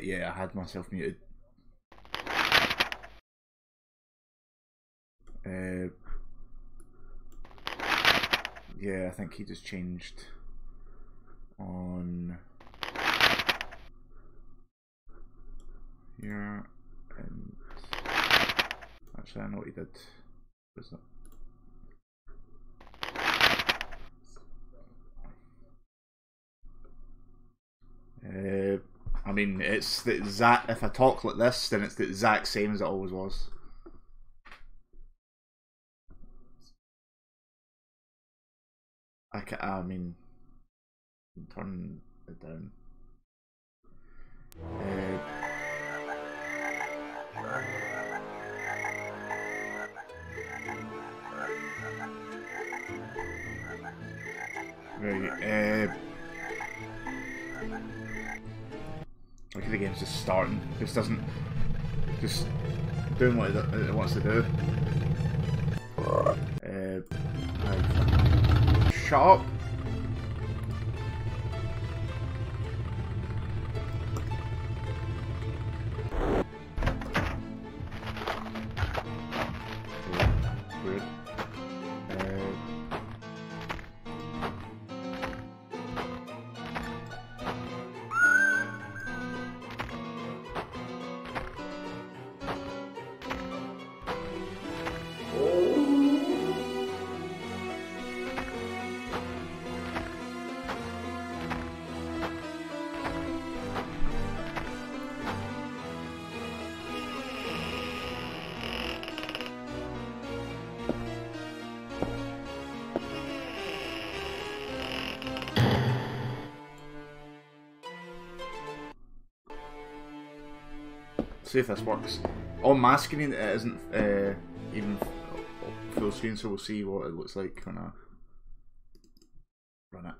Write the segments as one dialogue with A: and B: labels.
A: Yeah, I had myself muted. Uh, yeah, I think he just changed on here and actually I know what he did. Was that? Uh, I mean, it's the exact. If I talk like this, then it's the exact same as it always was. I can, I mean, turn it down. Uh, right. Uh, Look the game's just starting. Just doesn't. Just doing what it, wants to do. Uh, shut up! See if this works. On my screen, it isn't uh, even full screen, so we'll see what it looks like when I run it.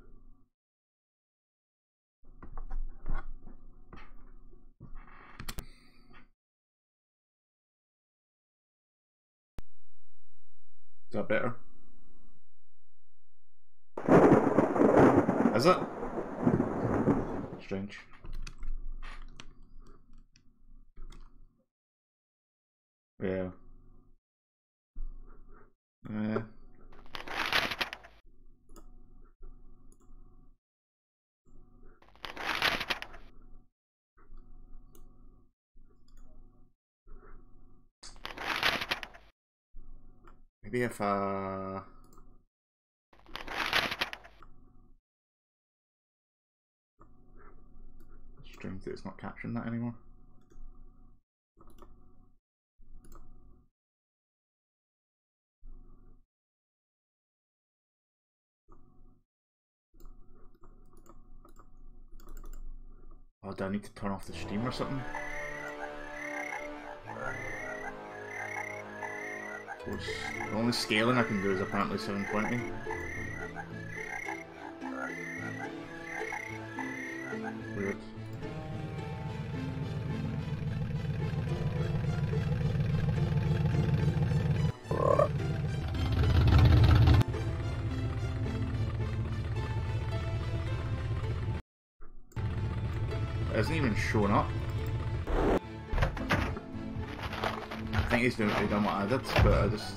A: Is that better? Is it? Strange. Yeah. Yeah. If uh strange that it's not capturing that anymore. Oh, do I need to turn off the stream or something? The only scaling I can do is apparently 720. Weird. hasn't even shown up. Think he's doing, done what I did, but I just...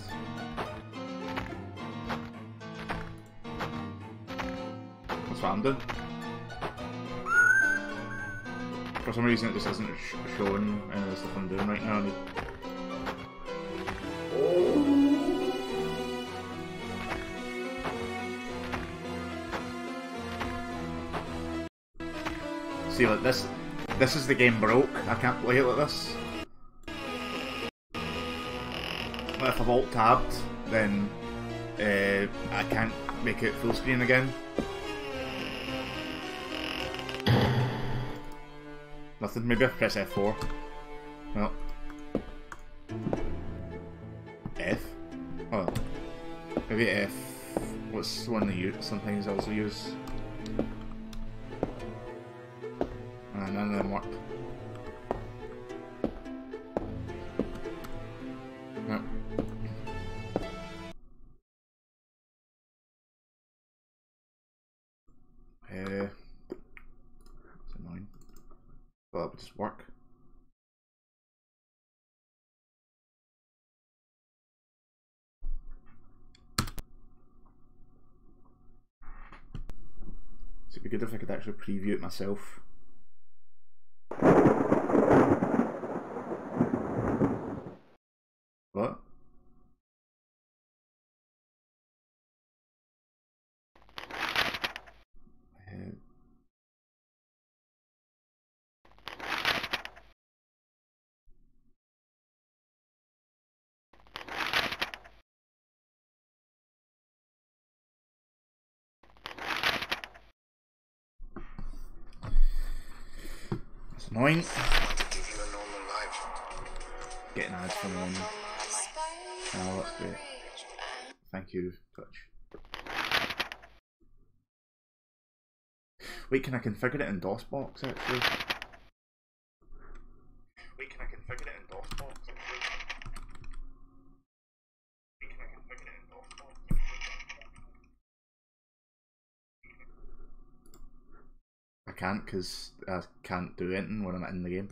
A: That's what I'm doing. For some reason it just isn't sh showing any of the stuff I'm doing right now. See, like this, this is the game broke. I can't play it like this. If I've alt tabbed, then uh, I can't make it full screen again. Nothing. Maybe I press F4. No. F. Oh. Maybe F. What's one that you sometimes also use? Actually preview it myself. What? Uh, That's annoying. Getting ads from them. Oh, that's great. Thank you, Touch. Wait, can I configure it in DOSBox actually? Wait, can I configure it in DOSBox actually? Wait, can I configure it in DOSBox I can't because I can't do anything when I'm in the game.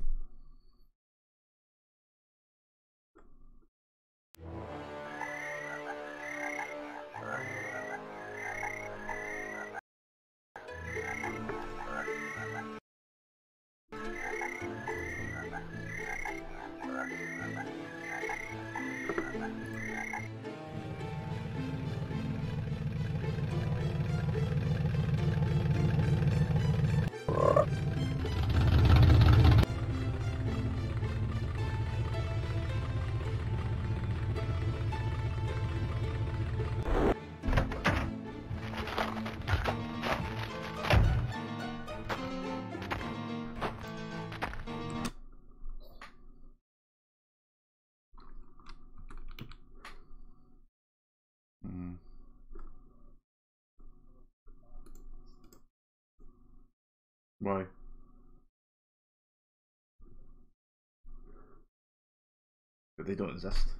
A: They don't exist.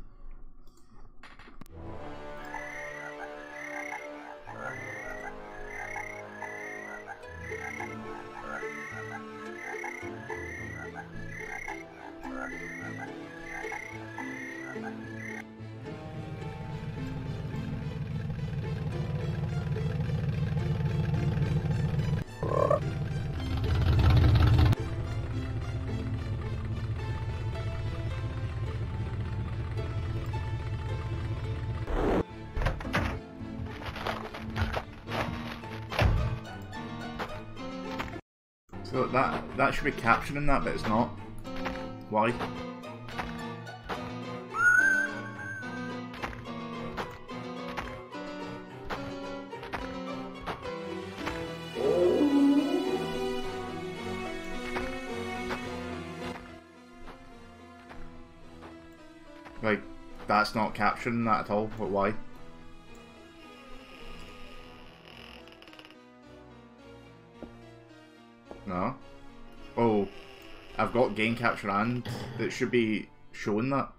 A: That that should be capturing that, but it's not. Why? Like, that's not capturing that at all, but why? Game capture and that should be showing that.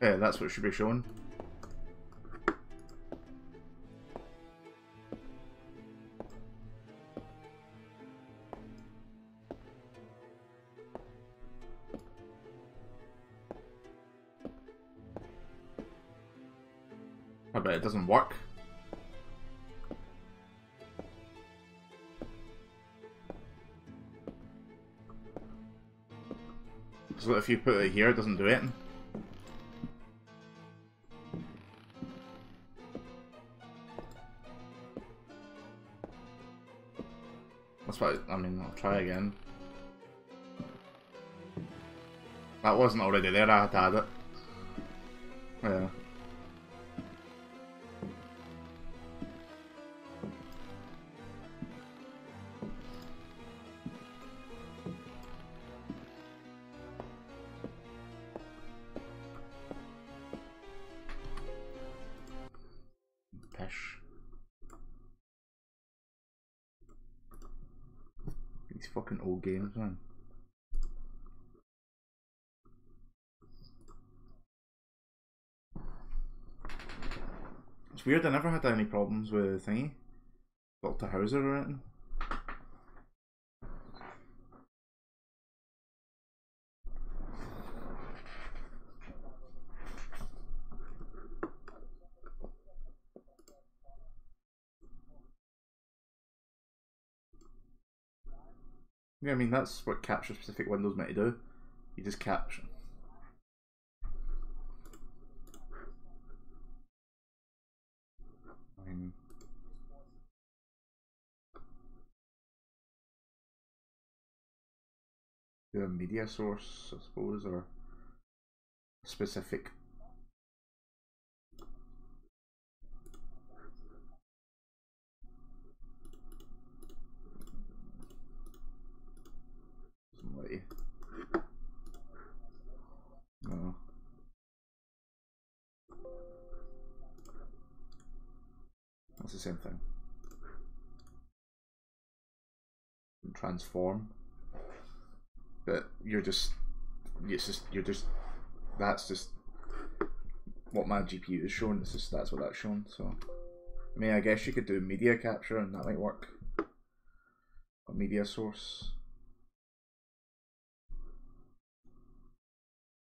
A: Yeah, that's what should be showing. I bet it doesn't work. So if you put it here, it doesn't do it. That's I, I mean. I'll try again. That wasn't already there. I had to add it. weird. I never had any problems with thingy, Doctor house or anything. Yeah, I mean that's what capture specific windows meant to do. You just capture. A media source, I suppose, or specific. Somebody. No. That's the same thing. Transform. But you're just it's just you're just that's just what my GPU is showing. It's just that's what that's showing. So I mean I guess you could do media capture and that might work. A media source.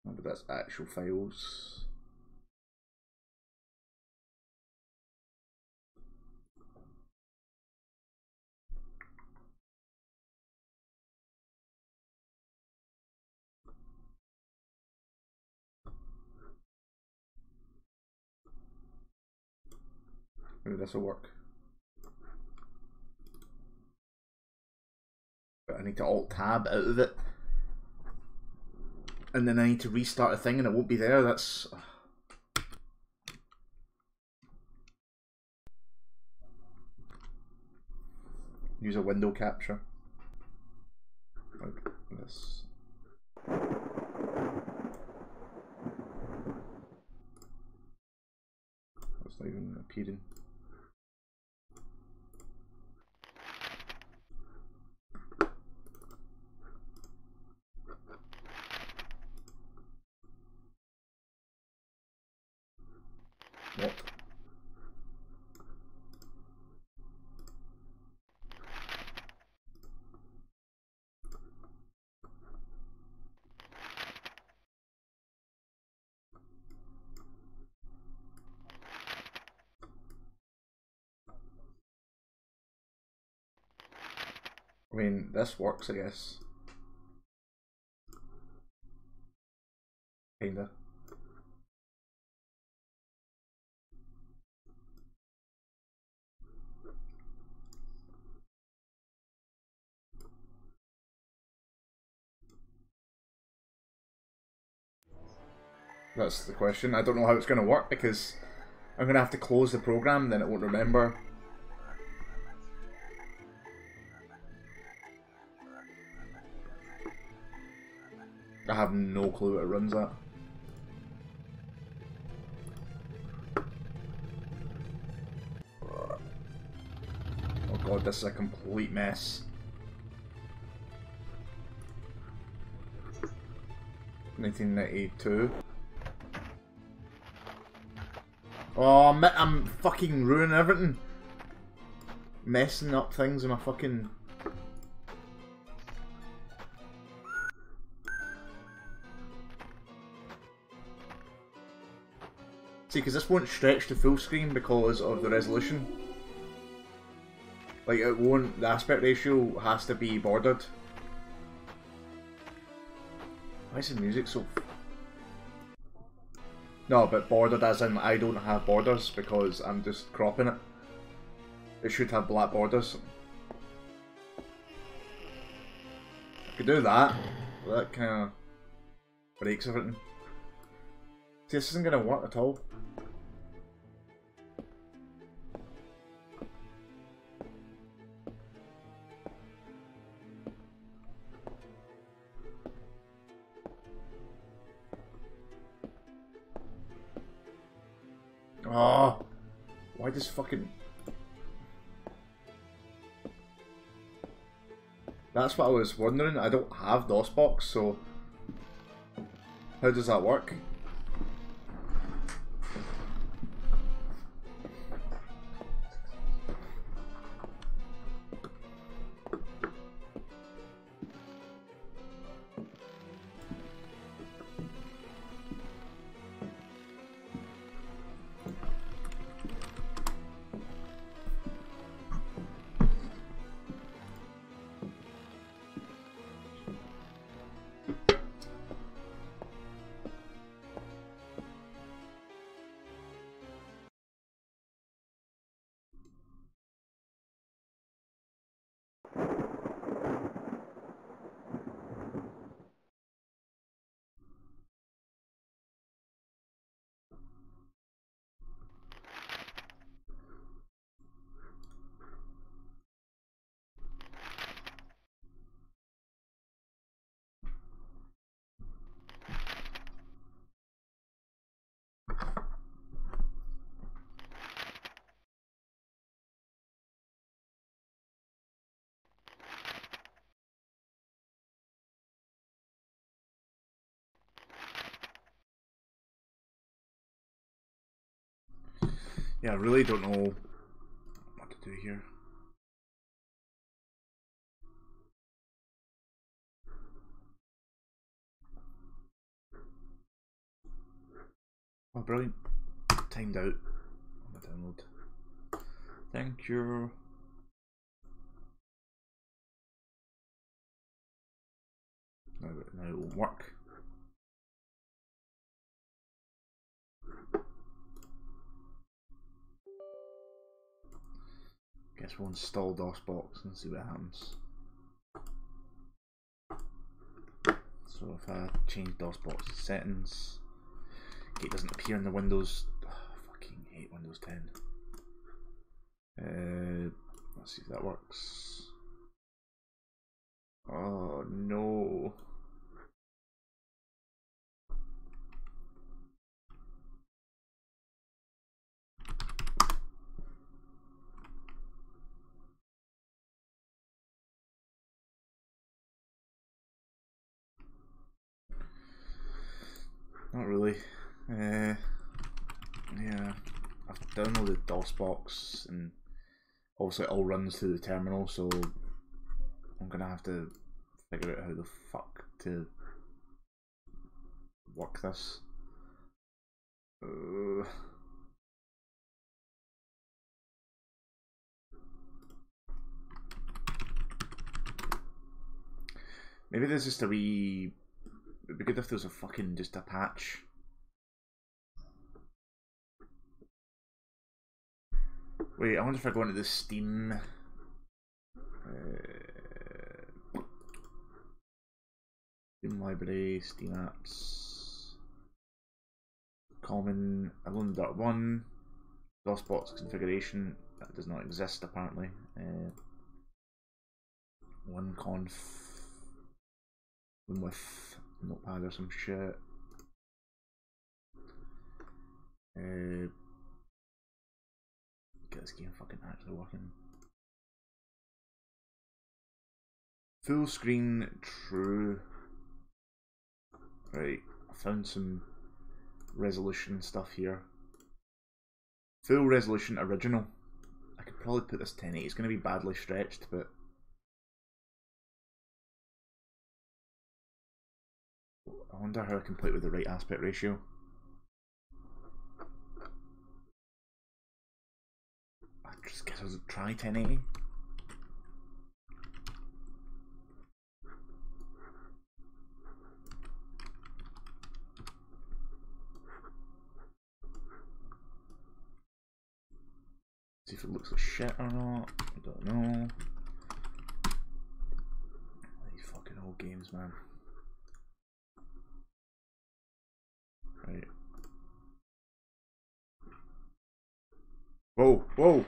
A: But that's actual files. Maybe this will work. But I need to alt tab out of it. And then I need to restart a thing and it won't be there. That's. Use a window capture. Like this. That's not even appearing. What? I mean, this works, I guess. Kinda. That's the question. I don't know how it's going to work because I'm going to have to close the program, then it won't remember. I have no clue how it runs at. Oh god, this is a complete mess. Nineteen ninety two. Oh, I'm, I'm fucking ruining everything. Messing up things in my fucking... See, because this won't stretch to full screen because of the resolution. Like, it won't... The aspect ratio has to be bordered. Why is the music so no, but bordered as in I don't have borders because I'm just cropping it. It should have black borders. I could do that. That kind of breaks everything. See, this isn't going to work at all. Does fucking... That's what I was wondering. I don't have DOSBox, so how does that work? Yeah, I really don't know what to do here. Oh, brilliant. Timed out on the download. Thank you. Now, now it won't work. Guess we'll install DOSBox and see what happens. So if I change DOSBox settings, it doesn't appear in the Windows. Oh, I fucking hate Windows 10. Uh, let's see if that works. Oh no. Not really. Uh, yeah, I've downloaded DOSBox and obviously it all runs through the terminal, so I'm gonna have to figure out how the fuck to work this. Uh, maybe there's just a wee It'd be good if there was a fucking just a patch. Wait, I wonder if I go into the Steam. Uh, Steam library, Steam apps, common, alone.1, DOSBox configuration, that does not exist apparently. Uh, one conf, one with notepad or some shit. Uh, get this game fucking actually working. Full screen true. Right, I found some resolution stuff here. Full resolution original. I could probably put this 1080. It's going to be badly stretched, but I wonder how I can play it with the right aspect ratio. I just guess I'll try 1080. See if it looks like shit or not. I don't know. These fucking old games, man. Right. Whoa, whoa.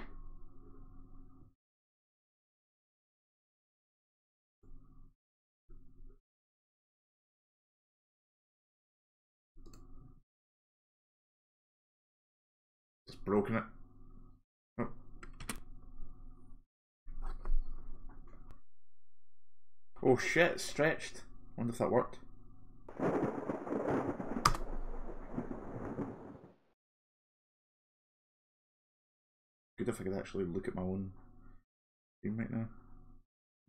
A: Broken it. Oh. oh shit, stretched. Wonder if that worked. Good if I could actually look at my own screen right now.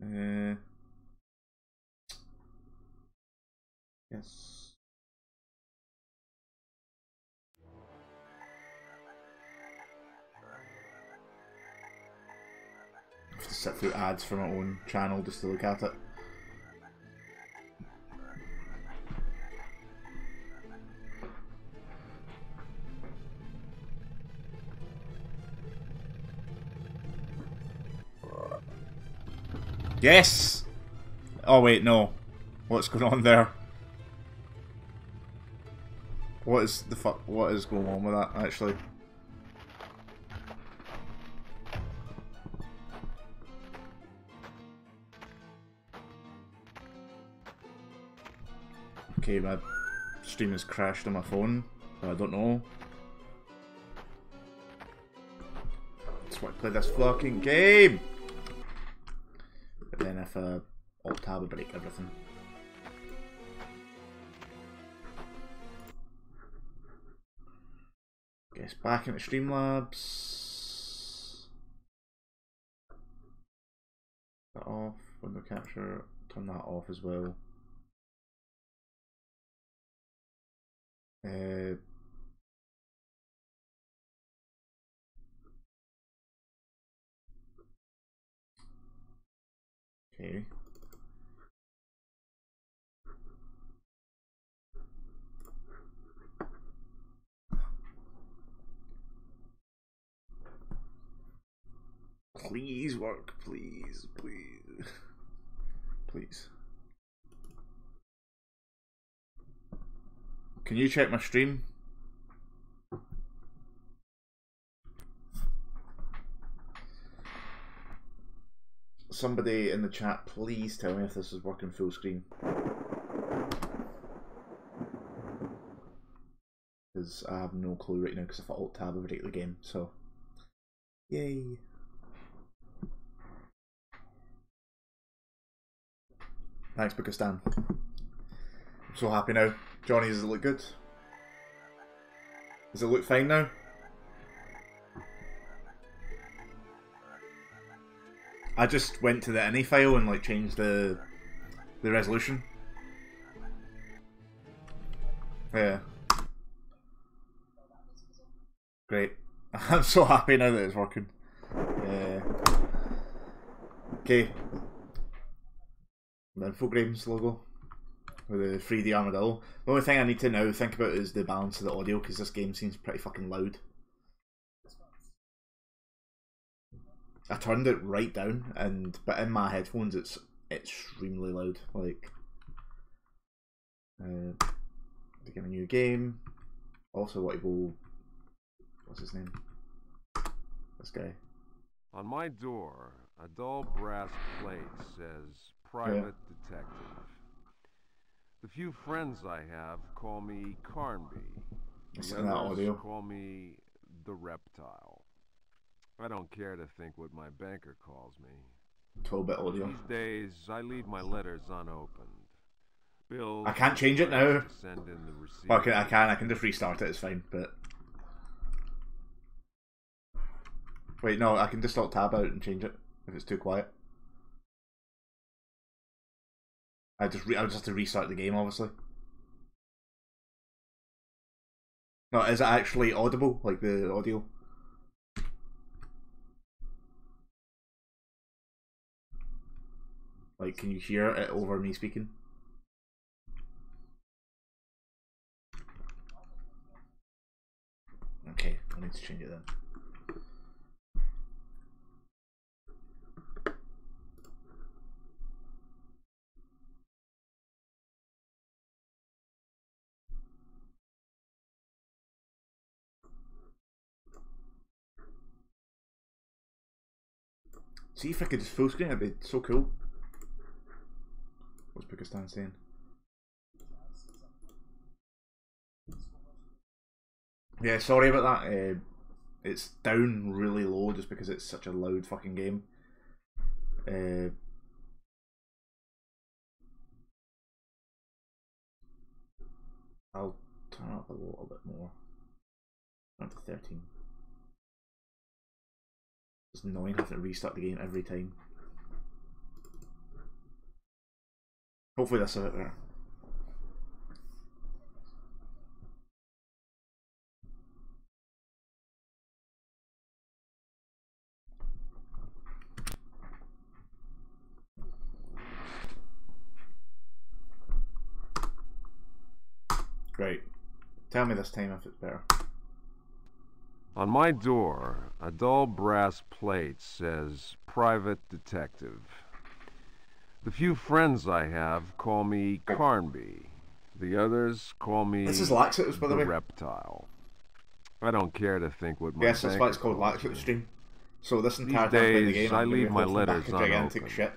A: Uh, yes. Sit through ads for my own channel just to look at it. Yes! Oh wait, no. What's going on there? What is the fuck? What is going on with that, actually? Okay, my stream has crashed on my phone, so I don't know. Just want to play this fucking game! But then if uh, alt tab would break everything. Guess back into Streamlabs. That off. Window capture. Turn that off as well. Okay. Please work, please, please. Please. Can you check my stream? Somebody in the chat, please tell me if this is working full screen. Because I have no clue right now because if I alt tab, break the game, so. Yay. Thanks, Pakistan. I'm so happy now. Johnny, does it look good? Does it look fine now? I just went to the ini file and like changed the the resolution. Yeah. Great. I'm so happy now that it's working. Yeah. Okay. The Infogrames logo with the 3D armadillo. The only thing I need to now think about is the balance of the audio because this game seems pretty fucking loud. I turned it right down, and but in my headphones it's extremely loud. Like, uh, begin a new game. Also, what go. What's his name? This guy.
B: On my door, a dull brass plate says Private Detective. The few friends I have call me Carnby. The others
A: audio.
B: call me the Reptile. I don't care to think what my banker calls me.
A: 12 bit audio.
B: These days, I leave my letters unopened. Bill,
A: I can't change it now.
B: Send in the receipt.
A: Well, I can, I can, I can just restart it, it's fine, but. Wait, no, I can just alt tab out and change it if it's too quiet. I just re- I just have to restart the game, obviously. No, is it actually audible, like the audio? Like, can you hear it over me speaking? Okay, I need to change it then. See if I could just full screen it, it'd be so cool. Pakistan saying? Yeah, sorry about that. Uh, it's down really low just because it's such a loud fucking game. Uh, I'll turn up a little bit more. Up to 13. It's annoying having to restart the game every time. Hopefully that's it there. Great. Tell me this time if it's better.
B: On my door, a dull brass plate says Private Detective. The few friends I have call me Carnby. The others call me
A: This is Laxatives, by the way.
B: Reptile. I don't care to think what my
A: Yes, that's why it's called Laxative. Stream. So this
B: These
A: entire time playing the
B: days,
A: game,
B: I leave my letters
A: back a gigantic
B: unopened.
A: shit.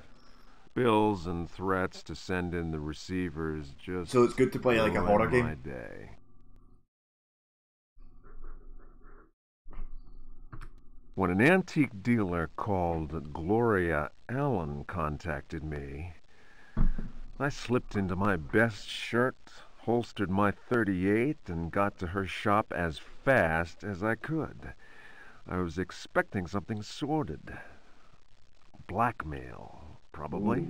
B: Bills and threats to send in the receivers just
A: So it's good to play like a horror game.
B: my day. When an antique dealer called Gloria Allen contacted me, I slipped into my best shirt, holstered my 38 and got to her shop as fast as I could. I was expecting something sordid. Blackmail, probably.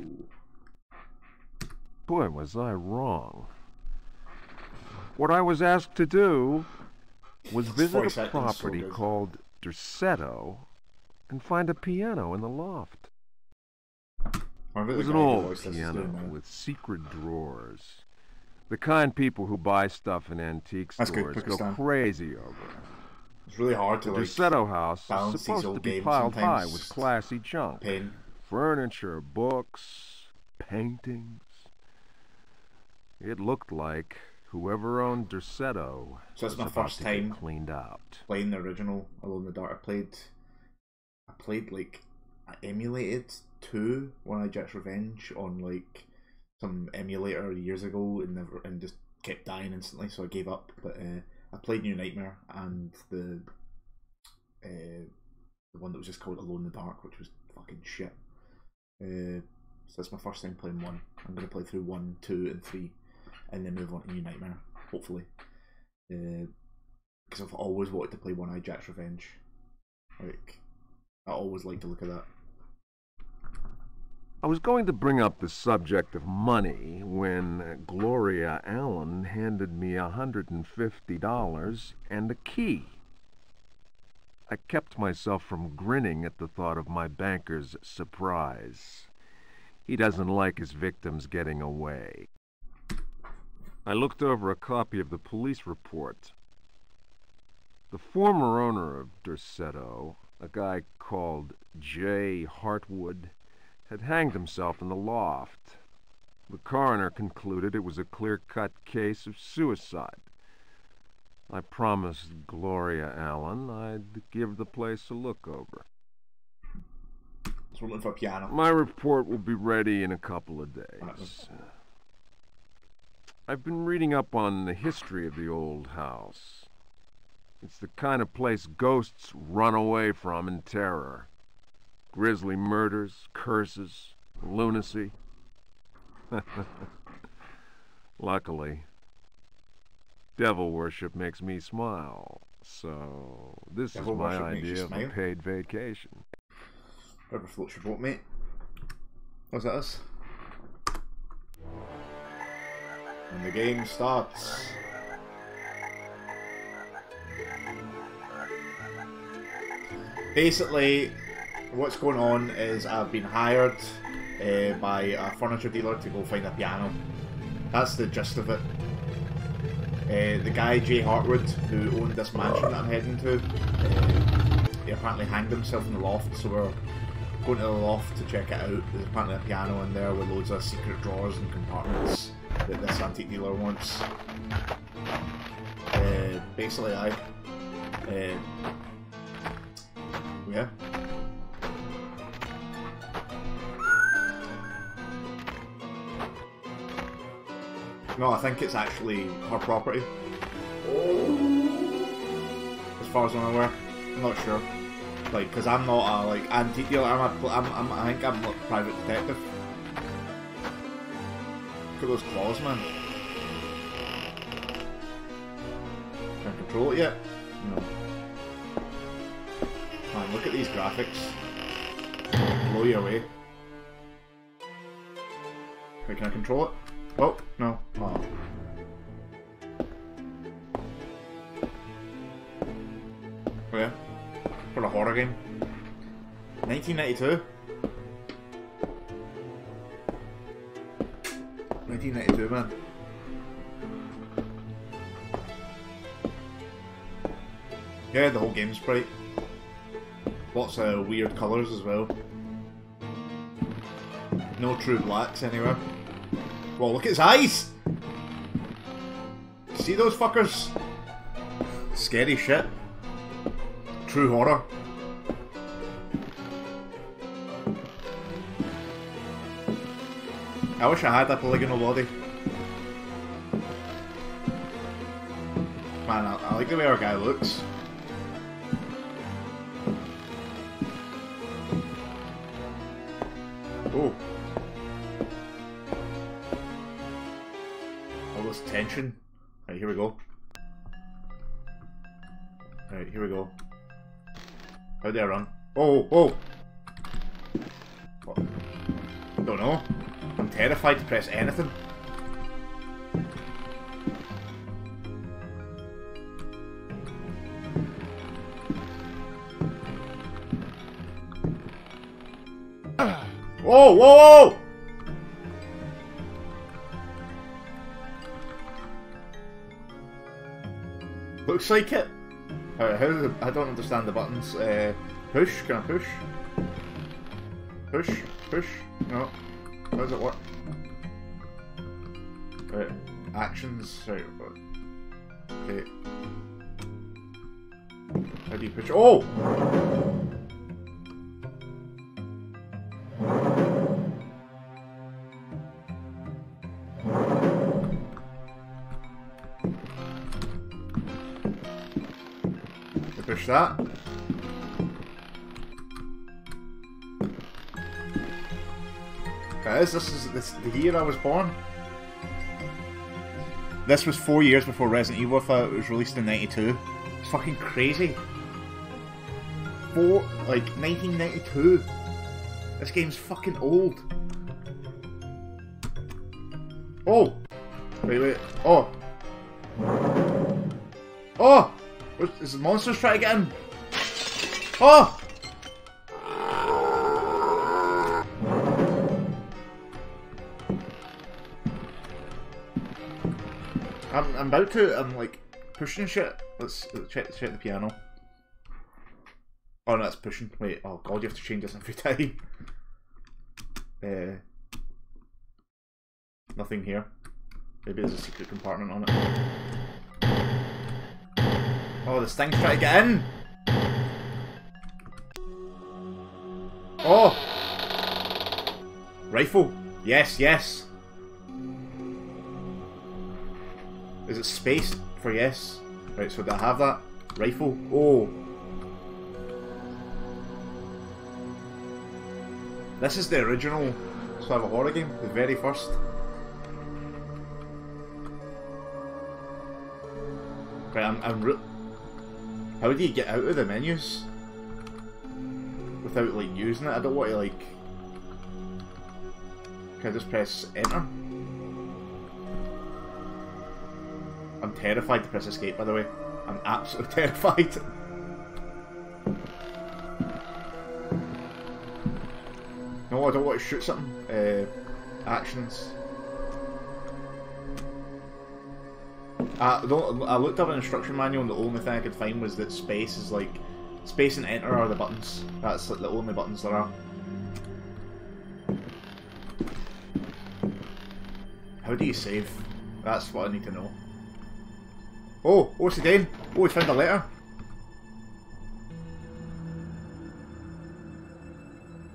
B: Boy, was I wrong. What I was asked to do was visit a property called Derceto and find a piano in the loft. It was an old piano with secret drawers. The kind people who buy stuff in antique
A: That's good,
B: stores go
A: Pakistan.
B: crazy over.
A: It's really hard to
B: The
A: like
B: Derceto house is supposed to be piled high with classy junk.
A: paint.
B: Furniture, books, paintings. It looked like whoever owned Derceto
A: So that's my first time
B: cleaned out.
A: playing the original Alone in the Dark. I played, I played like, I emulated two One Eye Jack's Revenge on like some emulator years ago and never and just kept dying instantly, so I gave up. But uh, I played New Nightmare and the, uh, the one that was just called Alone in the Dark, which was fucking shit. Uh, so that's my first time playing one. I'm gonna play through one, two, and three, and then move on to New Nightmare, hopefully. Uh, because I've always wanted to play One Eye Jack's Revenge. Like, I always like to look at that.
B: I was going to bring up the subject of money when Gloria Allen handed me a $150 and a key. I kept myself from grinning at the thought of my banker's surprise. He doesn't like his victims getting away. I looked over a copy of the police report. The former owner of Derceto, a guy called J. Hartwood, had hanged himself in the loft. The coroner concluded it was a clear-cut case of suicide. I promised Gloria Allen I'd give the place a look over.
A: So we're looking for a piano.
B: My report will be ready in a couple of days. I've been reading up on the history of the old house. It's the kind of place ghosts run away from in terror. Grisly murders, curses, lunacy. Luckily, devil worship makes me smile. So, this
A: Devil
B: is my
A: worship makes you
B: idea of a paid vacation.
A: Whatever floats your boat, mate. What's that us? And the game starts. Basically, what's going on is I've been hired uh, by a furniture dealer to go find a piano. That's the gist of it. Uh, the guy Jay Hartwood, who owned this mansion that I'm heading to, uh, he apparently hanged himself in the loft, so we're going to the loft to check it out. There's apparently a piano in there with loads of secret drawers and compartments that this antique dealer wants. Uh, basically, I. Uh, yeah. No, I think it's actually her property. As far as I'm aware, I'm not sure. Like, because I'm not a like antique dealer. I'm a, I'm, I'm, I think I'm a private detective. Look at those claws, man. Can't control it yet? No. Man, look at these graphics. Blow you away. Wait, can I control it? Oh, no. Oh. Oh yeah. For a horror game. 1992. 1992, man. Yeah, the whole game's bright. Lots of weird colours as well. No true blacks anywhere. Well, look at his eyes! See those fuckers? Scary shit. True horror. I wish I had a polygonal body. Man, I, I like the way our guy looks. Oh. All this tension. Right, here we go. Alright, here we go. How do I run? Oh, oh! What? Don't know. Terrified to press anything. Whoa, whoa, whoa! Looks like it. Uh, how I don't understand the buttons. Uh, push? Can I push? Push? Push? No. How does it work? Right. Actions. Right. Okay. How do you push? Oh! Push that. Guys, this is this the year I was born. This was four years before Resident Evil. If it was released in '92, it's fucking crazy. Four, like 1992. This game's fucking old. Oh, wait, wait. Oh, oh, is the monsters trying to get in? Oh. I'm, about to, I'm like pushing shit. Let's, let's check, check the piano. Oh no, that's pushing. Wait, oh god, you have to change this every time. Uh, nothing here. Maybe there's a secret compartment on it. Oh, this thing's trying to get in! Oh! Rifle! Yes, yes! Is it space for yes? Right, so do I have that? Rifle? Oh! This is the original Survival Horror game, the very first. Right, I'm, I'm How do you get out of the menus? Without, like, using it? I don't want to, like... Can I just press enter? I'm terrified to press escape, by the way. I'm absolutely terrified. No, I don't want to shoot something. Uh, actions. I, don't, I looked up an instruction manual and the only thing I could find was that space is like... Space and enter are the buttons. That's like the only buttons there are. How do you save? That's what I need to know. Oh, what's he doing? Oh, he oh, found a letter.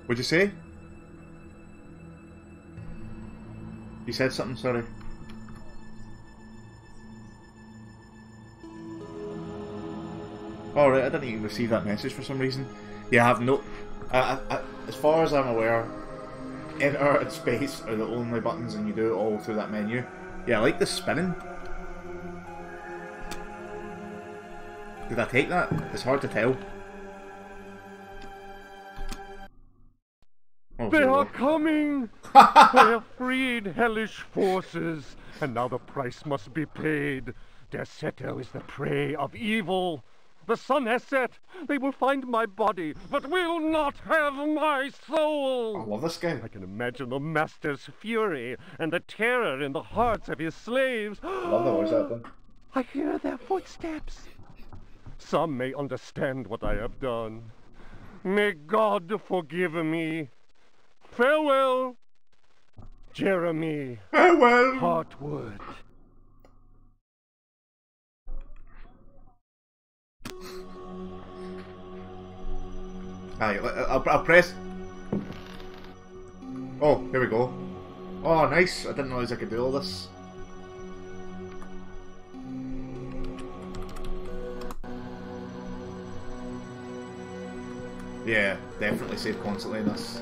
A: What'd you say? You said something, sorry. Alright, I didn't even receive that message for some reason. Yeah, I have no... I, I, as far as I'm aware, enter and space are the only buttons and you do it all through that menu. Yeah, I like the spinning. Did I take that? It's hard to tell. Oh,
C: They are coming! they have freed hellish forces, and now the price must be paid. Derceto is the prey of evil. The sun has set. They will find my body, but will not have my soul.
A: I love this guy.
C: I can imagine the master's fury and the terror in the hearts of his slaves.
A: I love the voice acting.
C: I hear their footsteps. Some may understand what I have done. May God forgive me. Farewell, Jeremy
A: Farewell!
C: Hartwood.
A: Aye, uh, uh, I'll, I'll press. Oh, here we go. Oh, nice. I didn't realize I could do all this. Yeah, definitely save constantly in this.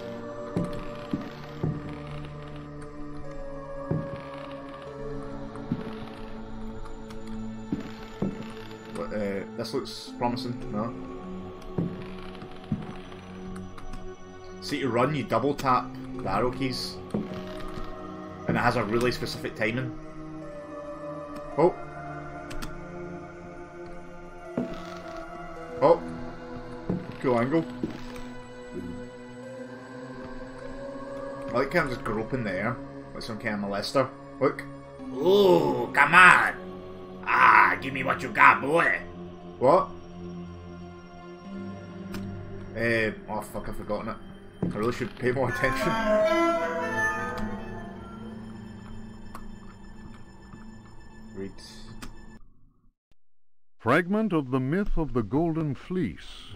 A: But, uh, this looks promising, no? See, to run, you double tap the arrow keys. And it has a really specific timing. Oh! Oh! Cool angle. I like how I'm just groping there, like some kind of molester. Look.
D: Ooh, come on. Ah, give me what you got, boy.
A: What? Eh, oh fuck, I've forgotten it. I really should pay more attention. Read.
E: Fragment of the Myth of the Golden Fleece.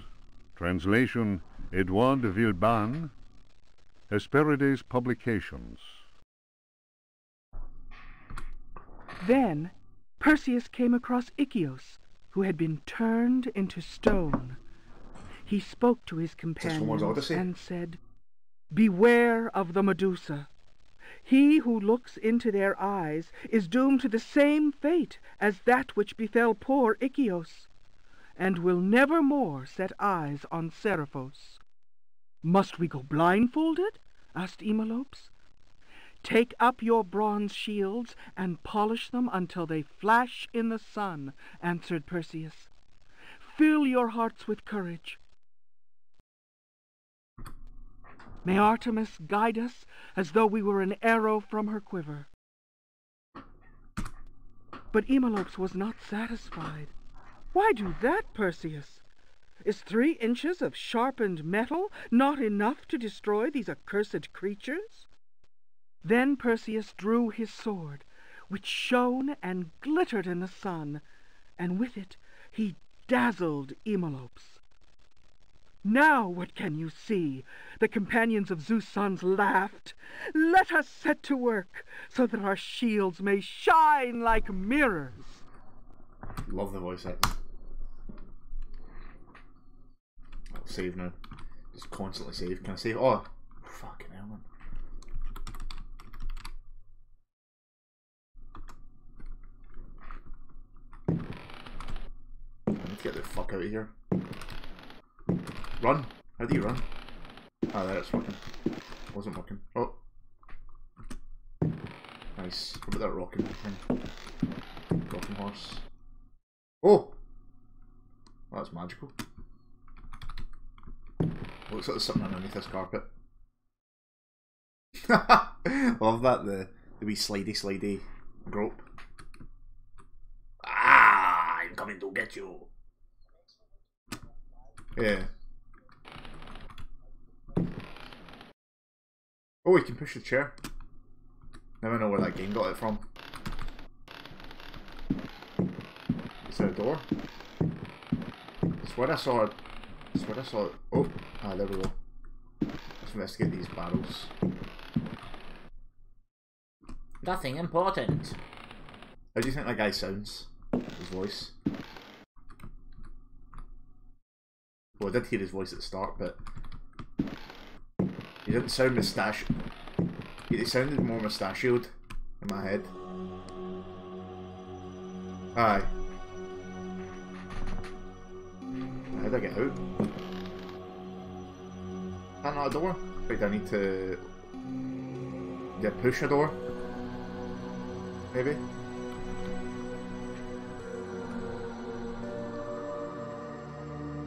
E: Translation Edouard de Villeban. Hesperides Publications.
F: Then Perseus came across Ichios, who had been turned into stone. He spoke to his
A: Homer's
F: companions
A: Odyssey?
F: and said, Beware of the Medusa. He who looks into their eyes is doomed to the same fate as that which befell poor Ichios, and will never more set eyes on Seriphos. Must we go blindfolded? asked Emelopes. Take up your bronze shields and polish them until they flash in the sun, answered Perseus. Fill your hearts with courage. May Artemis guide us as though we were an arrow from her quiver. But Emelopes was not satisfied. Why do that, Perseus? Is three inches of sharpened metal not enough to destroy these accursed creatures? Then Perseus drew his sword, which shone and glittered in the sun, and with it he dazzled Emelopes. Now what can you see? The companions of Zeus' sons laughed. Let us set to work, so that our shields may shine like mirrors.
A: Love the voice acting. I'll save now. Just constantly save. Can I save? Oh, fucking hell, man. To get the fuck out of here. Run! How do you run? Ah, there it's working. Wasn't working. Oh. Nice. What about that rocking thing? Rocking horse. Oh! That's magical. Looks like there's something underneath this carpet. Love that, the, the wee slidey slidey grope.
D: Ah, I'm coming to get you.
A: Yeah. Oh, we can push the chair. I know where that game got it from. Is there a door? I swear I saw it. I swear I saw. Oh, ah, there we go. Let's investigate these barrels.
D: Nothing important.
A: How do you think that guy sounds? His voice? Well, I did hear his voice at the start, but he didn't sound moustache. He sounded more mustachioed in my head. Aye. How did I get out? Can't not a door? Wait, I need to... Yeah, push a door? Maybe?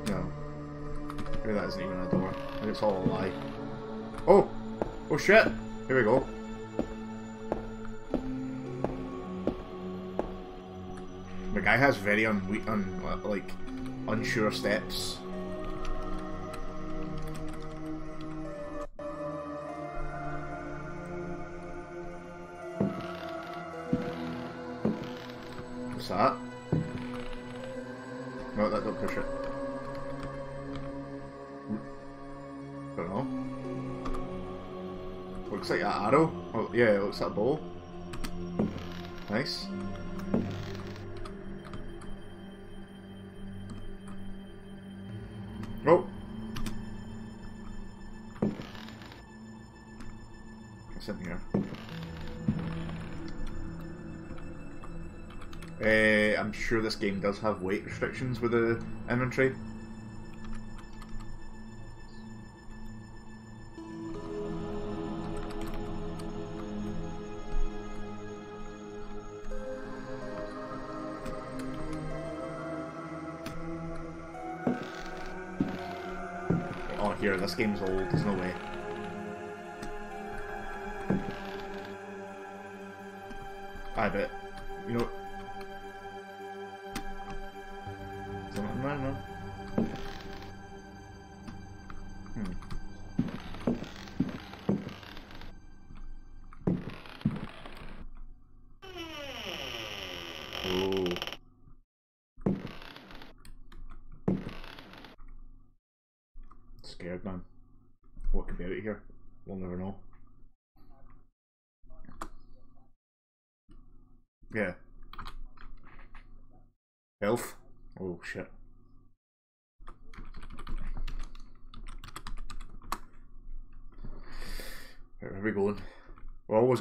A: No. Maybe that isn't even a door. Maybe it's all a lie. Oh! Oh shit! Here we go. The guy has very un, un like unsure steps. What's that? No, that don't push it. Don't know. Looks like an arrow. Oh, yeah, it looks like a bow. This game does have weight restrictions with the inventory. Oh, here, this game's old, there's no way. I bet.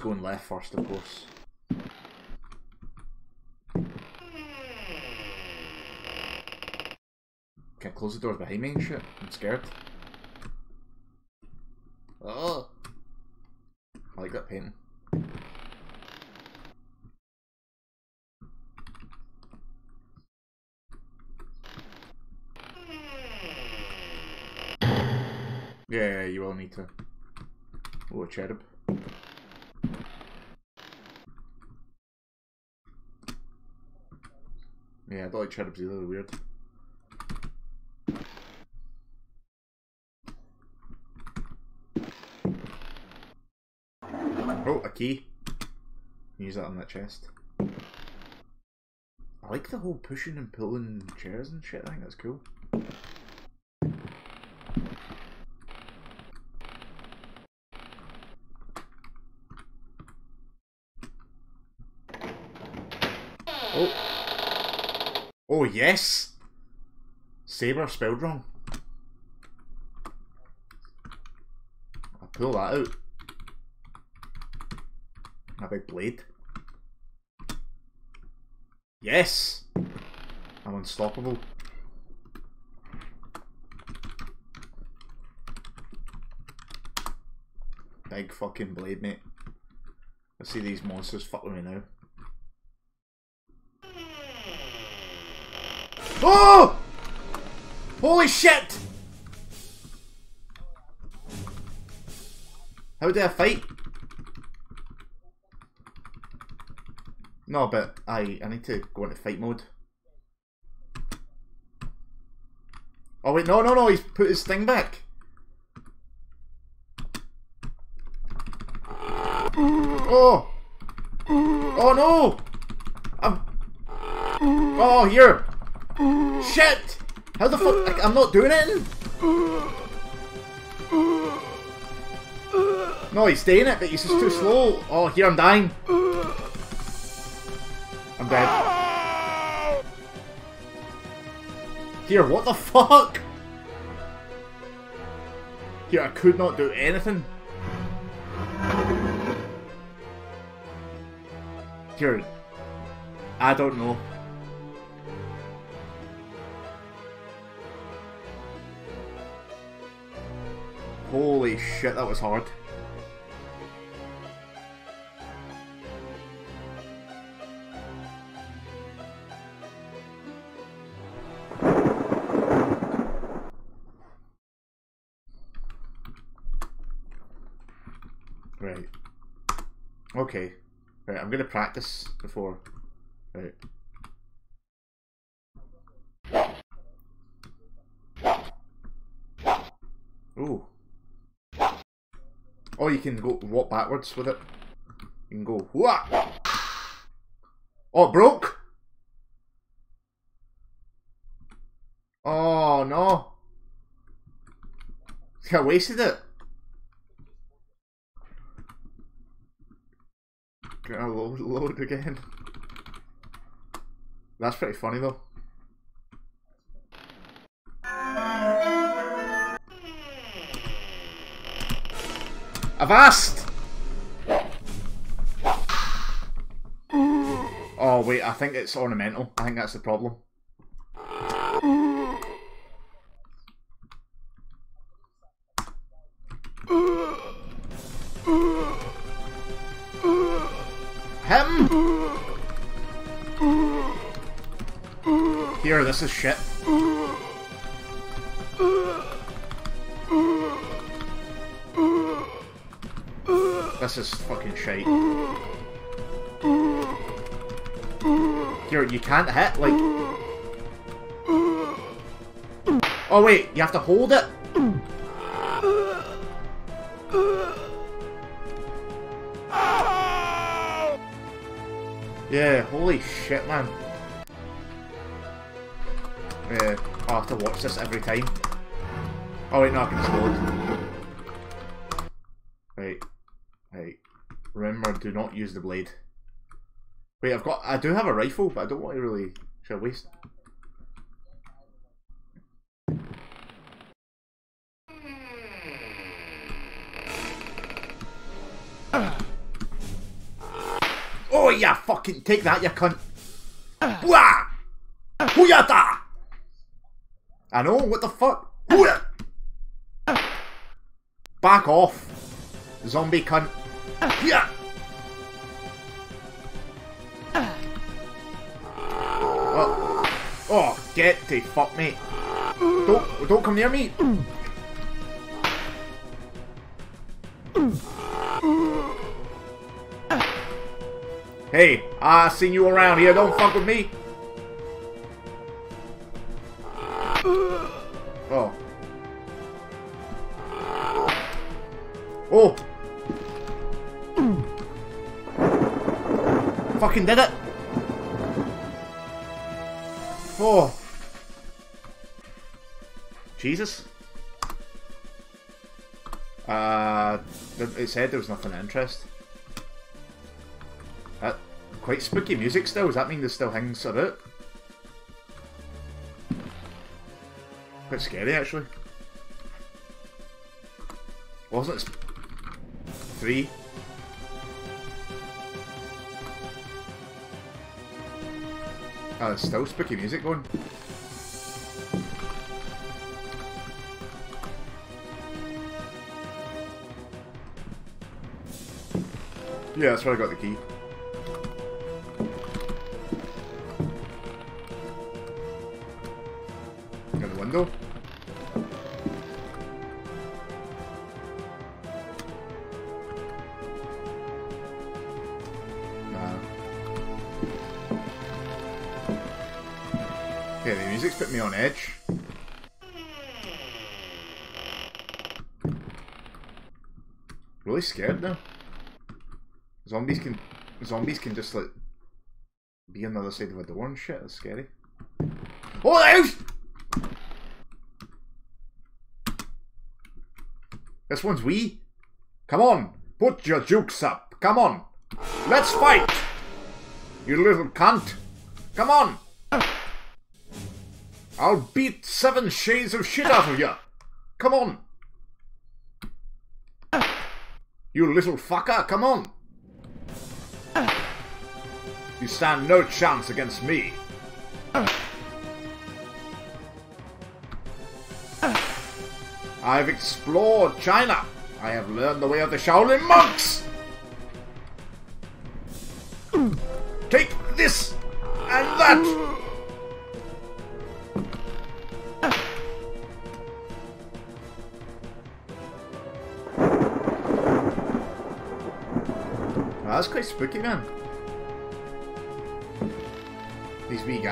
A: Going left first, of course. Can't close the doors behind me and shit. I'm scared. Oh! I like that painting. Yeah, yeah, you will need to. Oh, a cherub. I like either, they're weird. Oh, a key. Use that on that chest. I like the whole pushing and pulling chairs and shit, I think that's cool. Oh. Oh, yes! Saber spelled wrong. I'll pull that out. A big blade. Yes! I'm unstoppable. Big fucking blade, mate. I see these monsters fuck with me now. Oh! Holy shit! How did I fight? No, but I I need to go into fight mode. Oh wait, no, no, no! He's put his thing back. Oh! Oh no! I'm. Oh here! Shit! How the fuck? Like, I'm not doing it. No, he's staying it, but he's just too slow. Oh, here I'm dying. I'm dead. Here, what the fuck? Here, I could not do anything. Here, I don't know. Holy shit, that was hard. Right. Okay. Right, I'm gonna practice before. Right. Ooh. Oh, you can go walk backwards with it. You can go. Whoa! Oh, broke. Oh no! I wasted it. Load, load again? That's pretty funny though. Avast! Oh wait, I think it's ornamental. I think that's the problem. Him! Here, this is shit. Can't hit, like... Oh wait, you have to hold it? Yeah, holy shit, man. Yeah, I'll have to watch this every time. Oh wait, no, I can just load. Right. Right. Remember, do not use the blade. Wait, I've got... I do have a rifle, but I don't want to really... Should I waste... Oh yeah, fucking take that, you cunt. Blah! Huyata! I know, what the fuck? Back off, zombie cunt. Yeah. Get the fuck, mate. Don't, don't come near me. Hey, I seen you around here. Don't fuck with me. Oh. Oh. Fucking did it. Oh. Jesus. Uh, it said there was nothing of interest. That quite spooky music still. Does that mean there's still things about? Quite scary actually. Wasn't it three? Oh, there's still spooky music going. Yeah, that's where I got the key. Got the window. Nah. Okay, the music's put me on edge. Really scared now. Zombies can zombies can just like be on the other side of a door and shit. That's scary. Oh, the house! This one's we. Come on, put your jukes up. Come on, let's fight. You little cunt. Come on. I'll beat seven shades of shit out of you. Come on. You little fucker, come on. You stand no chance against me. I've explored China. I have learned the way of the Shaolin monks.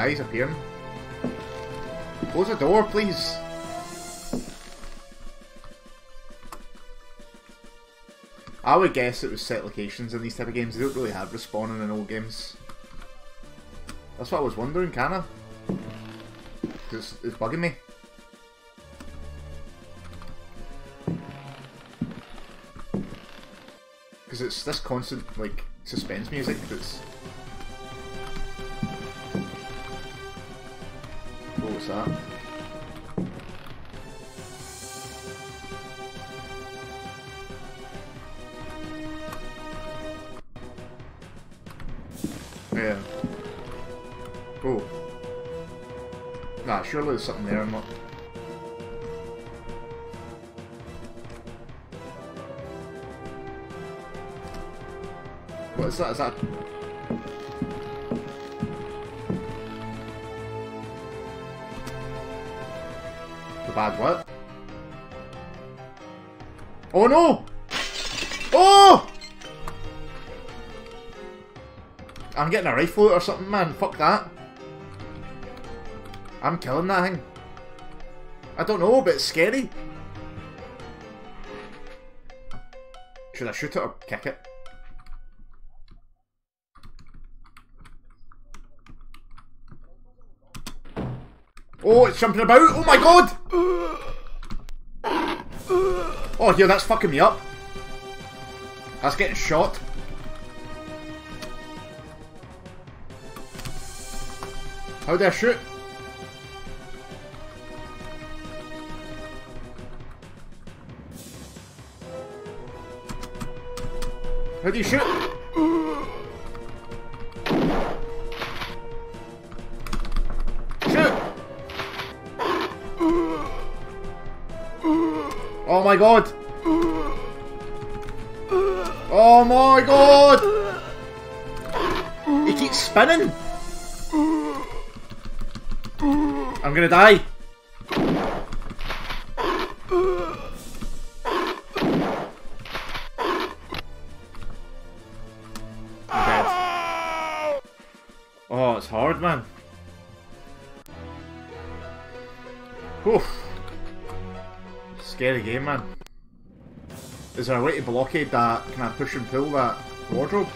A: Guys appearing. Close the door, please. I would guess it was set locations in these type of games. They don't really have respawning in old games. That's what I was wondering, kinda. It's, it's bugging me. Because it's this constant, like, suspense music that's... What was that? Yeah. Oh. Nah, surely there's something there. I'm not. What is that? Is that? Bad what? Oh no! Oh! I'm getting a rifle or something, man. Fuck that. I'm killing that thing. I don't know, but it's scary. Should I shoot it or kick it? Oh, it's jumping about! Oh my god! Oh, here, that's fucking me up. That's getting shot. How do I shoot? How do you? Shoot! My god! Oh my god! He keeps spinning! I'm gonna die! Man. Is there a way to blockade that? Can I push and pull that wardrobe?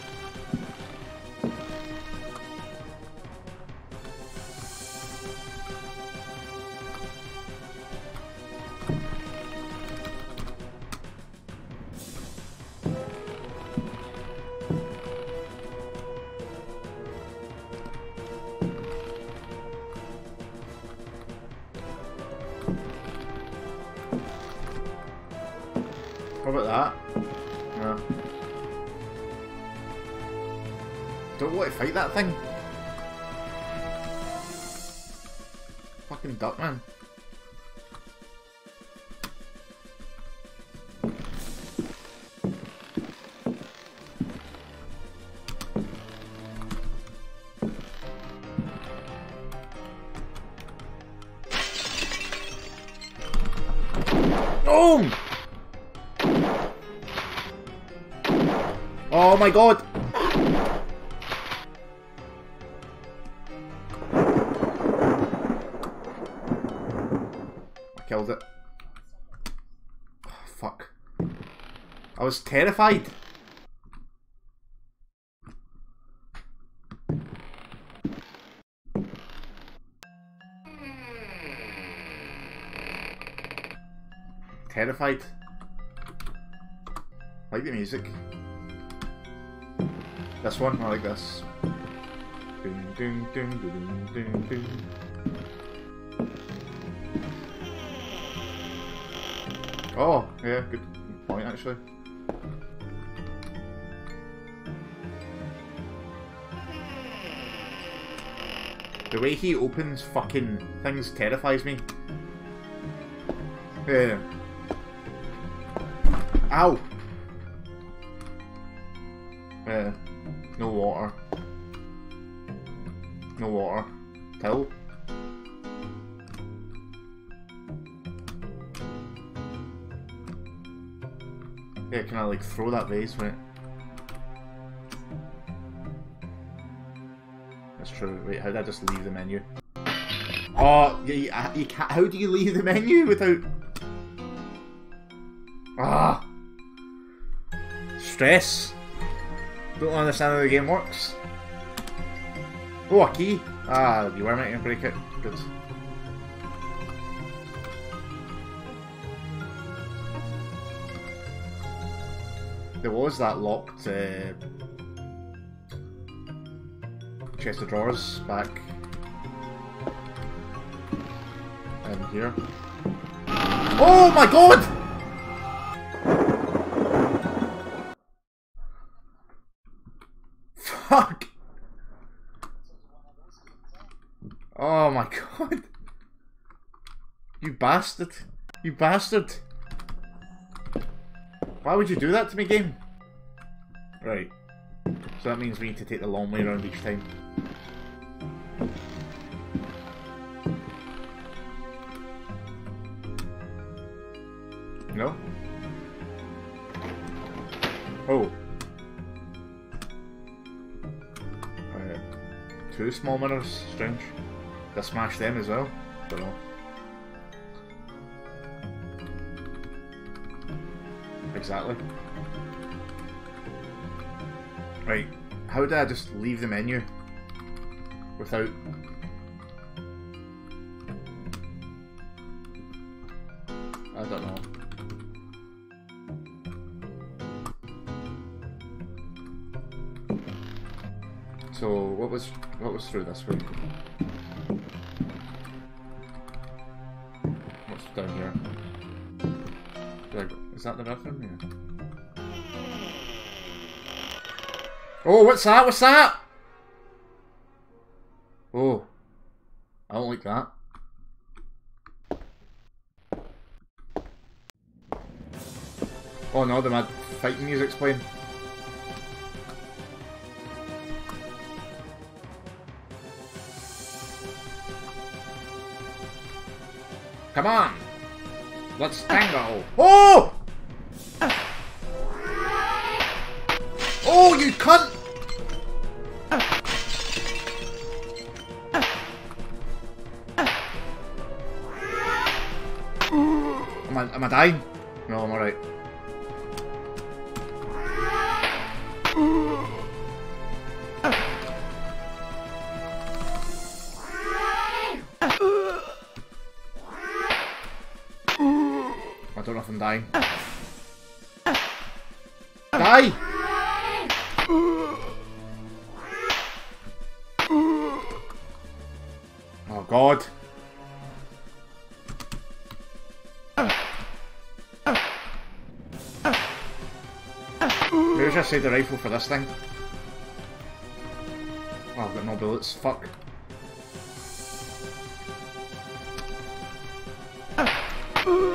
A: Oh my god! I killed it. Oh, fuck. I was terrified. Terrified. like the music. This one, I like this. Ding, ding, ding. Oh, yeah, good point actually. The way he opens fucking things terrifies me. Yeah. Ow! Throw that vase when it... That's true. Wait, how did I just leave the menu? Oh, you, uh, you can't, how do you leave the menu without... Ah! Stress. Don't understand how the game works. Oh, a key. Ah, you were making a break it. Good. That locked uh, chest of drawers back in here. Oh my god! Fuck! Oh my god. You bastard. You bastard. Why would you do that to me, game? Right. So that means we need to take the long way around each time. No? Oh. Uh, two small mirrors, strange. Did I smash them as well? Don't know. Exactly. Right, how did I just leave the menu without... I don't know. So what was what was through this way? Oh, what's that? What's that? Oh, I don't like that. Oh no, the mad fighting music's playing. Am I, Should save the rifle for this thing. Oh, I've got no bullets. Fuck.
G: Ah.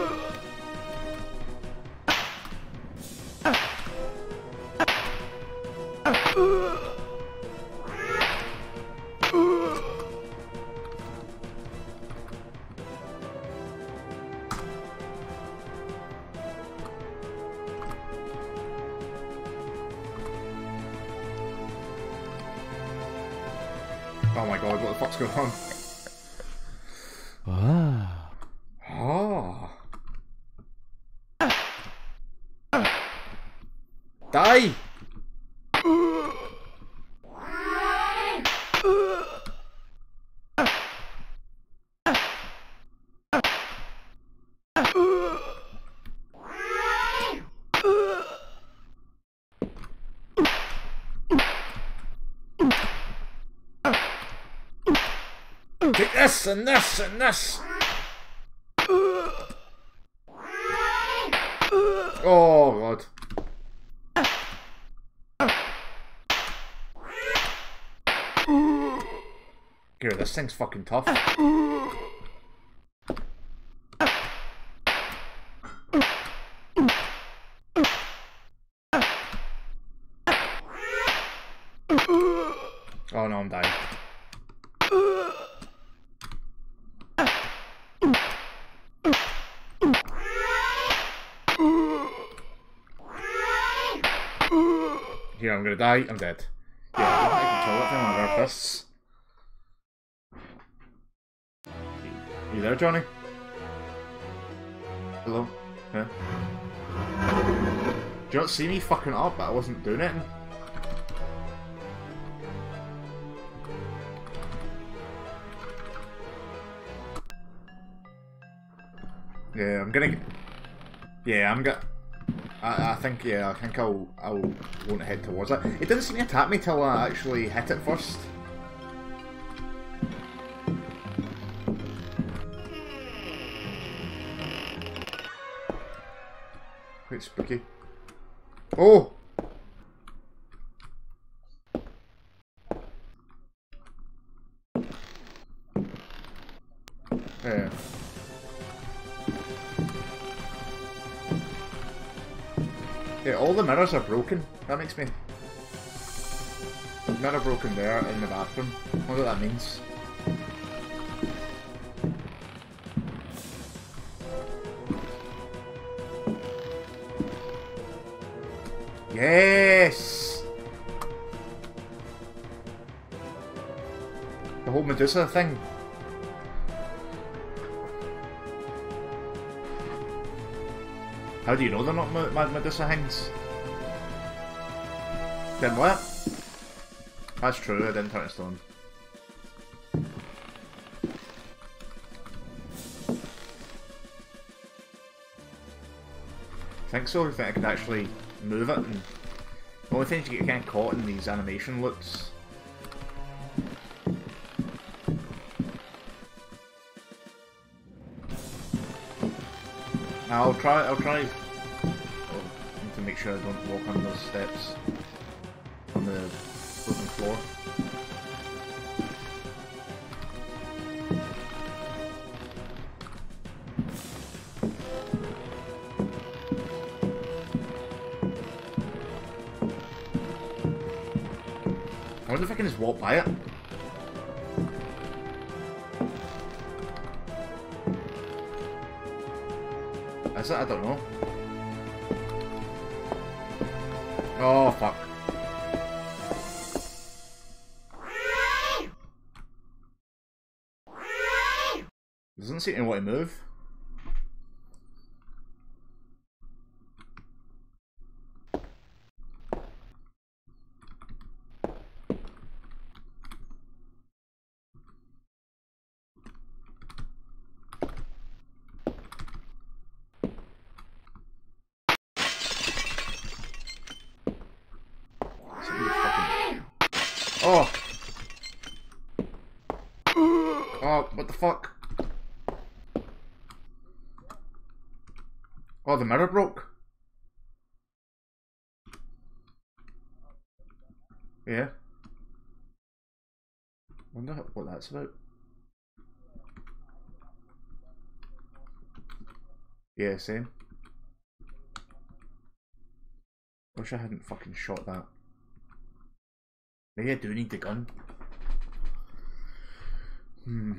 A: And this and this! Oh god. Here, this thing's fucking tough. Oh no, I'm dying. Here, I'm gonna die. I'm dead. Yeah, I don't think I control it from my. You there, Johnny? Hello? Yeah. Do you not see me fucking up, but I wasn't doing it? Yeah, I'm gonna. Yeah, I'm gonna. I, I think yeah, I think I'll I'll want to head towards it. It didn't seem to attack me till I actually hit it first. Quite spooky. Mirrors are broken. That makes me... Mirror broken there in the bathroom. I wonder what that means. Yes! The whole Medusa thing. How do you know they're not Ma- Ma- Medusa things? Then what? That's true, I didn't turn it stone. Think so, I think I could actually move it and the only thing is you get kind of caught in these animation loops. I'll try. I'll try. Oh, to make sure I don't walk on those steps the broken floor. I wonder if I can just walk by it. Is it? I don't know. Oh, fuck. To want to move. Somebody fucking- Oh! Oh, what the fuck? Oh, the mirror broke. Yeah. Wonder what that's about. Yeah, same. Wish I hadn't fucking shot that. Maybe I do need the gun. Hmm.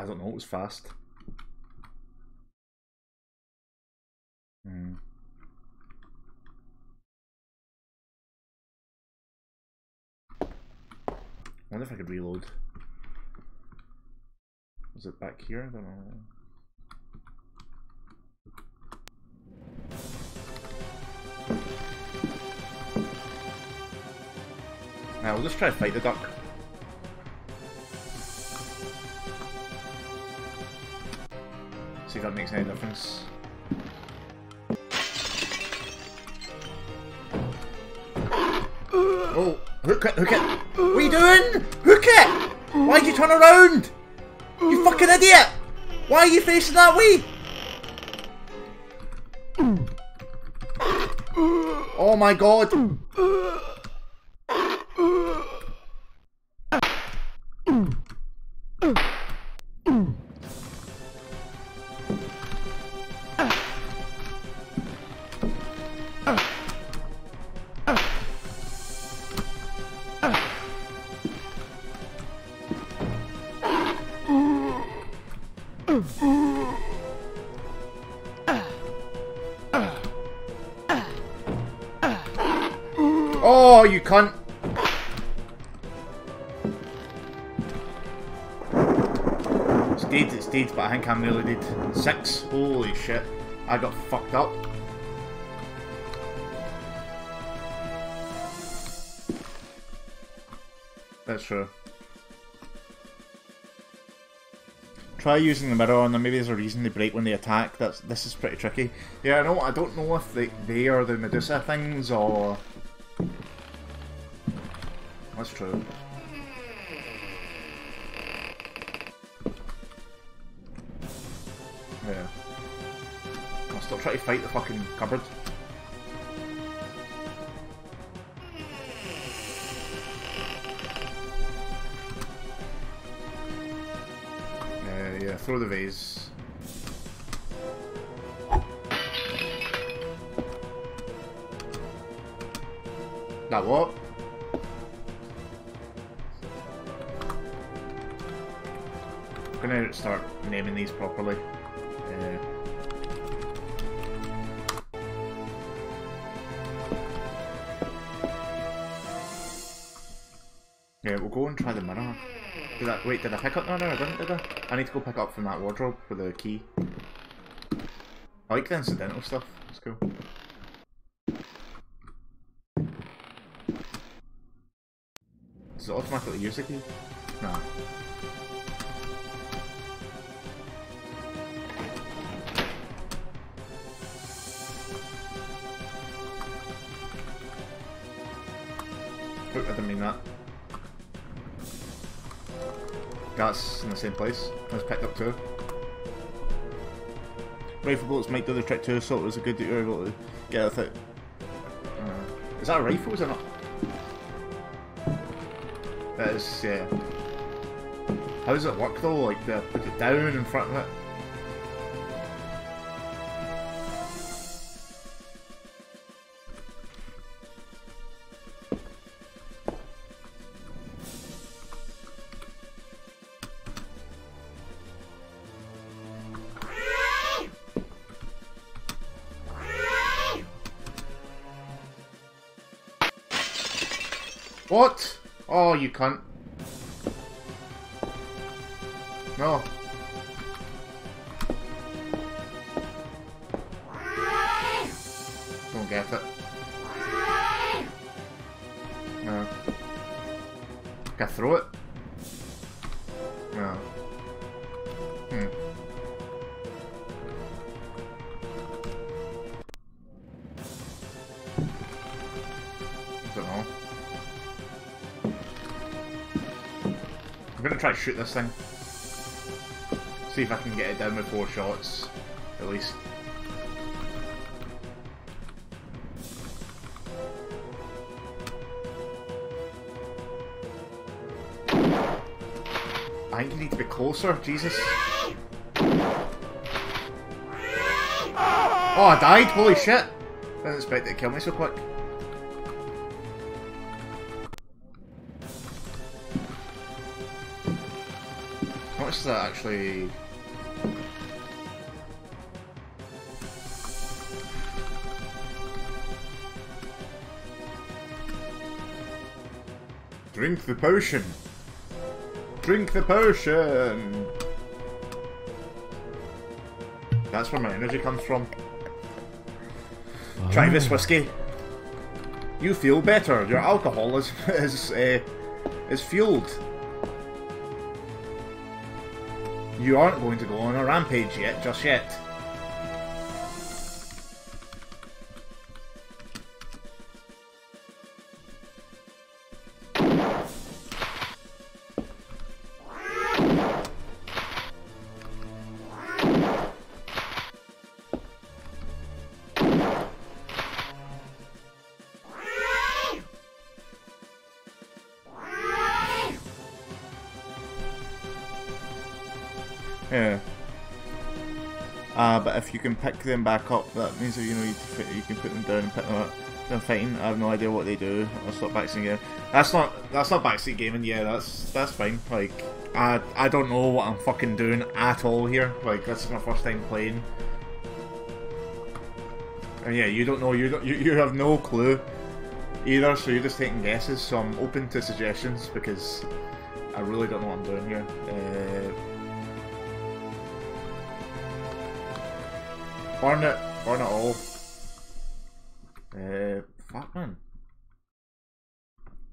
A: I don't know, it was fast. Hmm. I wonder if I could reload. Was it back here? I don't know. Now we'll just try to fight the duck. See if that makes any difference. Oh, hook it, hook it! What are you doing? Hook it! Why'd you turn around? You fucking idiot! Why are you facing that way? Oh my god! I nearly did. Six? Holy shit. I got fucked up. That's true. Try using the mirror on them. Maybe there's a reason they break when they attack. That's this is pretty tricky. Yeah, I know. I don't know if they they are the Medusa things or. That's true. try to fight the fucking cupboard. Yeah, throw the vase. That what? I'm gonna start naming these properly. Yeah, we'll go and try the mirror. Did I, wait, did I pick up the mirror? I didn't, did I? I need to go pick up from that wardrobe with the key. I like the incidental stuff. It's cool. Does it automatically use the key? No. That's in the same place. I was picked up too. Rifle bullets do the trick too, so it was a good that you were able to get it without. Uh, is that a rifle? Is it not? That is, yeah. How does it work though? Like, they put it down in front of it? Cunt. Shoot this thing. See if I can get it down with four shots, at least. I think you need to be closer, Jesus. Oh, I died! Holy shit! I Didn't expect it to kill me so quick. Actually... Drink the potion! Drink the potion! That's where my energy comes from. Try this whiskey. You feel better. Your alcohol is is uh, is fueled. You aren't going to go on a rampage yet, just yet. Can pick them back up, that means that you know you, can- you can put them down and pick them up. Them fighting, I have no idea what they do. That's not backseat gaming. That's not that's not backseat gaming. Yeah, that's that's fine. Like I I don't know what I'm fucking doing at all here. Like this is my first time playing. And yeah, you don't know. You don't. You, you have no clue either. So you're just taking guesses. So I'm open to suggestions because I really don't know what I'm doing here. Uh, Burn it. Burn it all. Uh, fuck man.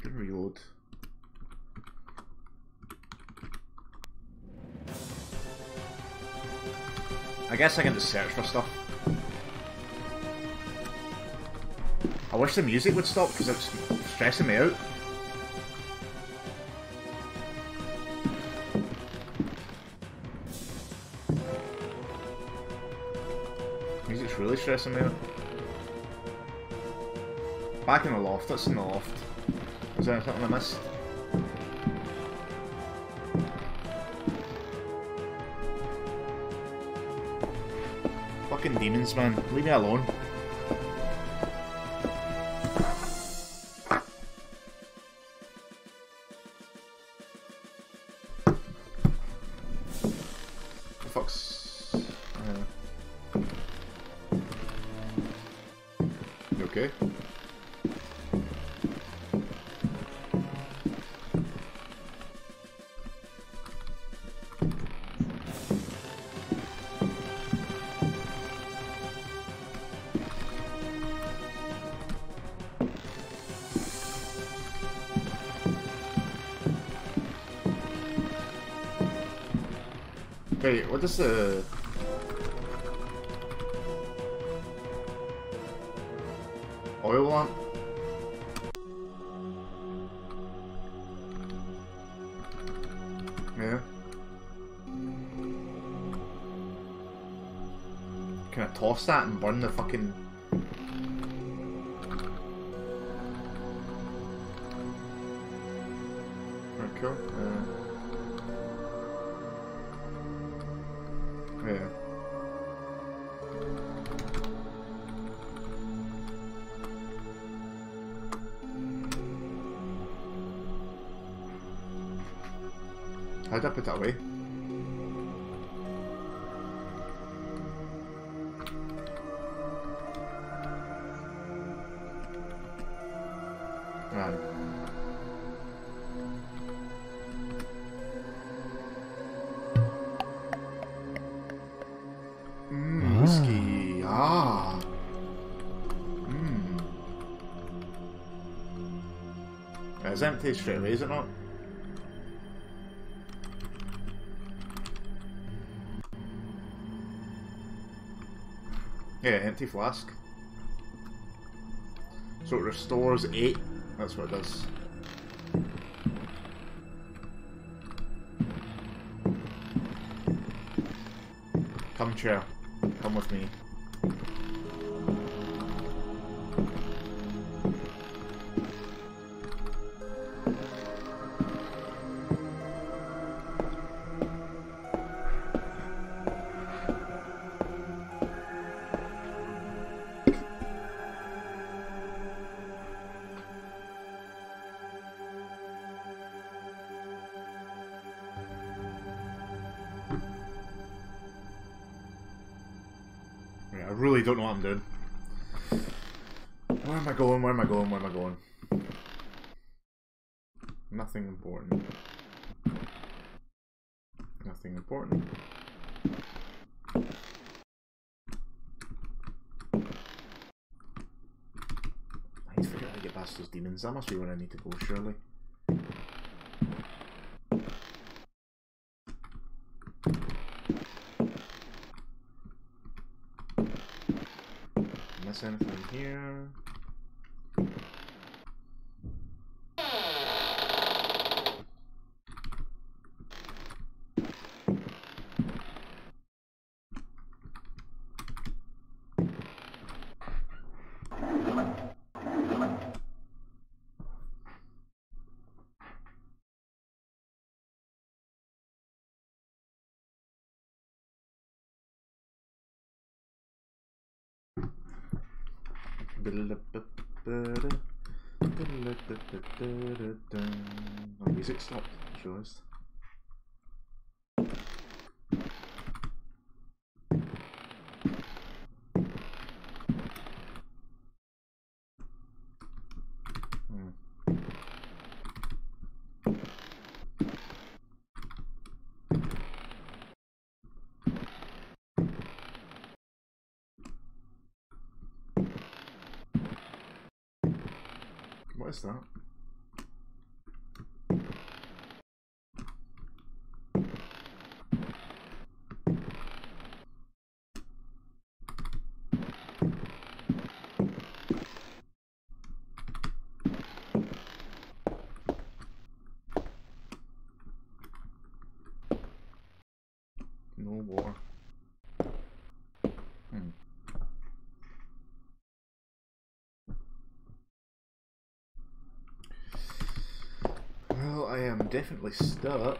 A: Good reload. I guess I can just search for stuff. I wish the music would stop because it's stressing me out. really stressing me out. Back in the loft, that's in the loft. Is there something I missed? Fucking demons, man. Leave me alone. Wait, what is the... Oil lamp? Yeah. Can I toss that and burn the fucking... Right, cool. Uh... that away? Right. Mm, whiskey. Ah. Mm. It's empty straight away, is it not? Empty flask. So it restores 8. That's what it does. Come chair. Come with me. Yeah, I really don't know what I'm doing. Where am I going? Where am I going? Where am I going? Nothing important. Nothing important. I need to figure out how to get past those demons. That must be where I need to go, surely. Miss from here? Realised. Hmm. What is that? War. Hmm. Well, I am definitely stuck.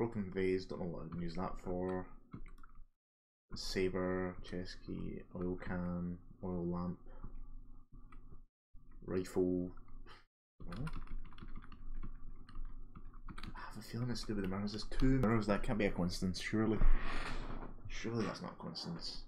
A: broken vase, don't know what I can use that for. Saber, chest key, oil can, oil lamp, rifle. I have a feeling it's to do with the mirrors. There's two mirrors, that can't be a coincidence, surely. Surely that's not a coincidence.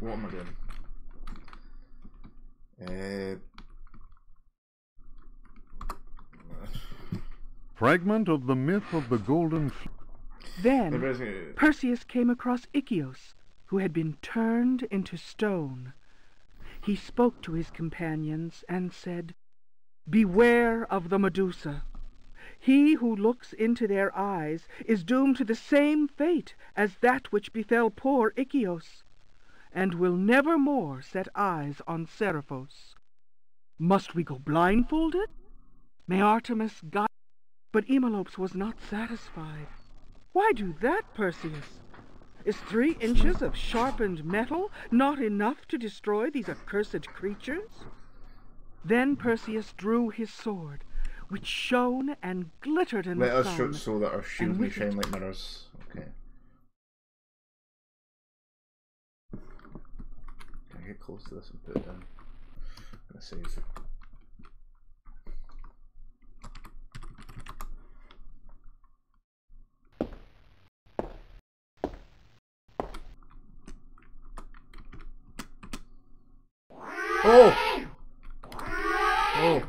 A: What am I doing? Uh,
E: Fragment of the myth of the golden fleece.
F: Then Perseus came across Ichios, who had been turned into stone. He spoke to his companions and said, Beware of the Medusa. He who looks into their eyes is doomed to the same fate as that which befell poor Ichios, and will never more set eyes on Seriphos. Must we go blindfolded? May Artemis guide... But Emelopes was not satisfied. Why do that, Perseus? Is three inches of sharpened metal not enough to destroy these accursed creatures? Then Perseus drew his sword, which shone and glittered in
A: let
F: the
A: us
F: sun.
A: shoot so that our shields may shine like mirrors. Okay. Can I get close to this and put it down? I'm gonna save. Oh! Oh!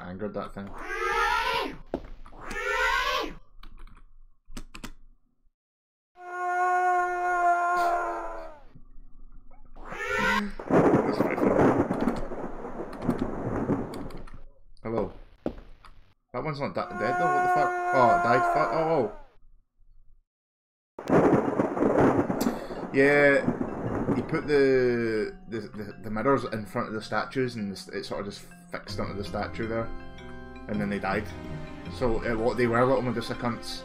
A: I angered that thing. That's very funny. Hello. That one's not dead though, what the fuck? Oh, died? Fuck. Oh, oh. Yeah, he put the the, the the mirrors in front of the statues and it sort of just fixed onto the statue there, and then they died. So uh, what they were little Medusa cunts.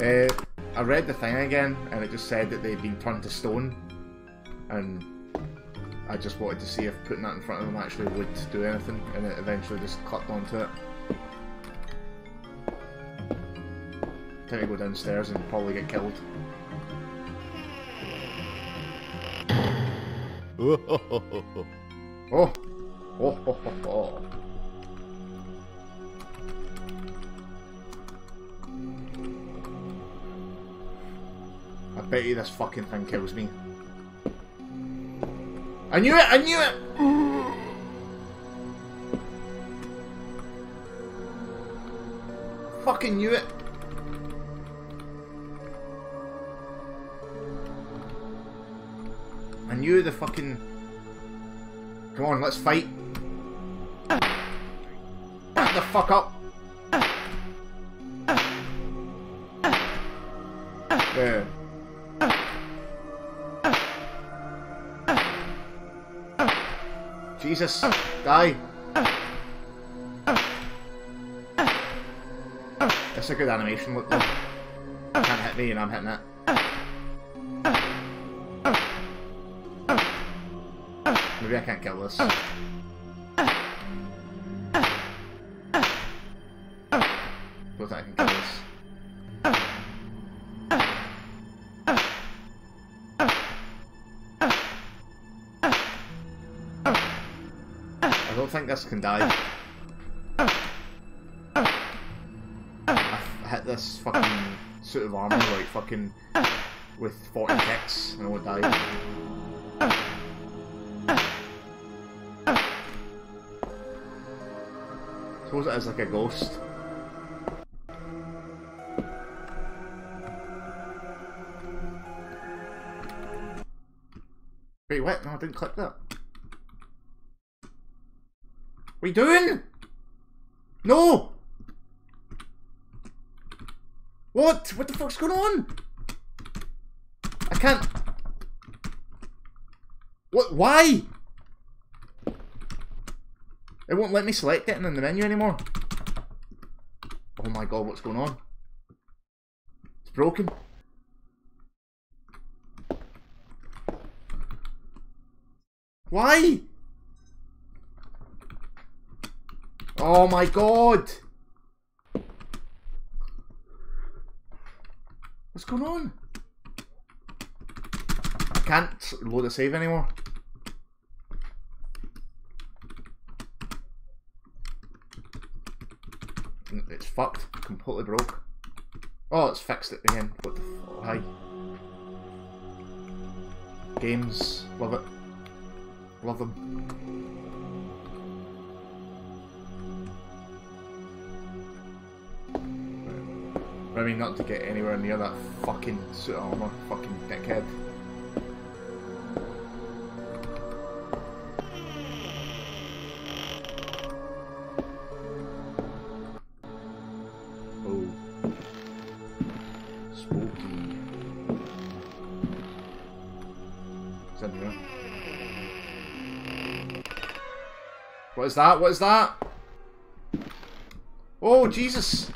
A: Uh, I read the thing again, and it just said that they'd been turned to stone, and I just wanted to see if putting that in front of them actually would do anything, and it eventually just clicked onto it. Time to go downstairs and probably get killed. Oh! Oh, ho, ho, ho. I bet you this fucking thing kills me. I knew it! I knew it! fucking knew it! I knew the fucking. Come on, let's fight. Back the fuck up. Jesus, die. a good animation look though. Can't hit me and I'm hitting it. Maybe I can't kill this. Can die. I hit this fucking suit of armor like fucking with 40 kicks and I won't die. Suppose it is like a ghost. Wait, what? No, I didn't click that. You doing? No! What? What the fuck's going on? I can't... What? Why? It won't let me select it in the menu anymore. Oh my god, what's going on? It's broken. Why? Oh my god! What's going on? I can't load a save anymore. It's fucked. Completely broke. Oh, it's fixed it again. What the f- Hi. Games. Love it. Love them. I mean, not to get anywhere near that fucking suit armor, fucking dickhead. Oh. What is that? What is that? Oh, Jesus!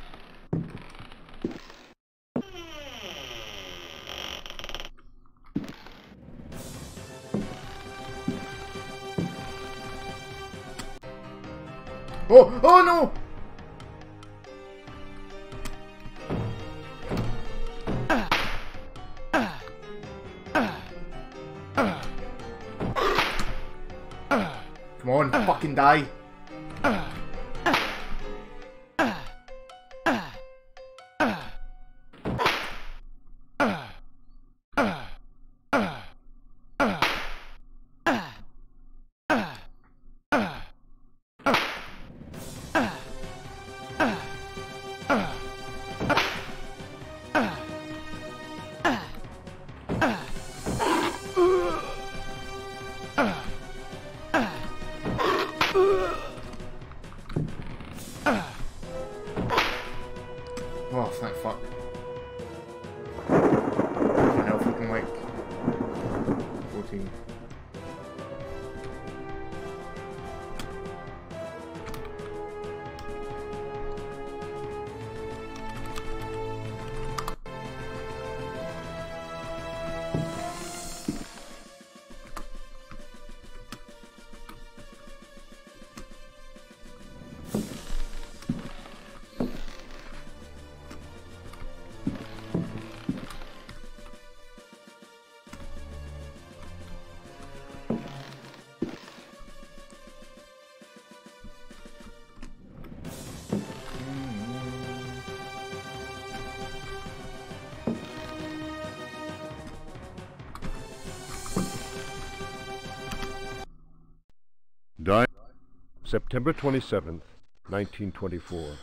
C: September 27th, 1924.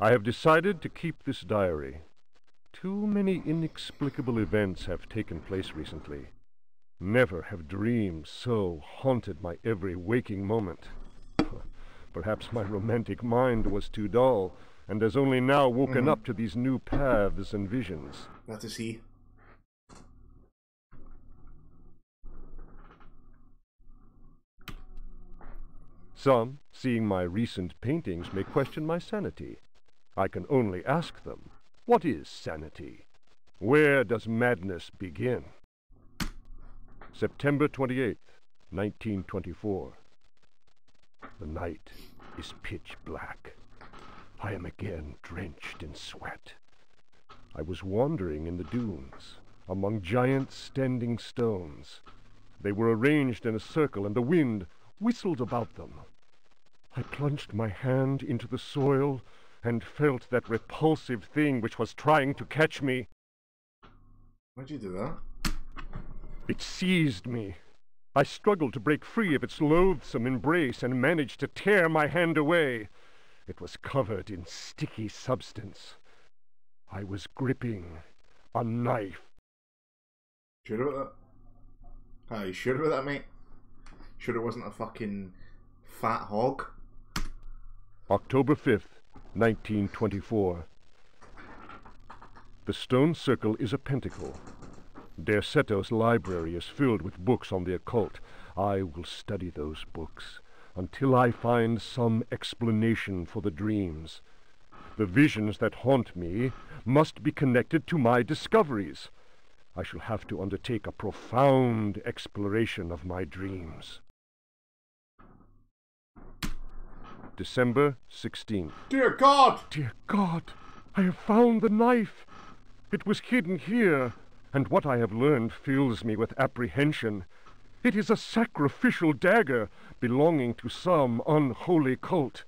C: I have decided to keep this diary. Too many inexplicable events have taken place recently. Never have dreams so haunted my every waking moment. Perhaps my romantic mind was too dull, and has only now woken mm-hmm. up to these new paths and visions.
A: That is he.
C: Some, seeing my recent paintings, may question my sanity. I can only ask them, what is sanity? Where does madness begin? September 28th, 1924. The night is pitch black. I am again drenched in sweat. I was wandering in the dunes, among giant standing stones. They were arranged in a circle, and the wind whistled about them. I plunged my hand into the soil and felt that repulsive thing which was trying to catch me.
A: Why'd you do that?
C: It seized me. I struggled to break free of its loathsome embrace and managed to tear my hand away. It was covered in sticky substance. I was gripping a knife.
A: Sure about that? Are you sure about that, mate? Sure it wasn't a fucking fat hog?
C: October 5th, 1924. The stone circle is a pentacle. Derceto's library is filled with books on the occult. I will study those books until I find some explanation for the dreams. The visions that haunt me must be connected to my discoveries. I shall have to undertake a profound exploration of my dreams. December 16th.
A: Dear God!
C: Dear God, I have found the knife. It was hidden here, and what I have learned fills me with apprehension. It is a sacrificial dagger belonging to some unholy cult.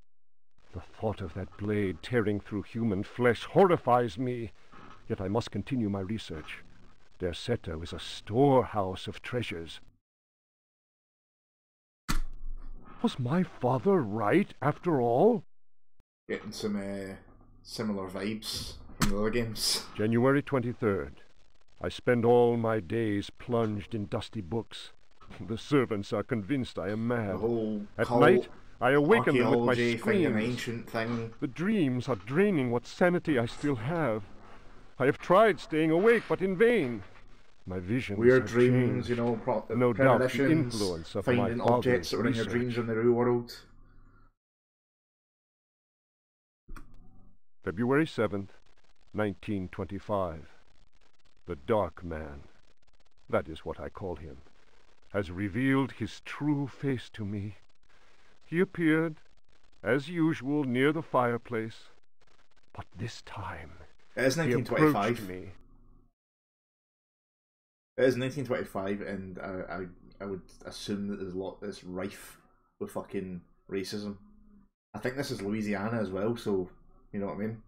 C: The thought of that blade tearing through human flesh horrifies me, yet I must continue my research. Derceto is a storehouse of treasures. Was my father right, after all?
A: Getting some uh, similar vibes from the other games.
C: January 23rd. I spend all my days plunged in dusty books. The servants are convinced I am
A: The
C: mad.
A: whole
C: At night, I awaken them with my
A: archaeology thing, an
C: screams.
A: ancient thing.
C: The dreams are draining what sanity I still have. I have tried staying awake, but in vain. My visions
A: Weird dreams,
C: changed.
A: you know, pro-
C: No doubt the influence of my
A: finding objects that were in your dreams in the real world.
C: February 7th, 1925. The Dark Man, that is what I call him, has revealed his true face to me. He appeared, as usual, near the fireplace, but this time
A: It is
C: he approached me.
A: It is 1925, and I, I, I would assume that there's a lot that's rife with fucking racism. I think this is Louisiana as well, so you know what I mean.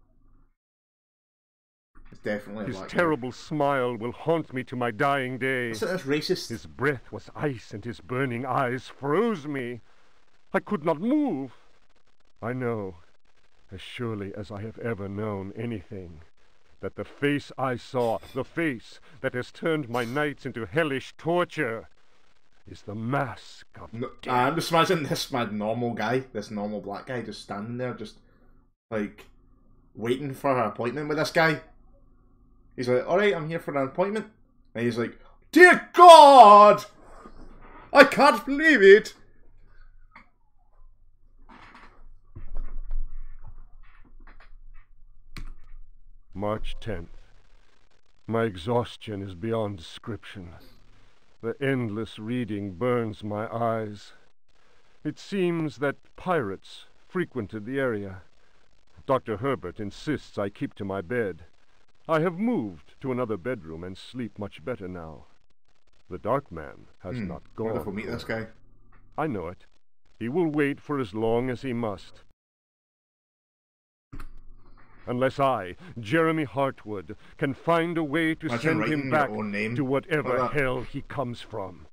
A: It's definitely a
C: His
A: guy.
C: terrible smile will haunt me to my dying day.
A: Listen, that's racist.
C: His breath was ice, and his burning eyes froze me. I could not move. I know, as surely as I have ever known anything, that the face I saw, the face that has turned my nights into hellish torture, is the mask of
A: No,
C: death.
A: I'm just imagining this mad normal guy, this normal black guy, just standing there, just like waiting for an appointment with this guy. He's like, "All right, I'm here for an appointment," and he's like, "Dear God, I can't believe it."
C: March 10th. My exhaustion is beyond description. The endless reading burns my eyes. It seems that pirates frequented the area. Dr. Herbert insists I keep to my bed. I have moved to another bedroom and sleep much better now. The dark man has
A: Hmm,
C: not gone.
A: we meet this guy?
C: I know it. He will wait for as long as he must. Unless I, Jeremy Hartwood, can find a way to
A: Imagine
C: send him back
A: name
C: to whatever
A: like
C: hell he comes from.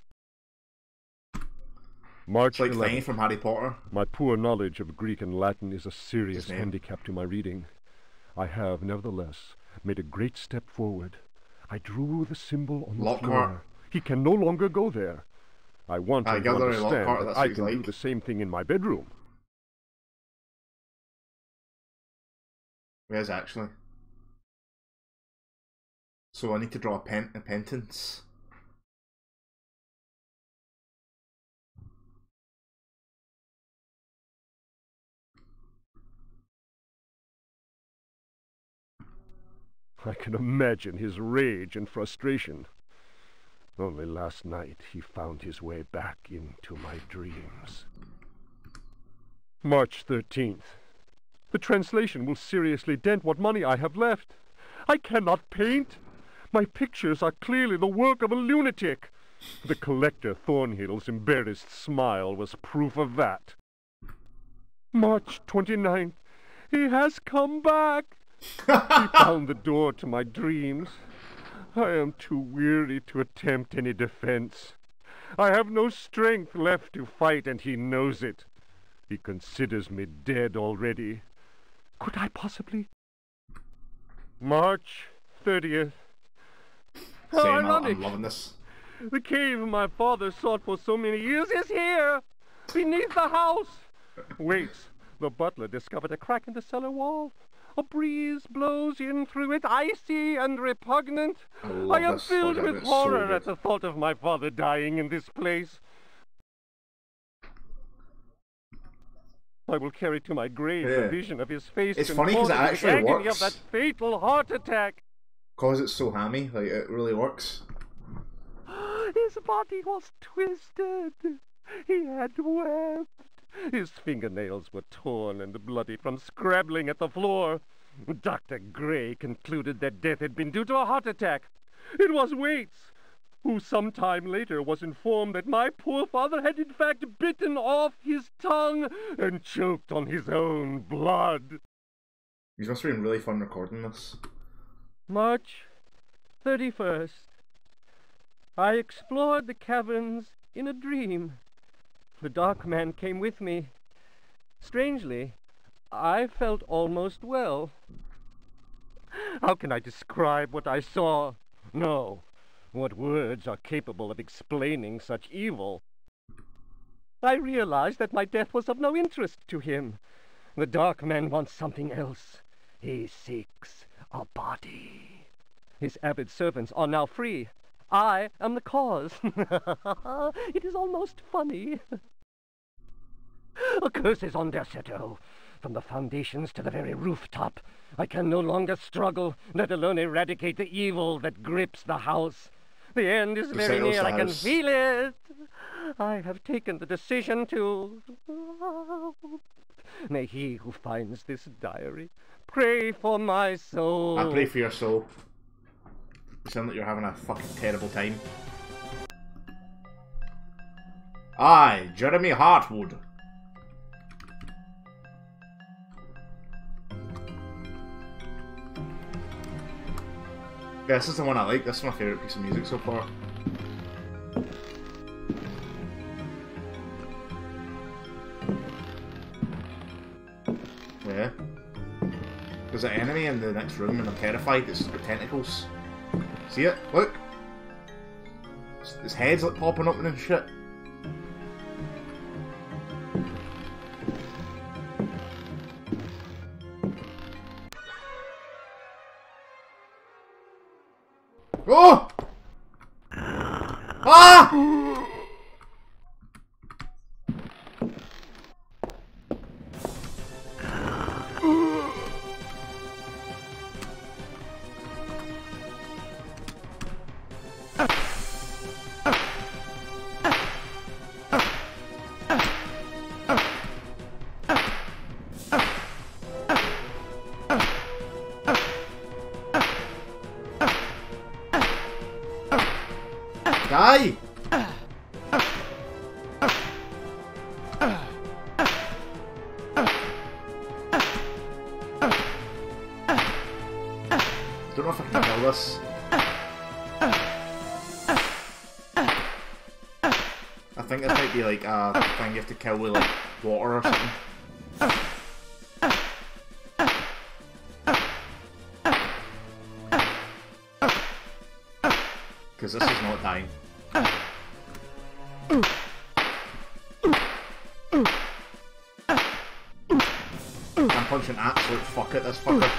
C: March
A: It's like
C: 11th.
A: From Harry Potter.
C: My poor knowledge of Greek and Latin is a serious handicap to my reading. I have, nevertheless, made a great step forward. I drew the symbol on the
A: Lockhart.
C: floor. He can no longer go there. I want
A: Aye,
C: him to understand that I can do the same thing in my bedroom.
A: Where's actually? So I need to draw a, pen- a penance.
C: I can imagine his rage and frustration. Only last night he found his way back into my dreams. March 13th. The translation will seriously dent what money I have left. I cannot paint. My pictures are clearly the work of a lunatic. The collector Thornhill's embarrassed smile was proof of that. March 29th. He has come back. he found the door to my dreams. I am too weary to attempt any defense. I have no strength left to fight, and he knows it. He considers me dead already. Could I possibly? March 30th. How
A: Same, I-
C: ironic.
A: I'm loving this.
C: The cave my father sought for so many years is here, beneath the house. Wait, the butler discovered a crack in the cellar wall. A breeze blows in through it, icy and repugnant.
A: I love
C: I am
A: this
C: oh,
A: filled
C: with
A: it's so
C: horror at the thought of my father dying in this place. I will carry to my grave
A: Yeah.
C: the vision of his face.
A: It's funny 'cause it actually works.
C: of that fatal heart attack.
A: Cause it's so hammy, like it really works.
C: His body was twisted. He had wept. His fingernails were torn and bloody from scrabbling at the floor. Dr. Gray concluded that death had been due to a heart attack. It was Waits, who some time later was informed that my poor father had in fact bitten off his tongue and choked on his own blood.
A: These must have been really fun recording this.
C: March 31st. I explored the caverns in a dream. The dark man came with me. Strangely, I felt almost well. How can I describe what I saw? No. What words are capable of explaining such evil? I realized that my death was of no interest to him. The dark man wants something else. He seeks a body. His avid servants are now free. I am the cause. it is almost funny. A curse is on Derceto. From the foundations to the very rooftop. I can no longer struggle, let alone eradicate the evil that grips the house. The end is very near. I can feel it. I have taken the decision to. May he who finds this diary pray for my soul.
A: I pray for your soul. You sound like you're having a fucking terrible time. I, Jeremy Hartwood. Yeah, this is the one I like. This is my favourite piece of music so far. Yeah. There's an enemy in the next room and I'm terrified. It's got tentacles. See it? Look. His head's like popping up and shit. Oh! To kill with like water or something. Because this is not dying. I'm punching absolute fuck at this fucker.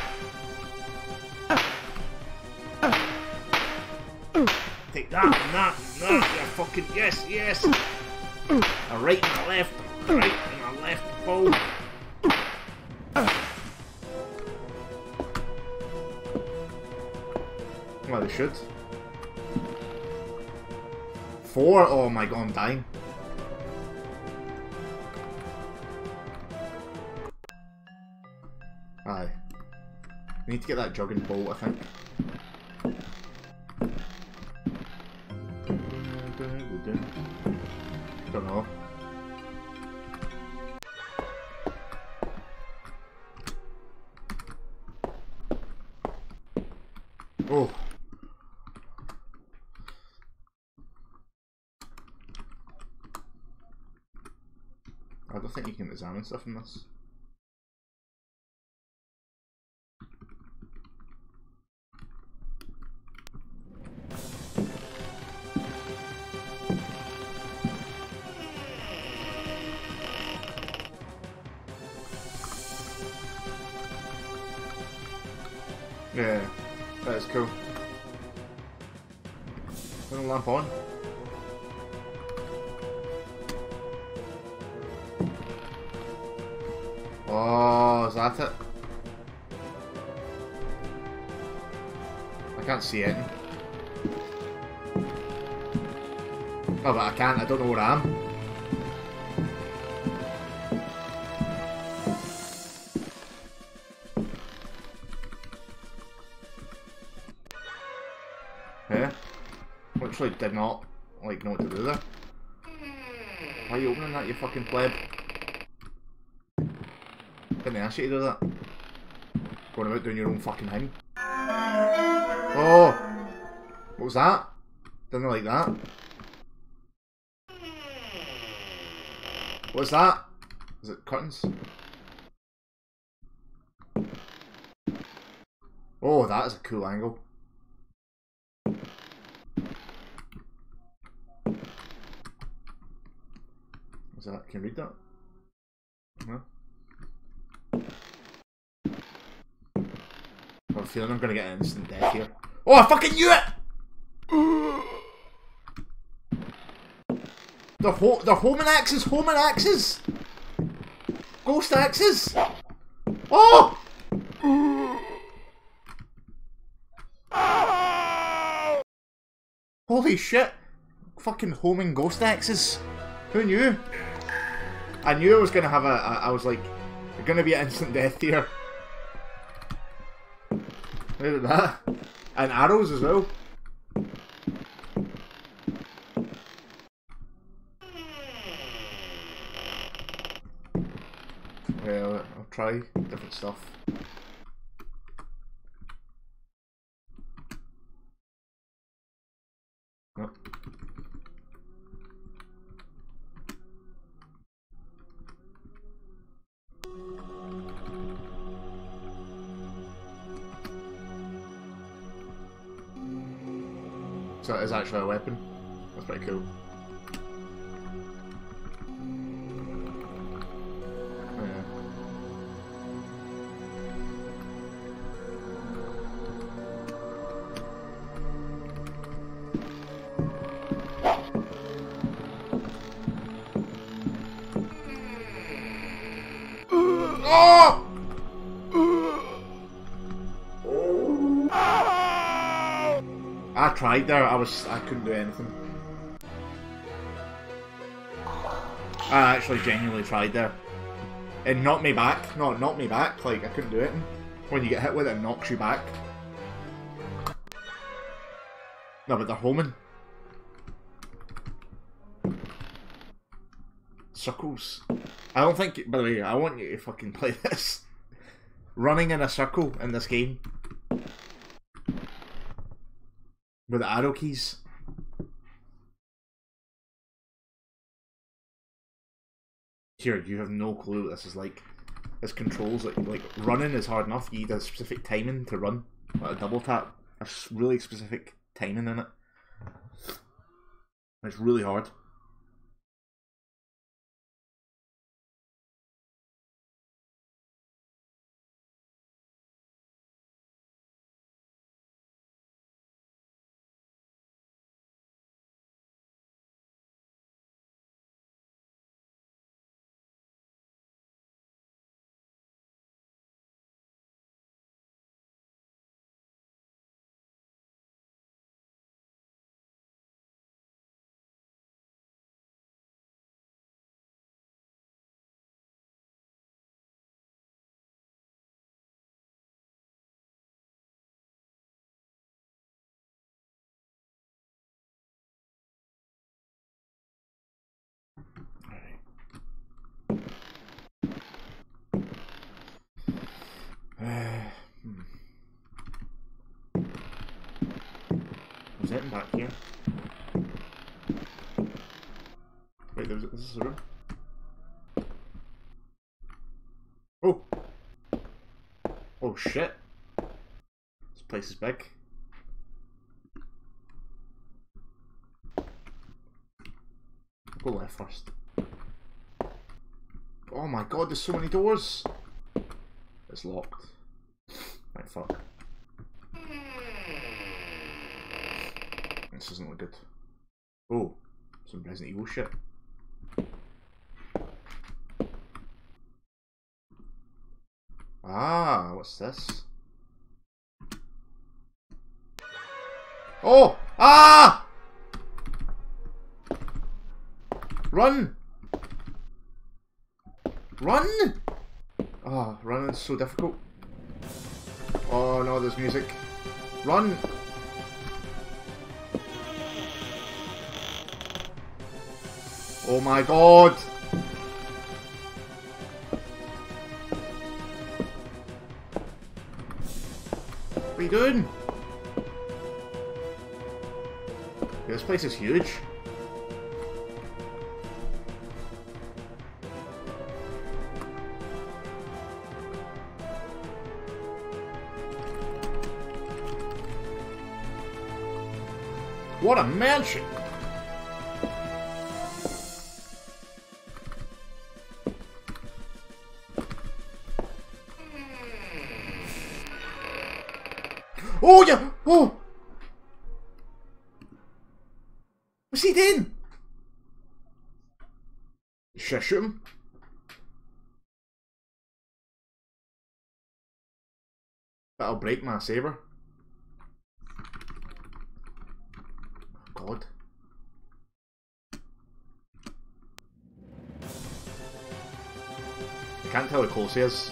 A: Take that and that and that, you fucking yes, yes! A right and a left, a right and a left, boom! should. Four? Oh my god, I'm dying. Aye. We need to get that jogging bolt, I think. Examine stuff in this. Can't. I don't know where I am. Yeah. Literally did not like know what to do there. Why are you opening that, you fucking pleb? Didn't ask you to do that. Going about doing your own fucking thing. Oh! What was that? Didn't like that. What's that? Is it curtains? Oh, that is a cool angle. Is that? Can you read that? No. I'm feeling I'm gonna get an instant death here. Oh, I fucking knew it! The ho the homing axes, homing axes, ghost axes. Oh! Holy shit! Fucking homing ghost axes. Who knew? I knew I was gonna have a. a I was like, gonna be an instant death here. Look at that. And arrows as well. Well, I'll stuff. I there. I was. I couldn't do anything. I actually genuinely tried there. It knocked me back. No, it knocked me back. Like I couldn't do it. When you get hit with it, it knocks you back. No, but they're homing. Circles. I don't think. By the way, I want you to fucking play this. Running in a circle in this game. With the arrow keys. Here, you have no clue what this is like. This controls like like running is hard enough. You need a specific timing to run. Like a double tap. a really specific timing in it. It's really hard. Something back here. Wait, there's this is a room. Oh! Oh shit! This place is big. Go left first. Oh my god, there's so many doors! It's locked. Right, fuck. This doesn't look good. Oh, some Resident Evil shit. Ah, what's this? Oh! Ah! Run! Run! Oh, running is so difficult. Oh no, there's music. Run! Oh my god! What are you doing? This place is huge. What a mansion! Oh yeah! Oh! What's he doing? Should I shoot him? That'll break my saber. Oh, God. I can't tell how close he is.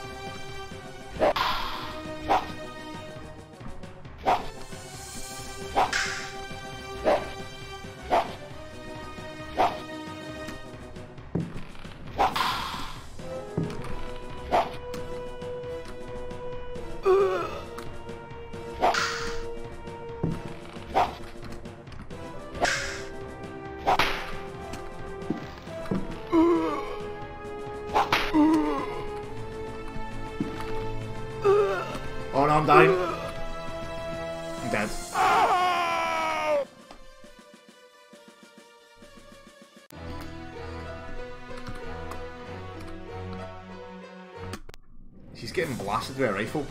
A: Blasted a rifle.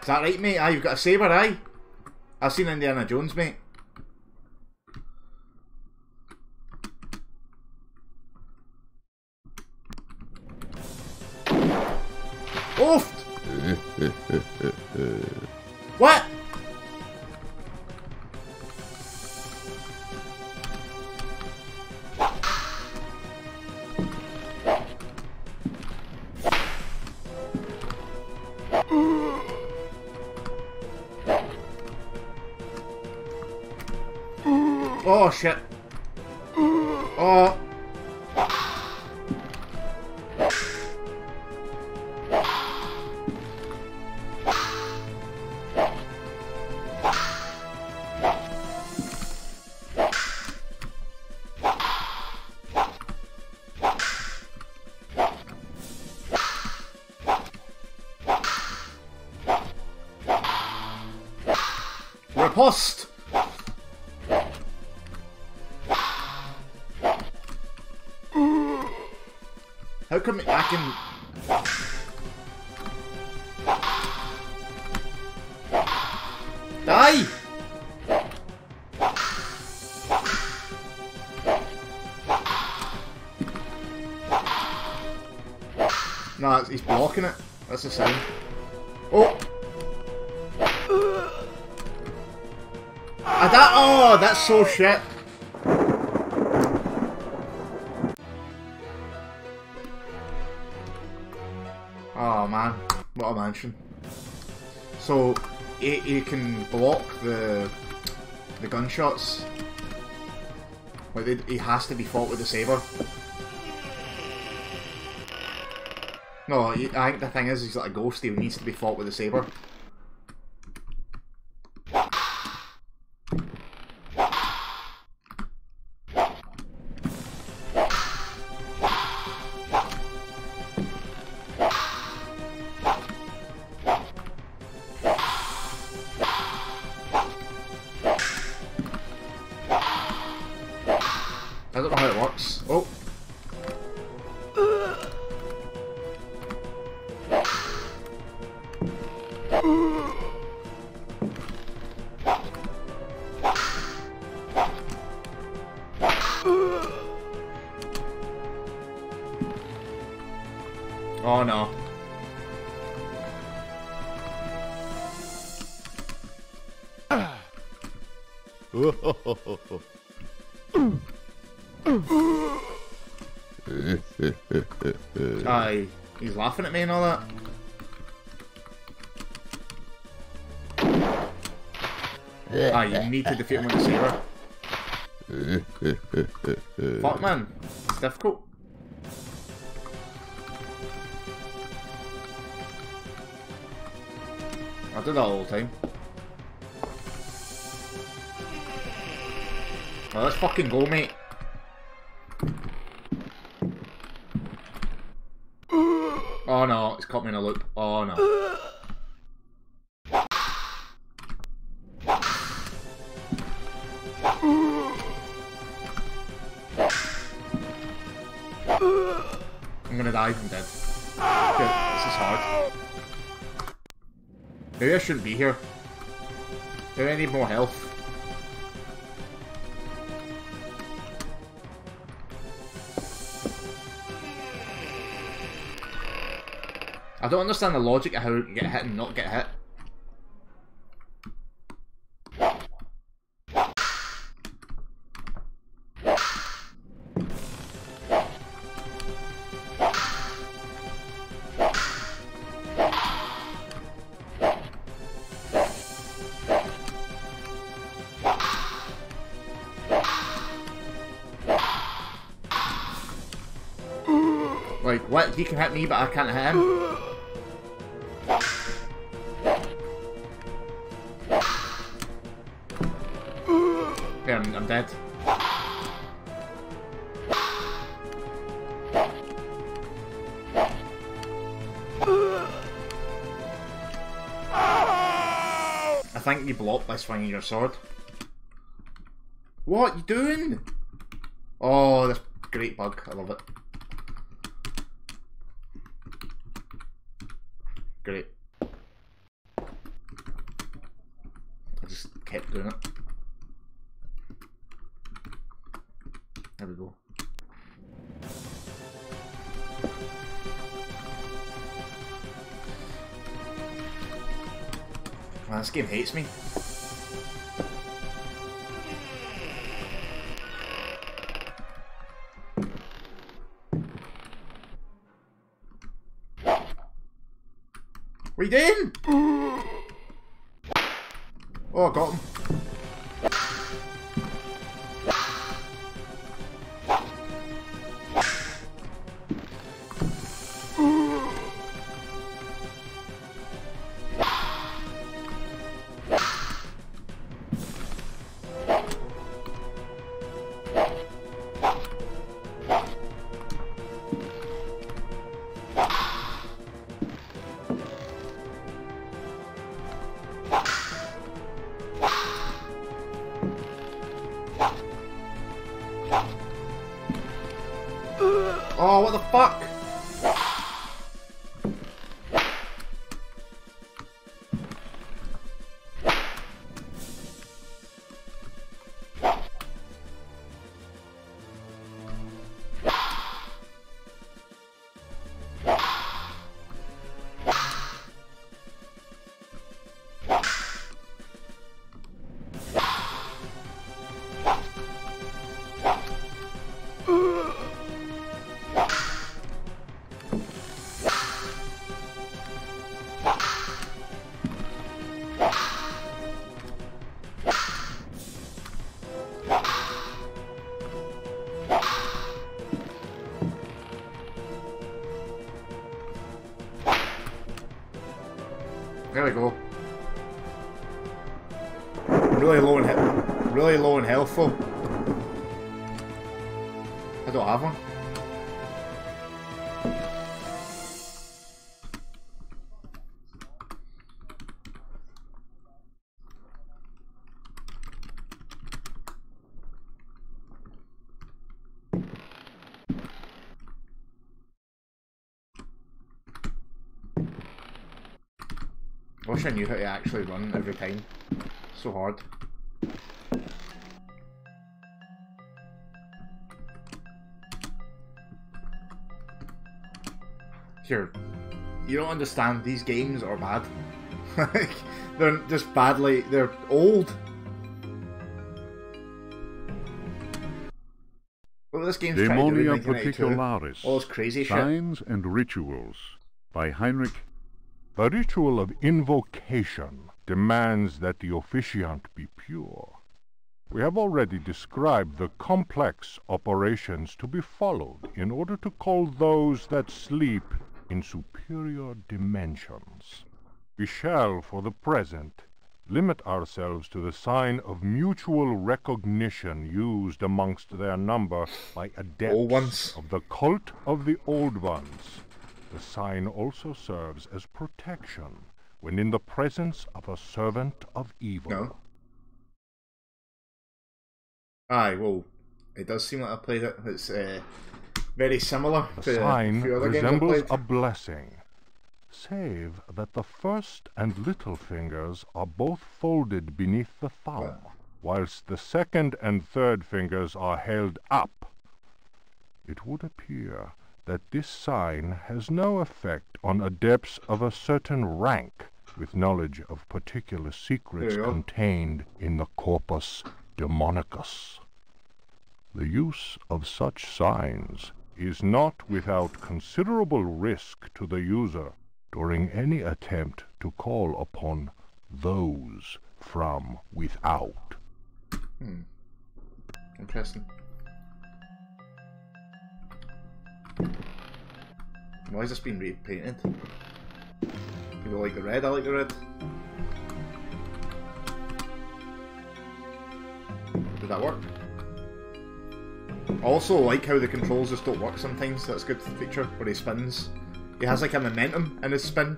A: Is that right, mate? Aye, you've got a saber, aye? I've seen Indiana Jones, mate. Oh, shit. Oh man, what a mansion. So, he, he can block the the gunshots. Like, he has to be fought with a saber. No, I think the thing is, he's like a ghost. He needs to be fought with a saber. Laughing at me and all that. Understand the logic of how you get hit and not get hit. Like, what? He can hit me, but I can't hit him? Swinging your sword. What you doing? Oh, this great bug. I love it. Great. I just kept doing it. There we go. Man, this game hates me. Are? Oh, I got him. There we go. Really low in, really low in health though. Wish I knew how to actually run every time. So hard. Here, you don't understand. These games are bad. like they're just badly. They're old. Well, this game's trying to do
E: Demonia
A: in 1992.
E: Particularis.
A: All this crazy shit.
E: Signs and Rituals by Heinrich
H: The ritual of invocation demands that the officiant be pure. We have already described the complex operations to be followed in order to call those that sleep in superior dimensions. We shall, for the present, limit ourselves to the sign of mutual recognition used amongst their number by adepts of the cult of the Old Ones. The sign also serves as protection when in the presence of a servant of evil.
A: No. Aye, well, it does seem like I played it. It's uh, very similar
H: The
A: to a
H: sign
A: few other games I've
H: resembles a blessing, save that the first and little fingers are both folded beneath the thumb, whilst the second and third fingers are held up. It would appear that this sign has no effect on adepts of a certain rank with knowledge of particular secrets
A: There you go.
H: contained in the corpus demonicus. The use of such signs is not without considerable risk to the user during any attempt to call upon those from without. Hmm.
A: Interesting. Why is this being repainted? You like the red? I like the red. Did that work? I also like how the controls just don't work sometimes. That's a good feature where he spins. He has like a momentum in his spin.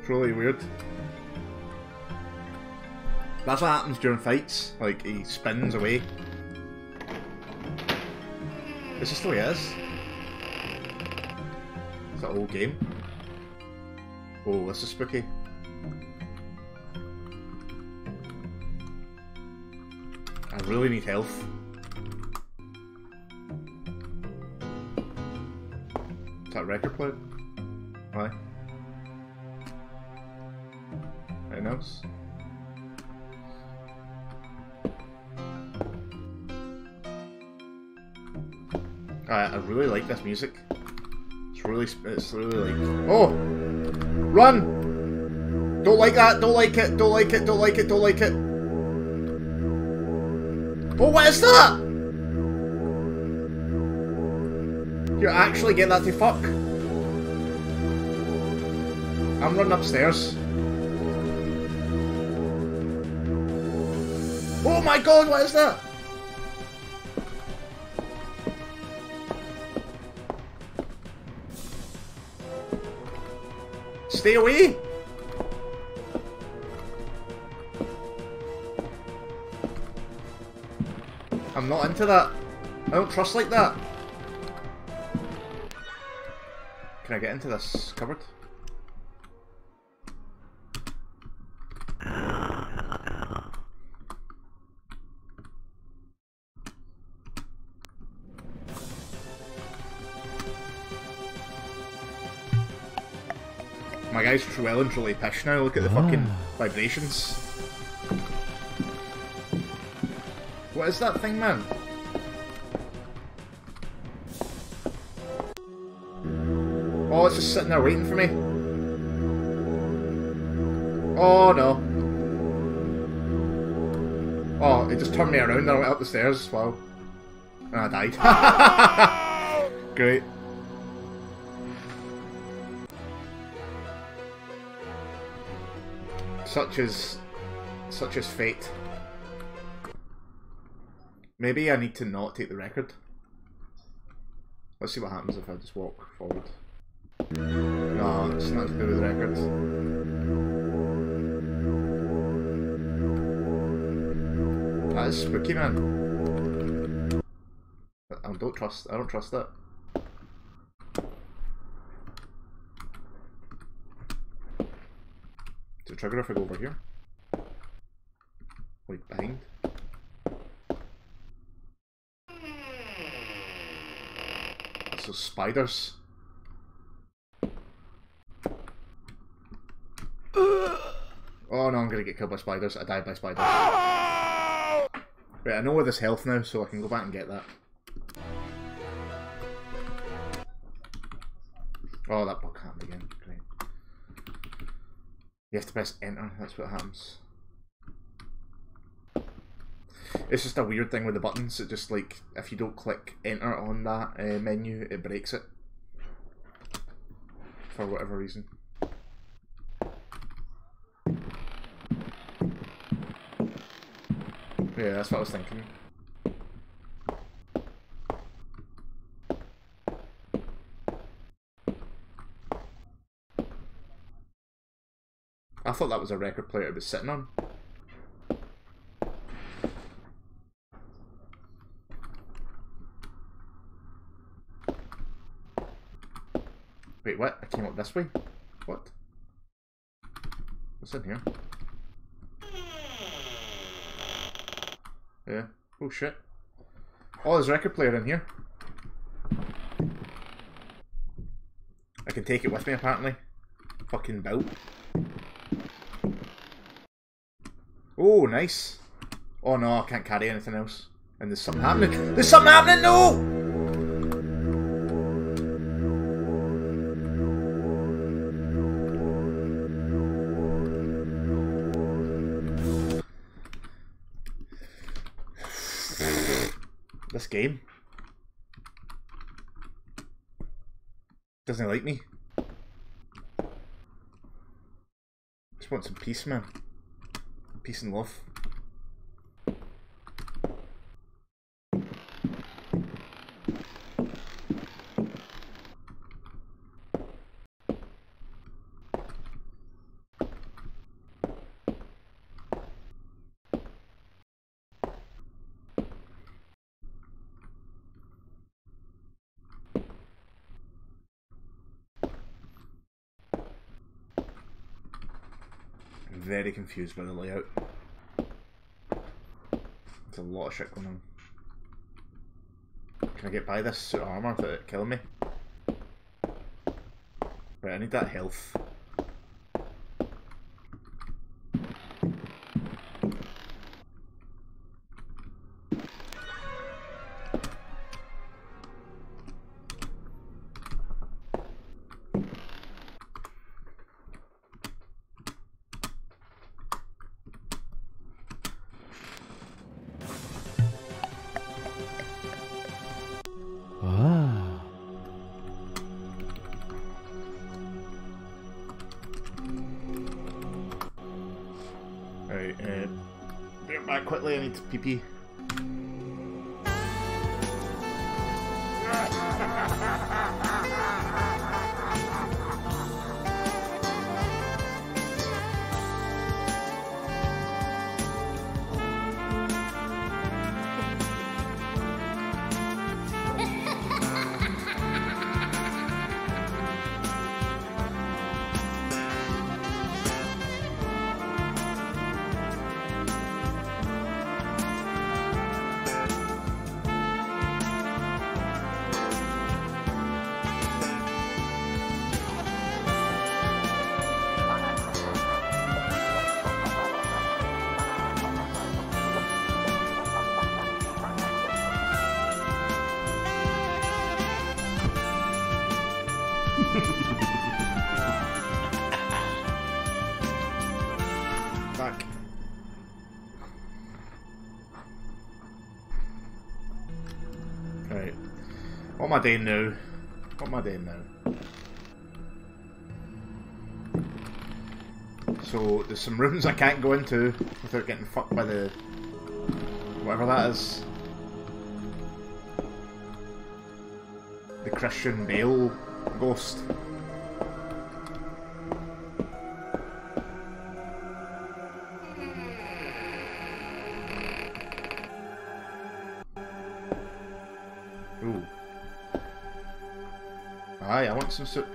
A: It's really weird. That's what happens during fights. Like he spins away. It's just the way it is. That old game. Oh, this is spooky. I really need health. Is that record player? Aye. Anything else? I, I really like this music. It's really, it's really like. Oh, run! Don't like that. Don't like it. Don't like it. Don't like it. Don't like it. Oh, what is that? You're actually getting that to fuck? I'm running upstairs. Oh my god, what is that? Stay away! I'm not into that. I don't trust like that. Can I get into this cupboard? Guy's and truly pissed now. Look at the ah. fucking vibrations. What is that thing, man? Oh, it's just sitting there waiting for me. Oh no. Oh, it just turned me around and I went up the stairs. Wow. And I died. Great. Such as Such as fate. Maybe I need to not take the record. Let's see what happens if I just walk forward. No, it's not to do with records. That is spooky, man. I don't trust. I don't trust that. Does it trigger if I go over here? Like behind? So spiders. Oh no, I'm gonna get killed by spiders. I died by spiders. Right, I know where there's health now, so I can go back and get that. Oh, that bug happened again. Great. You have to press enter, that's what happens. It's just a weird thing with the buttons. It just like, if you don't click enter on that uh, menu, it breaks it. For whatever reason. Yeah, that's what I was thinking. I thought that was a record player it was sitting on. Wait, what? I came up this way? What? What's in here? Yeah. Oh shit. Oh, there's a record player in here. I can take it with me apparently. Fucking bout. Oh, nice. Oh no, I can't carry anything else. And there's something happening. There's something happening! No! This game. Doesn't like me. Just want some peace, man. Peace and love. Confused by the layout. There's a lot of shit going on. Can I get by this suit armour without it killing me? Right, I need that health. I doing now? What am I doing now? So there's some rooms I can't go into without getting fucked by the whatever that is. The Christian Bale ghost. Some soup.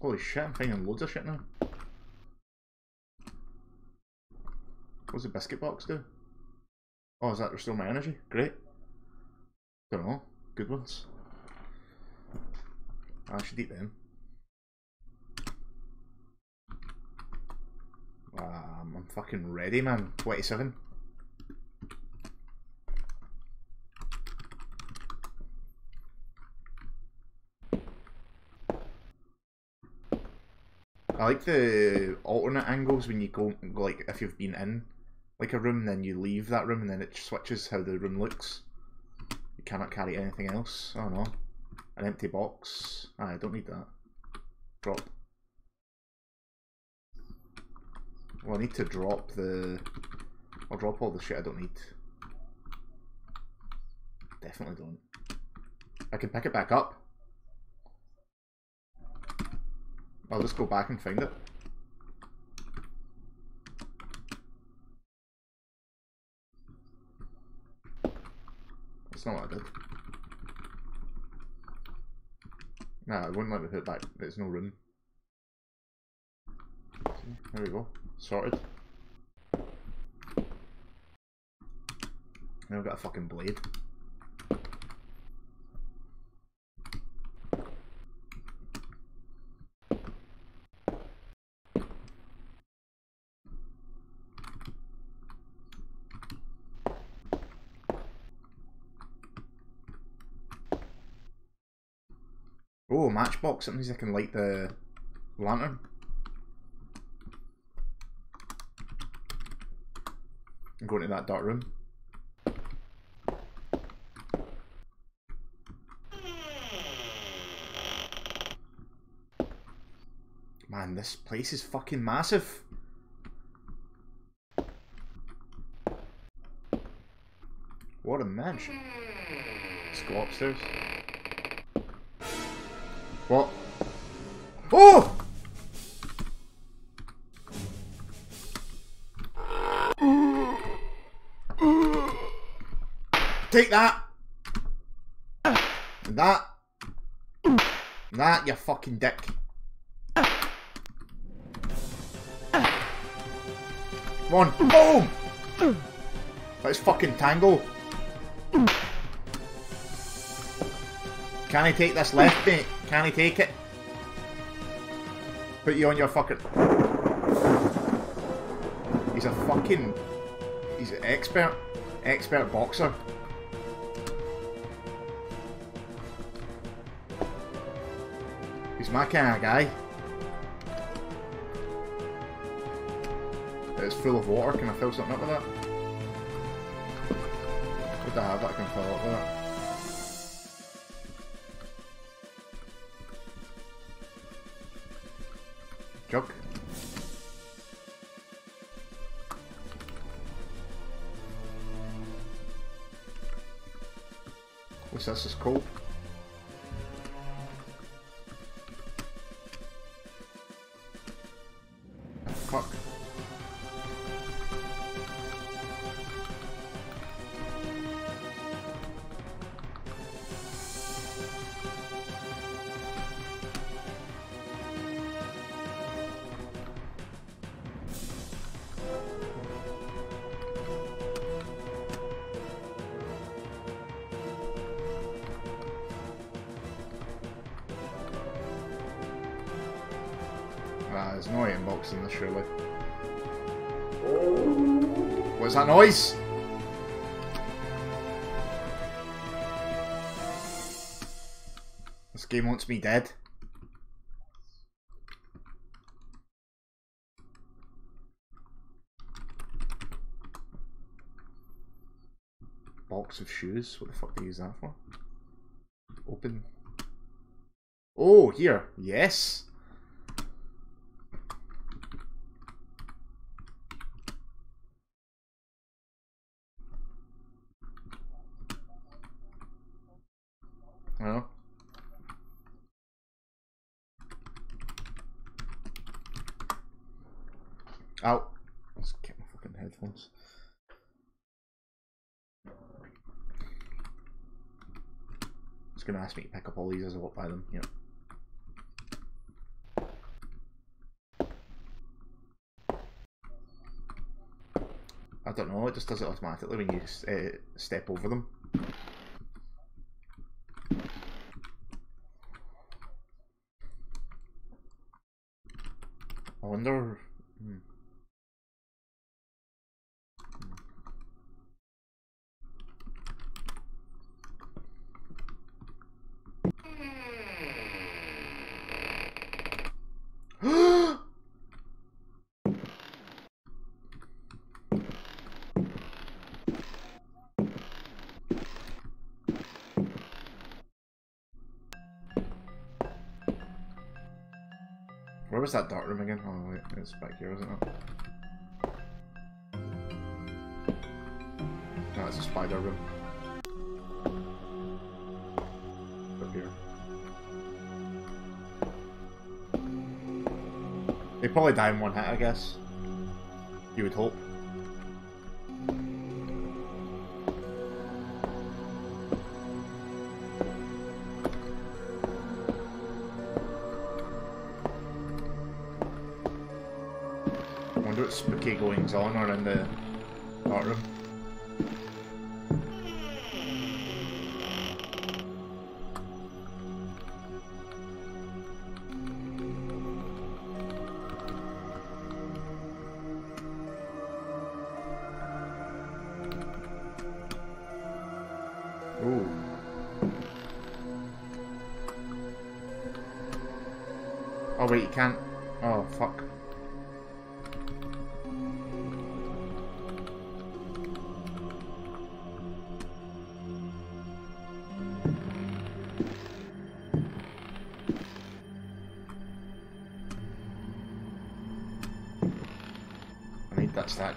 A: Holy shit, I'm finding loads of shit now. What's the biscuit box do? Oh, is that restore my energy? Great. Good ones. I should eat them. Um, I'm fucking ready, man. 27. I like the alternate angles when you go, like, if you've been in like a room, then you leave that room, and then it switches how the room looks. Cannot carry anything else. Oh no. An empty box. Ah, I don't need that. Drop. Well, I need to drop the... I'll drop all the shit I don't need. Definitely don't. I can pick it back up. I'll just go back and find it. Not what I did. Nah, it wouldn't let me put it back. There's no room. There we go. Sorted. Now I've got a fucking blade. Oh, matchbox. That means I can light the lantern. I'm going to that dark room. Man, this place is fucking massive. What a mansion. Let's go upstairs. Take that! That! That, you fucking dick. Come on, boom! Let's fucking tango. Can I take this left, mate? Can I take it? Put you on your fucking... He's a fucking... He's an expert. Expert boxer. He's my kind of guy. It's full of water. Can I fill something up with that? What do I have that I can fill up with that? Jug. What's this? Is coal. This game wants me dead. Box of shoes. What the fuck do you use that for? Open. Oh, here. Yes. Well. Out. Let's get my fucking headphones. It's gonna ask me to pick up all these as I walk by them. I don't know. It just does it automatically when you uh, step over them. I wonder. Hmm. Hmm. Where was that dark room again? Oh wait, it's back here, isn't it? It's a spider room. Up here. They probably die in one hit, I guess. You would hope. Goings on are in the art room.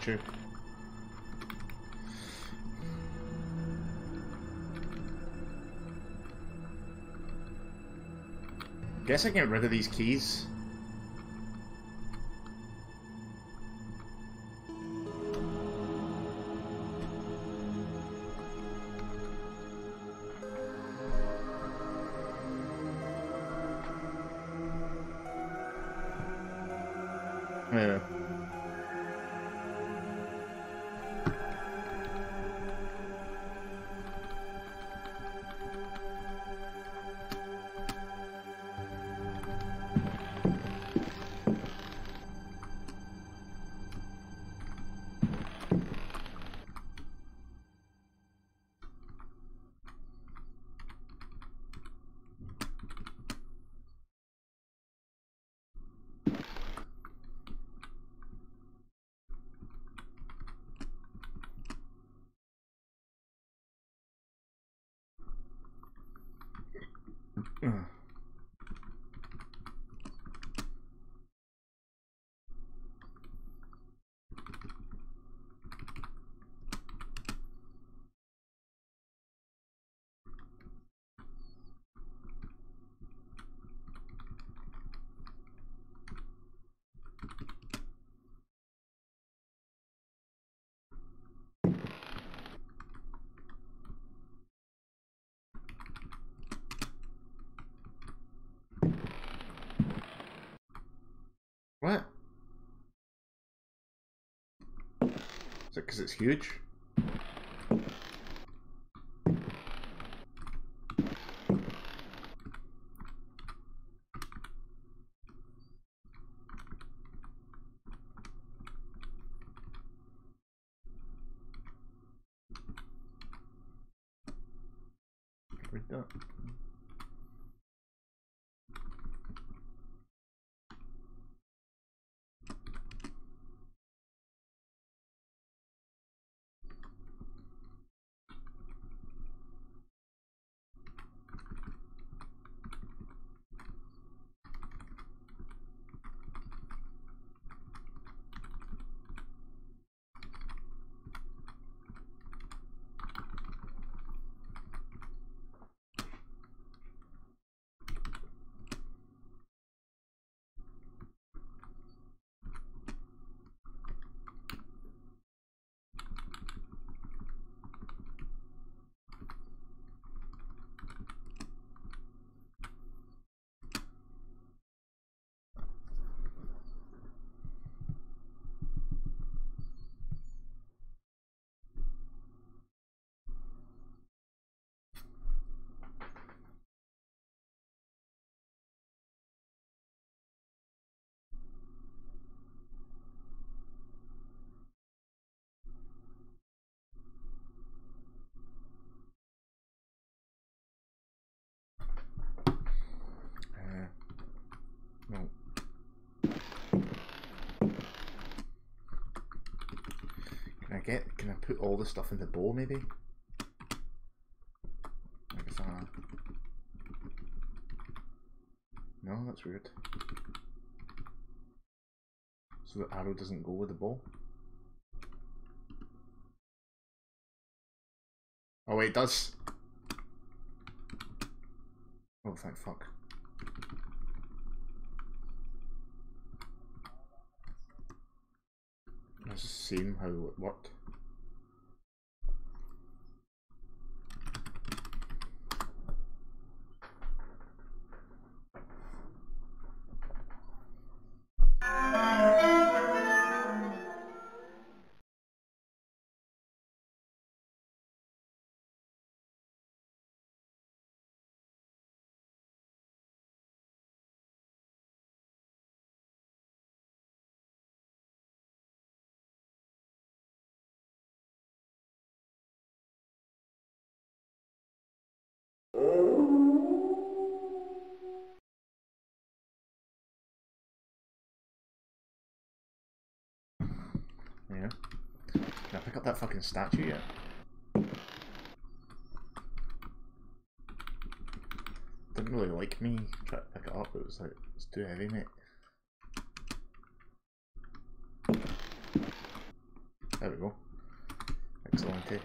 A: That. Guess I get rid of these keys. It's huge? Read that. Get? Can I put all the stuff in the bowl maybe? I guess I. No, that's weird. So the arrow doesn't go with the bowl. Oh wait, it does. Oh thank fuck. Let's see how it worked. Pick up that fucking statue yet? Didn't really like me trying to pick it up, it was like, it's too heavy, mate. There we go. Excellent. Eh?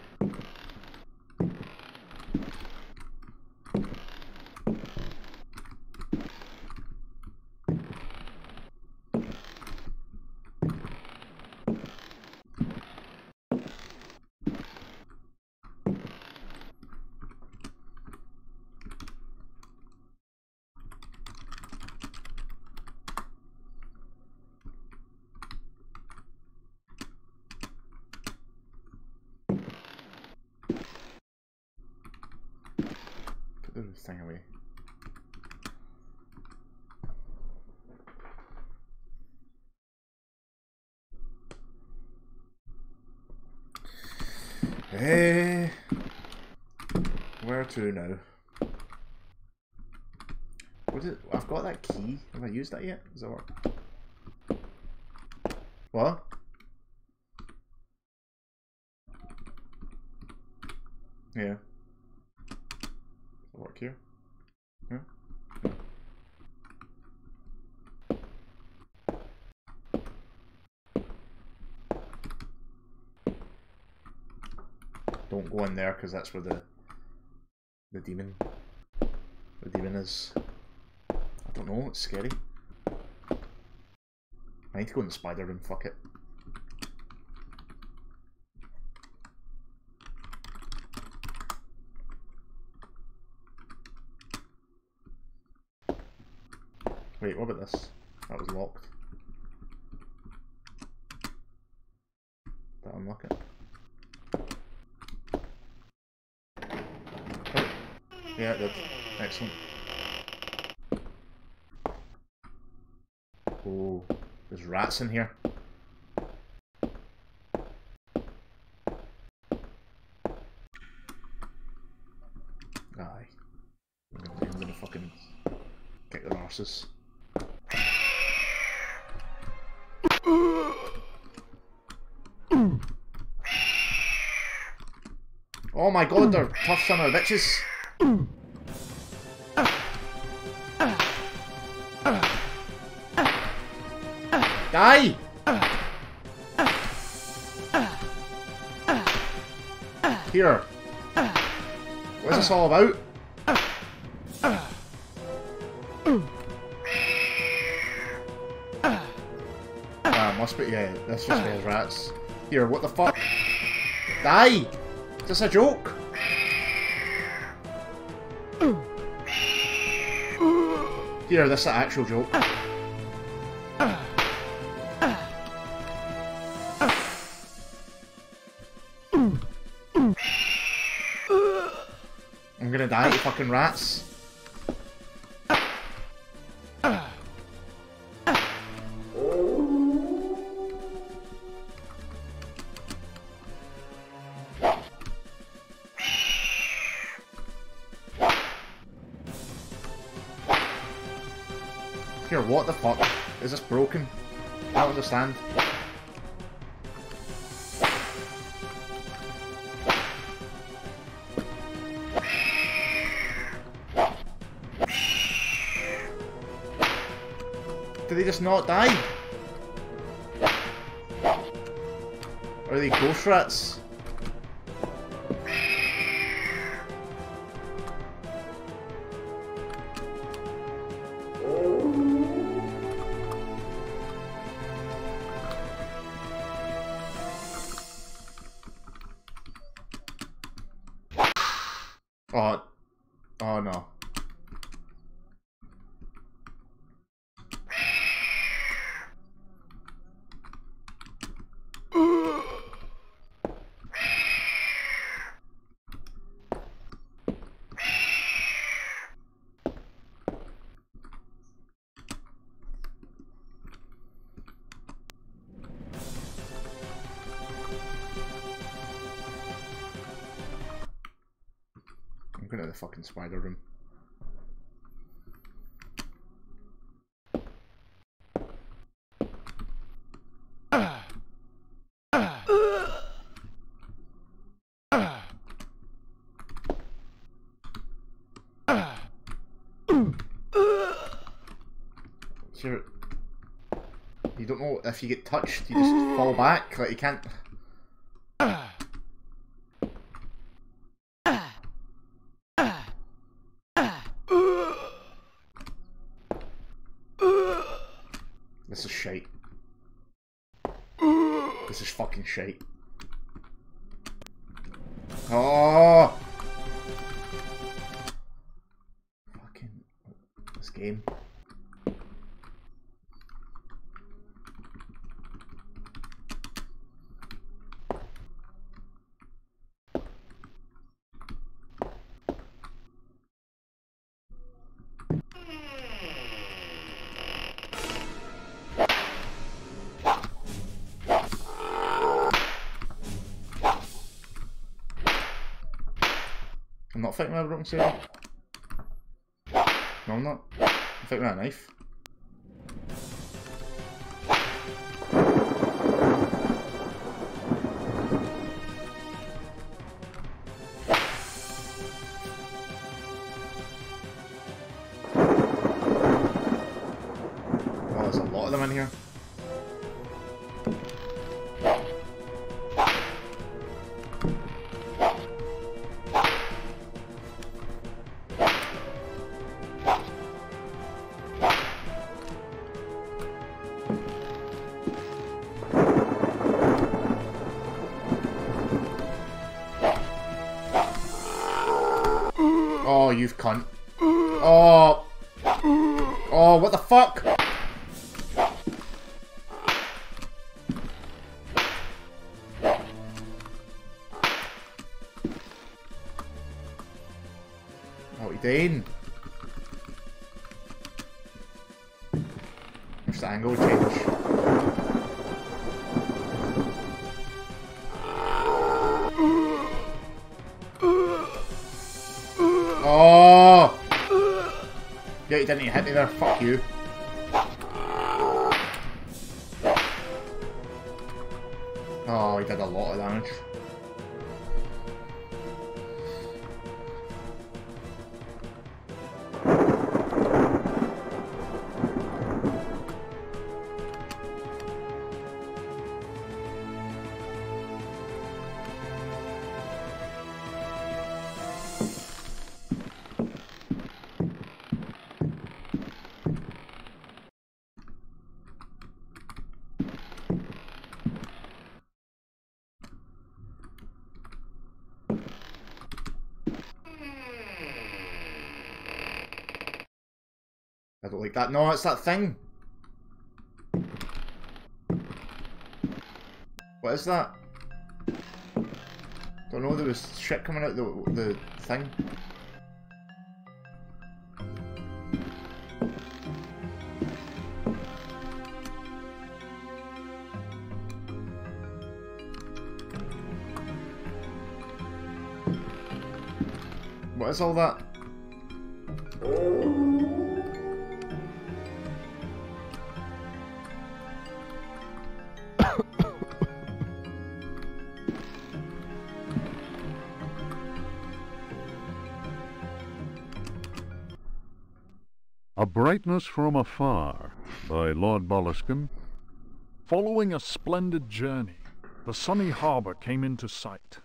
A: Put the thing away. Eh, where now? What is? I've got that key. Have I used that yet? Does that work? What? Yeah. Does that work here? Yeah. Don't go in there because that's where the demon the demon is. I don't know. It's scary. I need to go in the spider room. Fuck it. Wait, what about this? That was locked. Did that unlock it? Oh. Yeah, it did. Excellent. Oh, there's rats in here. Aye. I'm gonna, fucking kick their arses. Oh my god, they're tough son of bitches. All about? Ah, must be, yeah, this just has rats. Here, what the fuck? Die! Is this a joke? Here, this is an actual joke. Fucking rats. Here, what the fuck? Is this broken? I don't understand. Not die? Are they ghost rats? Fucking spider room. You don't know if you get touched, you just fall back. Like you can't. With a broken saber. No, I'm not. I'm fighting with a knife. That. No, it's that thing. What is that? Don't know, there was shit coming out the, the thing. What is all that?
E: A brightness from afar, by Lord Boleskine.
I: Following a splendid journey, the sunny harbour came into sight.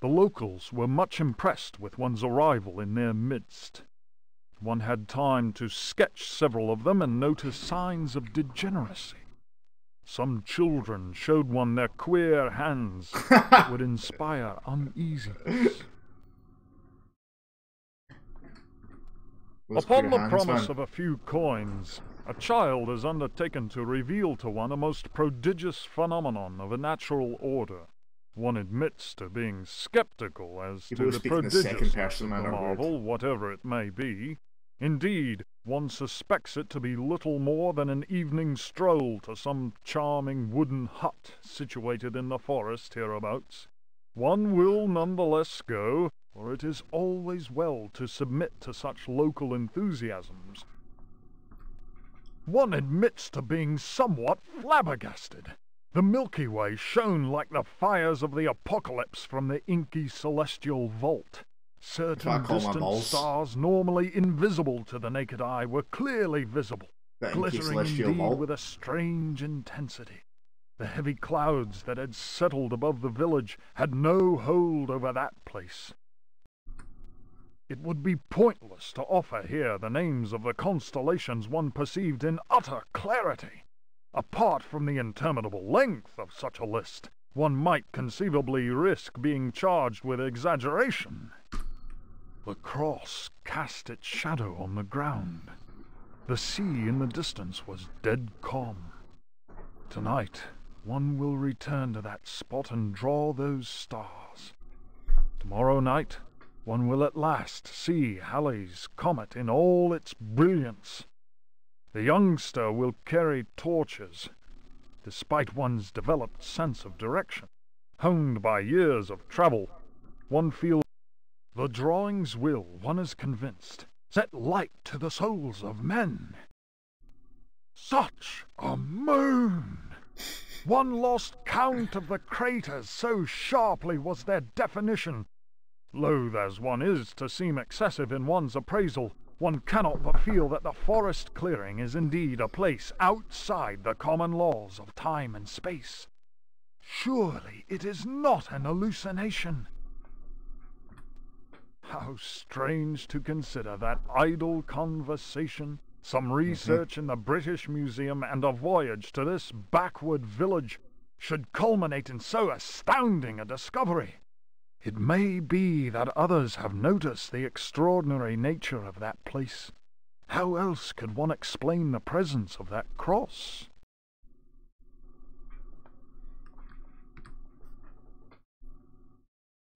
I: The locals were much impressed with one's arrival in their midst. One had time to sketch several of them and notice signs of degeneracy. Some children showed one their queer hands that would inspire uneasiness. Upon the promise of a few coins, a child has undertaken to reveal to one a most prodigious phenomenon of a natural order. One admits to being skeptical as
A: People
I: to the
A: in the
I: prodigiousness of the
A: are weird.
I: marvel, whatever it may be. Indeed, one suspects it to be little more than an evening stroll to some charming wooden hut situated in the forest hereabouts. One will none the less go, for it is always well to submit to such local enthusiasms. One admits to being somewhat flabbergasted. The Milky Way shone like the fires of the apocalypse from the inky celestial vault. Certain distant stars, normally invisible to the naked eye, were clearly visible,
A: inky
I: glittering indeed
A: vault.
I: with a strange intensity. The heavy clouds that had settled above the village had no hold over that place. It would be pointless to offer here the names of the constellations one perceived in utter clarity. Apart from the interminable length of such a list, one might conceivably risk being charged with exaggeration. The cross cast its shadow on the ground. The sea in the distance was dead calm. Tonight, one will return to that spot and draw those stars. Tomorrow night, one will at last see Halley's comet in all its brilliance. The youngster will carry torches, despite one's developed sense of direction. Honed by years of travel, one feels the drawings will, one is convinced, set light to the souls of men. Such a moon! One lost count of the craters, so sharply was their definition. Loath as one is to seem excessive in one's appraisal, one cannot but feel that the forest clearing is indeed a place outside the common laws of time and space. Surely it is not an hallucination. How strange to consider that idle conversation, some mm-hmm. research in the British Museum, and a voyage to this backward village should culminate in so astounding a discovery. It may be that others have noticed the extraordinary nature of that place. How else could one explain the presence of that cross?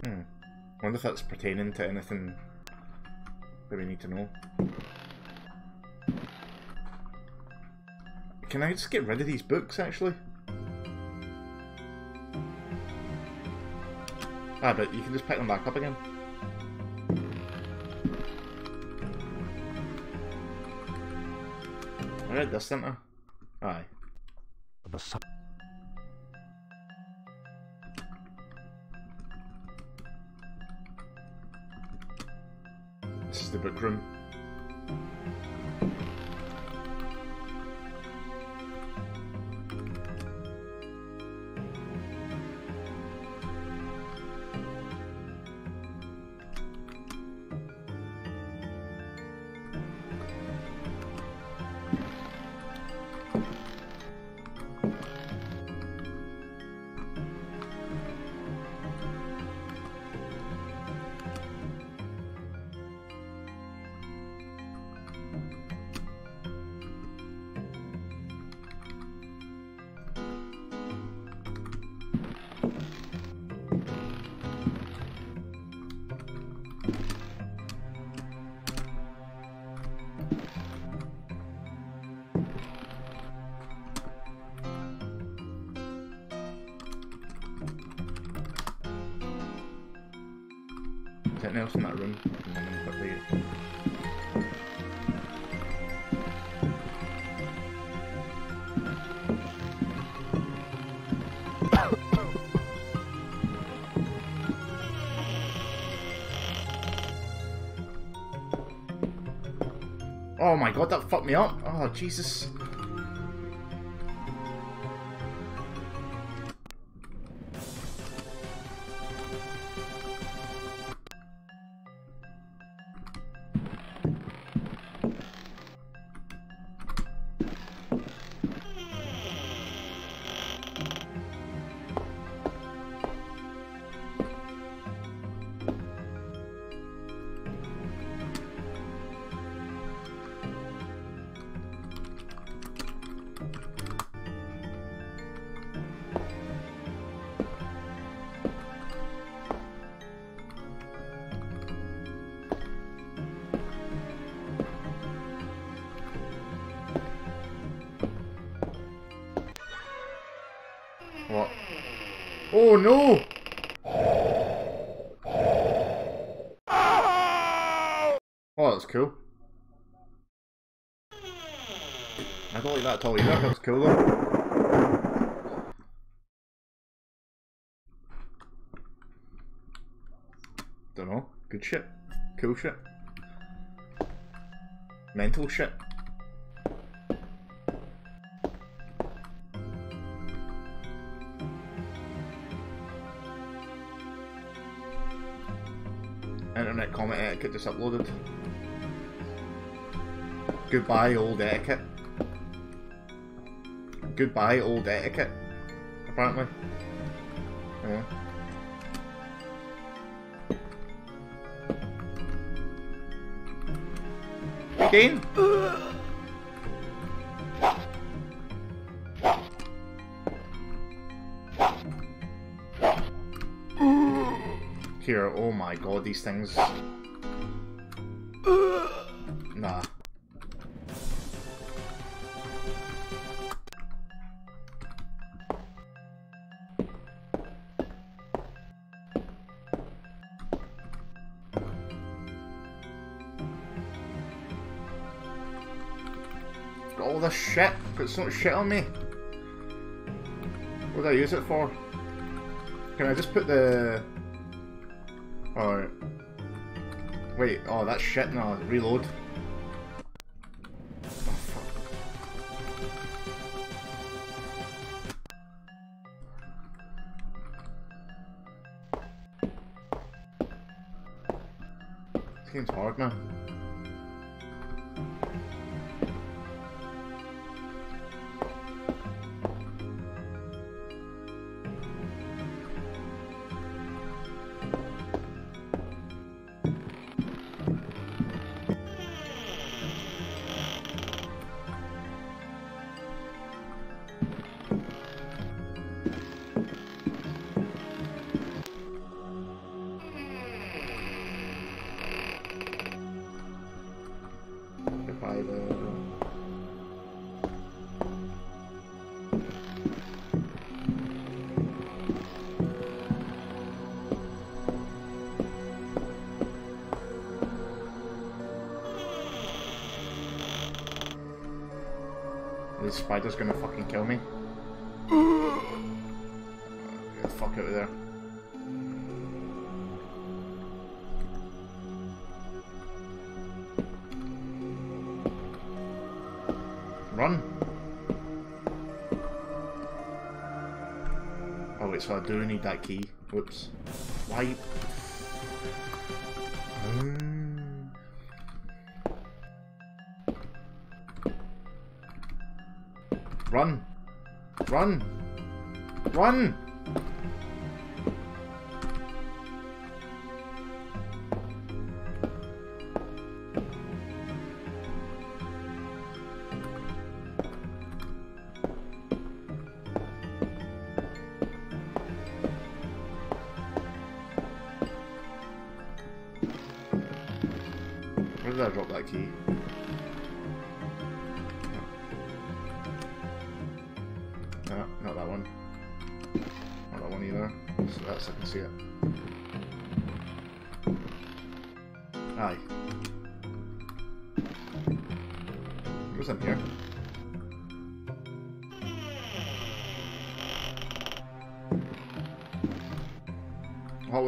A: Hmm. wonder if that's pertaining to anything that we need to know. Can I just get rid of these books, actually? Ah, but you can just pick them back up again. I read this, didn't I? Aye. This is the book room. Oh my god, that fucked me up. Oh, Jesus. Shit. Mental shit. Internet comment etiquette just uploaded. Goodbye, old etiquette. Goodbye, old etiquette. Apparently. Again? Here, oh my god, these things. So much shit on me. What do I use it for? Can I just put the... Or... Wait, oh that's shit now. Reload. I do need that key. Whoops.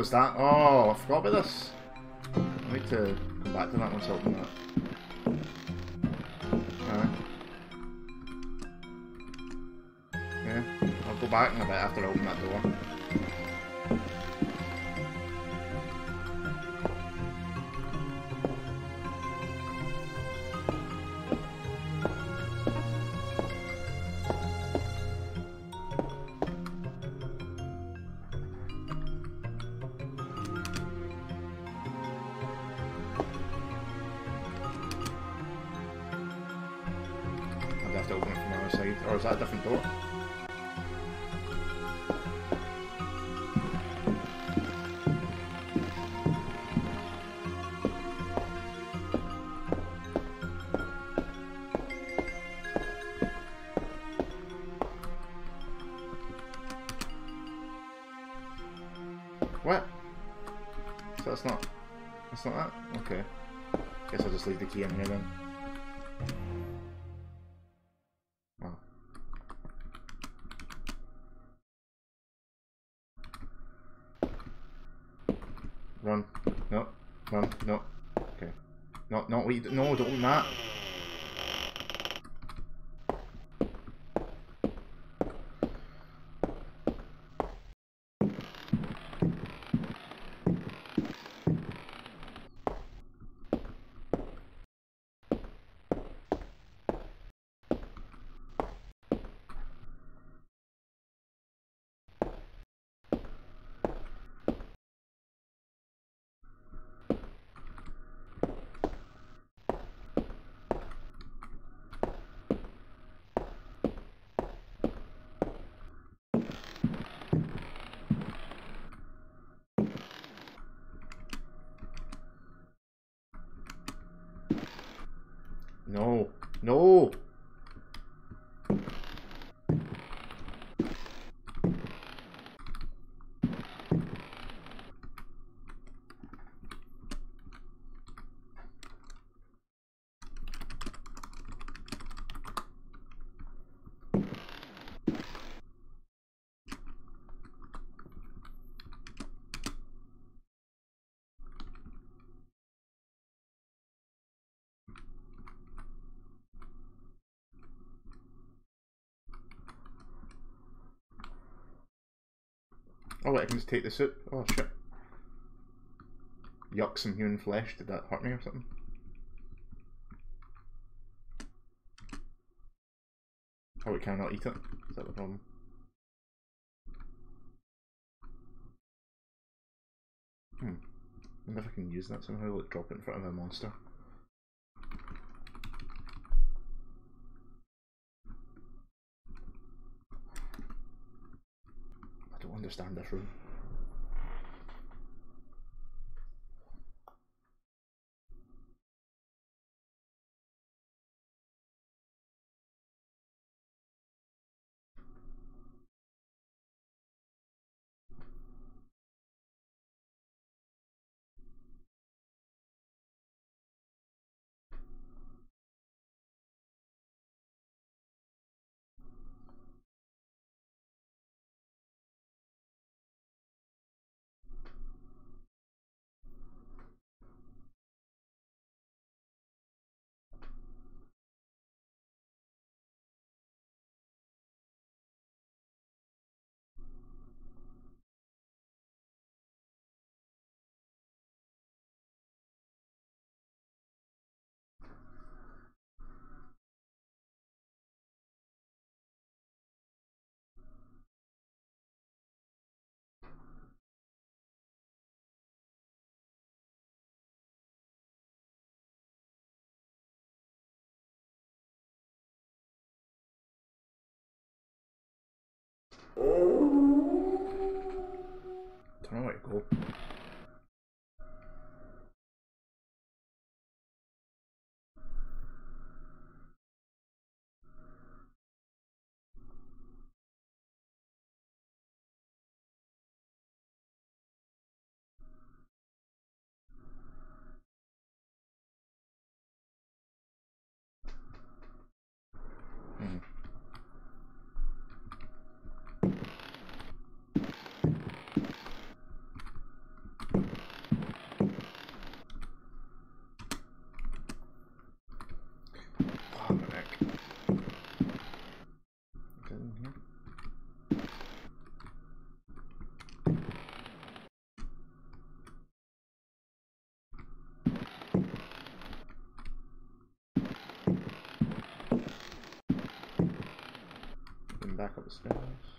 A: Was that? Oh, I forgot about this. I need to come back to that once I open that. Alright. Yeah, I'll go back in a bit after I open that door. Is that a different door? What? So that's not... That's not that? Okay. Guess I'll just leave the key in here then. Not do. No, don't do that. No. No! Oh wait, I can just take the soup. Oh shit. Yuck, some human flesh. Did that hurt me or something? Oh, we cannot eat it? Is that the problem? Hmm. I wonder if I can use that somehow, like drop it in front of a monster. I don't understand this room. Don't know where to go. Hmm. Oh, my neck. Is that in here? Then back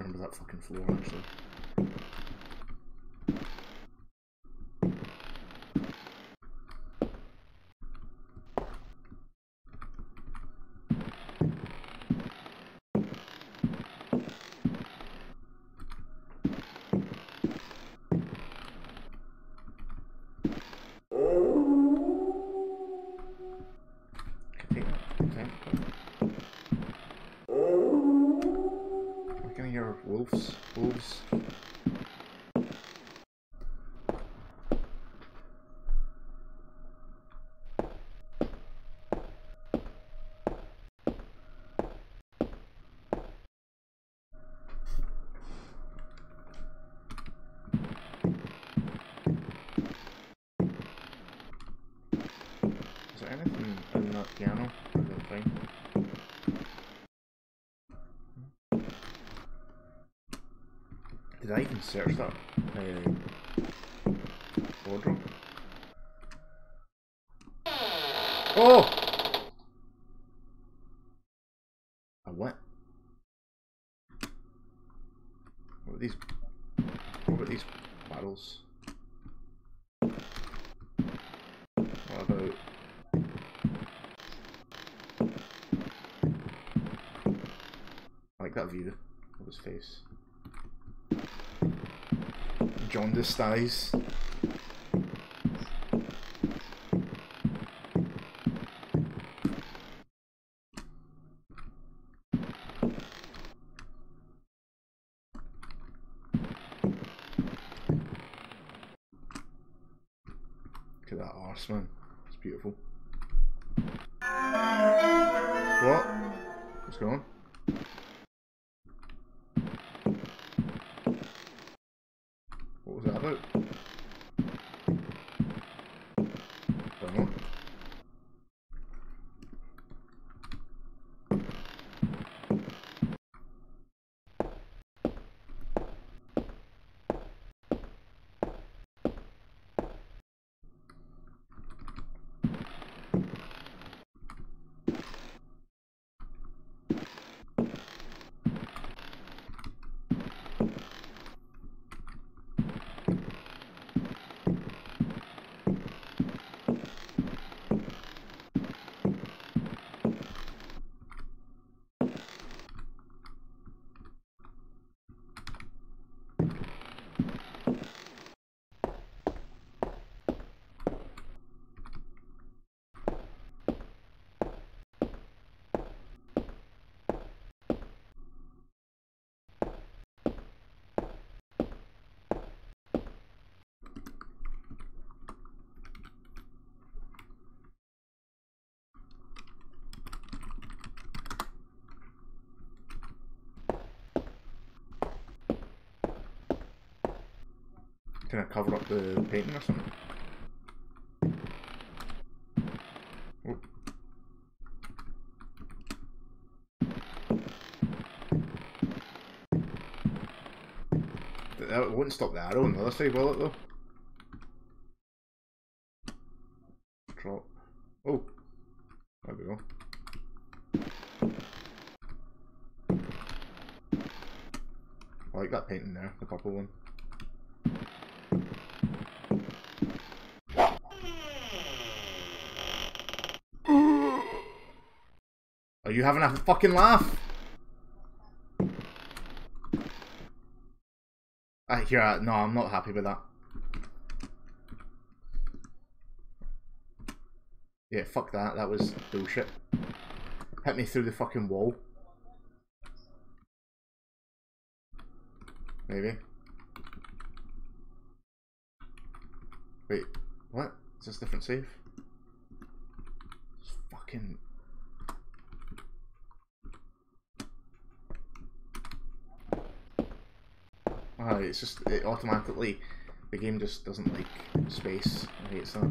A: remember that fucking floor, actually. Did I even search that uh, wardrobe? Oh! A what? What are these? What are these barrels? What about? I like that view of his face. Jaundiced eyes. Look at that arse, man. It's beautiful. What? What's going on? What was that about? Don't know. Can I cover up the painting or something? That wouldn't stop the arrow on the other side, will it though? Drop. Oh. There we go. I like that painting there, the purple one. You having a fucking laugh? I hear that. No, I'm not happy with that. Yeah, fuck that. That was bullshit. Hit me through the fucking wall. Maybe. Wait, what? Is this different save? It's fucking. Ah, it's just it automatically the game just doesn't like space. I hate that.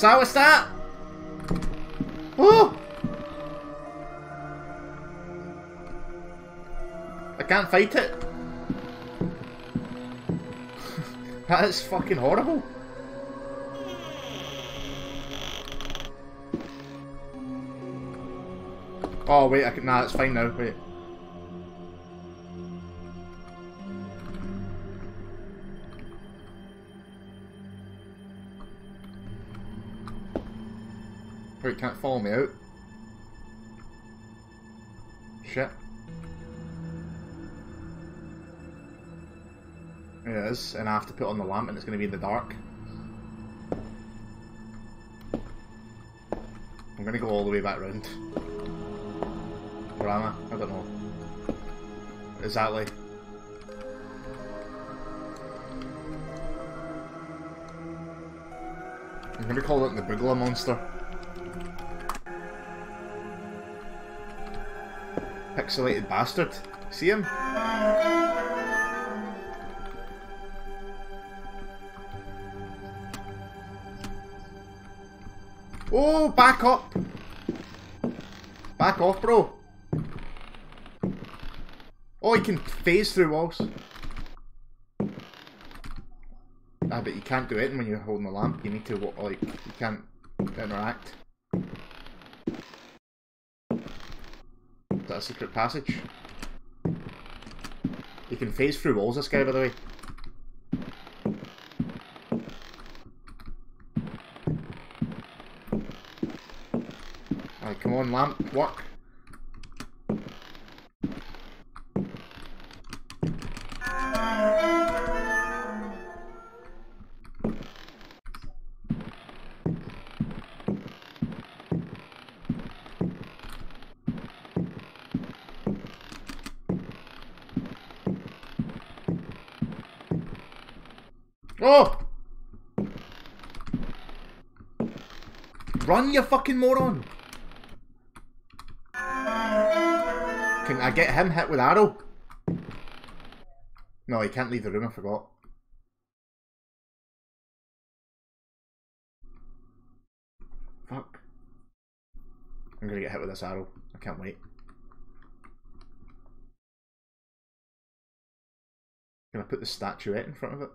A: What's that? That? Oh! I can't fight it. that is fucking horrible. Oh wait, I can. Nah, it's fine now. Wait. Can't follow me out. Shit. It is, and I have to put on the lamp and it's going to be in the dark. I'm going to go all the way back round. Where am I? I don't know. Exactly. I'm going to call it the Boogla Monster. Pixelated bastard. See him? Oh, back up! Back off, bro! Oh, he can phase through walls. Ah, but you can't do it when you're holding the lamp. You need to, like, you can't interact. Is that a secret passage? You can phase through walls, this guy, by the way. Come on, lamp, work. Run, you fucking moron! Can I get him hit with arrow? No, he can't leave the room, I forgot. Fuck. I'm gonna get hit with this arrow. I can't wait. Can I put the statuette in front of it?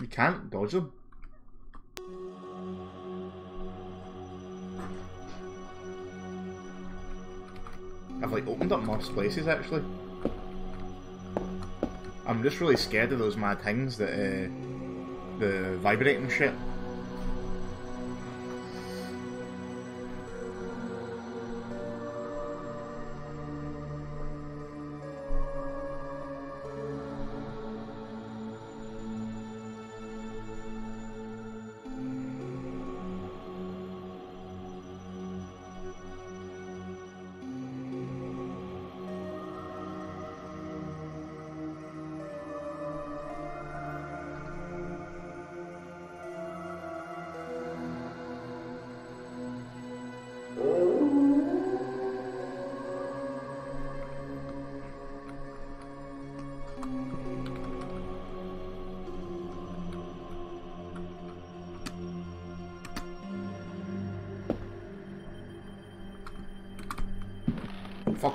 A: You them. I've like opened up most places actually. I'm just really scared of those mad things that uh, the vibrating shit.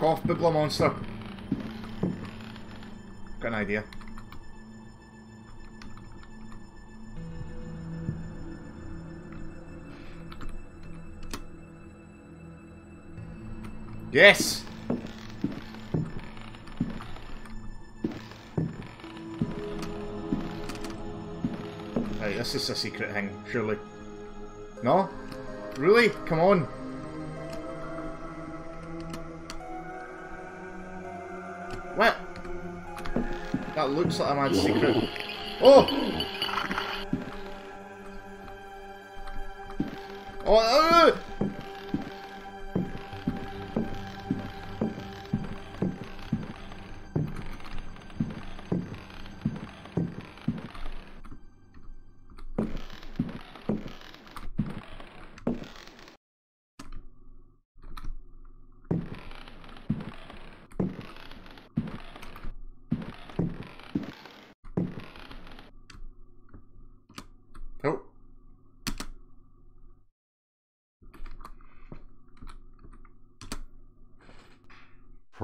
A: off, Bibla Monster. Got an idea. Yes! Right, this is a secret thing, surely. No? Really? Come on. Looks like a mad secret. Oh! Oh!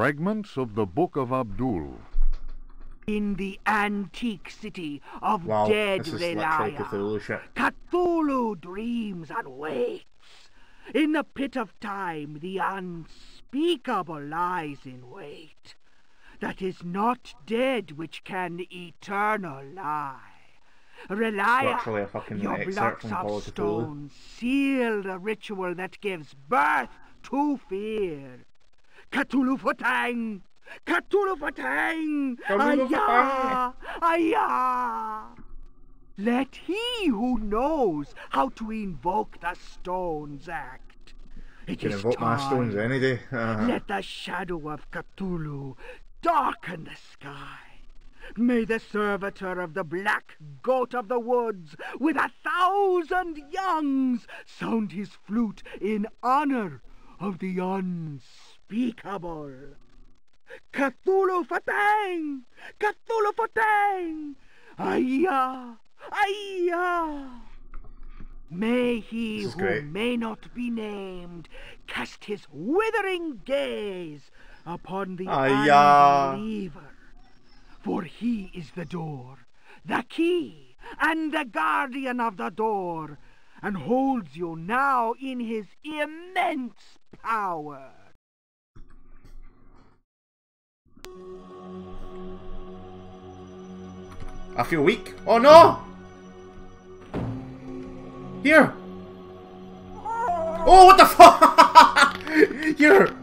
E: Fragments of the Book of Abdul.
J: In the antique city of
A: Wow,
J: dead
A: this is Cthulhu.
J: Cthulhu dreams and waits. In the pit of time, the unspeakable lies in wait. That is not dead which can eternal lie. Relaya,
A: Literally a fucking
J: your blocks of
A: of
J: stone seal the ritual that gives birth to fear. Cthulhu Fatang! Cthulhu Fatang!
A: Cthulhu
J: Aya! Aya! Let he who knows how to invoke the stones act. It
A: Can
J: is
A: invoke my stones any day. Uh,
J: Let the shadow of Cthulhu darken the sky. May the servitor of the black goat of the woods, with a thousand youngs, sound his flute in honor of the unspeakable. Cthulhu Fatang! Cthulhu Fatang! Aya! Aya! May he who
A: great.
J: may not be named cast his withering gaze upon the
A: Aya.
J: unbeliever. For he is the door, the key, and the guardian of the door, and holds you now in his immense power.
A: I feel weak. Oh no! Here! Oh, what the fuck? Here!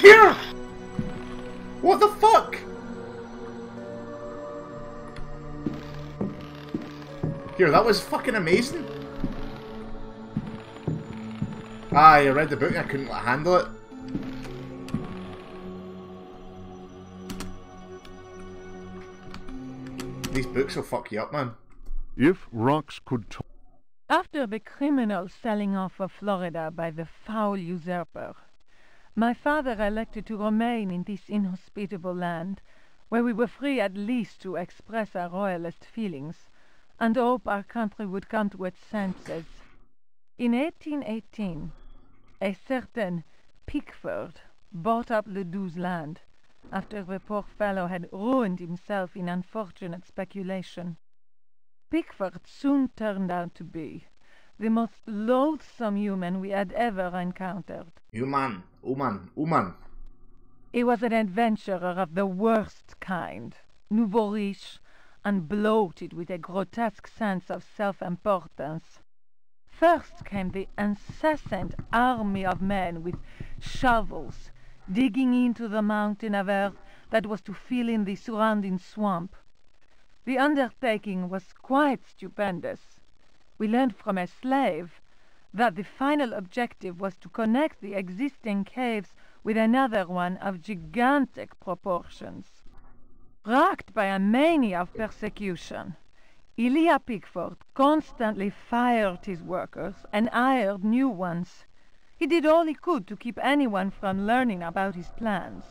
A: Here! What the fuck? Here, that was fucking amazing. Ah, I read the book I couldn't handle it. These books will fuck you up, man.
E: If rocks could talk.
K: After the criminal selling off of Florida by the foul usurper, my father elected to remain in this inhospitable land, where we were free at least to express our royalist feelings, and hope our country would come to its senses. In 1818, a certain Pickford bought up Ledoux's land, after the poor fellow had ruined himself in unfortunate speculation. Pickford soon turned out to be the most loathsome human we had ever encountered.
A: Human, Uman, Uman.
K: He was an adventurer of the worst kind, nouveau riche, and bloated with a grotesque sense of self-importance. First came the incessant army of men with shovels, digging into the mountain of earth that was to fill in the surrounding swamp. The undertaking was quite stupendous. We learned from a slave that the final objective was to connect the existing caves with another one of gigantic proportions. Racked by a mania of persecution, Elia Pickford constantly fired his workers and hired new ones. He did all he could to keep anyone from learning about his plans.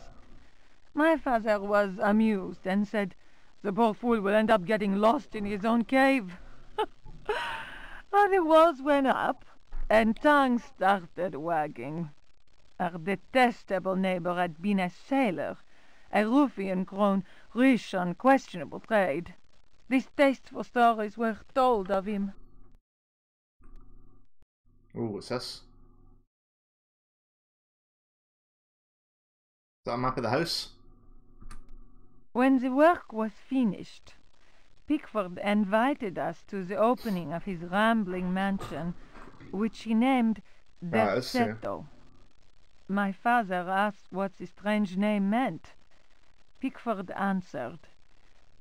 K: My father was amused and said, The poor fool will end up getting lost in his own cave. and the walls went up, and tongues started wagging. Our detestable neighbor had been a sailor, a ruffian grown rich on questionable trade. Distasteful stories were told of him.
A: Oh, what's this? That a map of the house?
K: When the work was finished, Pickford invited us to the opening of his rambling mansion, which he named
A: Ah, I.
K: Derceto. My father asked what the strange name meant. Pickford answered,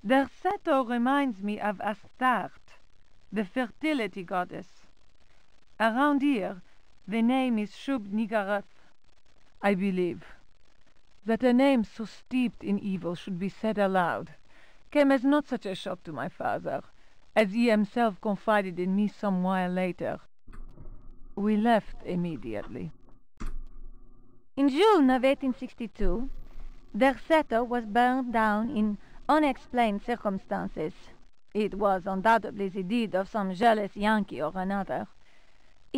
K: Derceto reminds me of Astarte, the fertility goddess. Around here, the name is Shub Niggurath. I believe that a name so steeped in evil should be said aloud came as not such a shock to my father, as he himself confided in me some while later. We left immediately. In June of 1862, Derceto was burned down in unexplained circumstances. It was undoubtedly the deed of some jealous Yankee or another.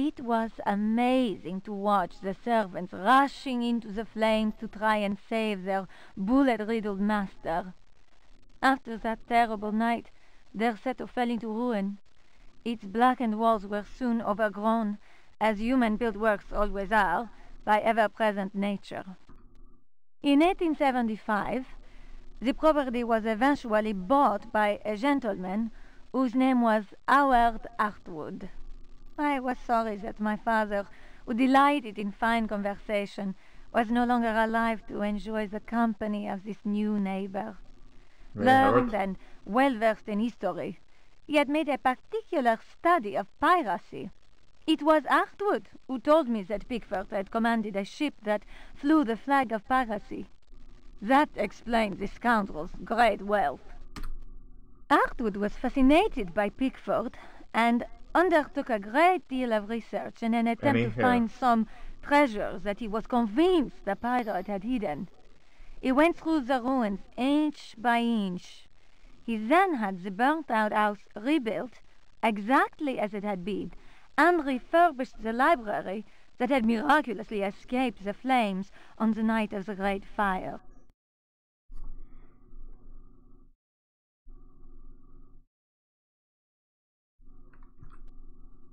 K: It was amazing to watch the servants rushing into the flames to try and save their bullet-riddled master. After that terrible night, Derceto fell into ruin. Its blackened walls were soon overgrown, as human-built works always are, by ever-present nature. In 1875, the property was eventually bought by a gentleman whose name was Howard Hartwood. I was sorry that my father, who delighted in fine conversation, was no longer alive to enjoy the company of this new neighbor. Learned and well versed in history, he had made a particular study of piracy. It was Hartwood who told me that Pickford had commanded a ship that flew the flag of piracy. That explained the scoundrel's great wealth. Hartwood was fascinated by Pickford and undertook a great deal of research in an attempt
A: Any,
K: to find some treasures that he was convinced the pirate had hidden. He went through the ruins inch by inch. He then had the burnt-out house rebuilt exactly as it had been, and refurbished the library that had miraculously escaped the flames on the night of the Great Fire.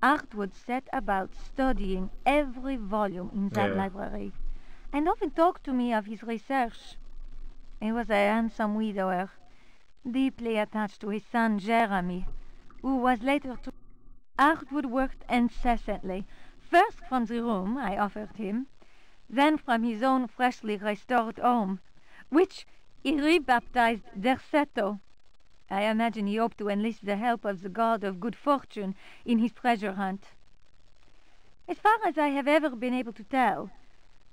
K: Hartwood set about studying every volume in that
A: Yeah.
K: library, and often talked to me of his research. He was a handsome widower, deeply attached to his son Jeremy, who was later to. Hartwood worked incessantly, first from the room I offered him, then from his own freshly restored home, which he rebaptized Derceto. I imagine he hoped to enlist the help of the god of good fortune in his treasure hunt. As far as I have ever been able to tell,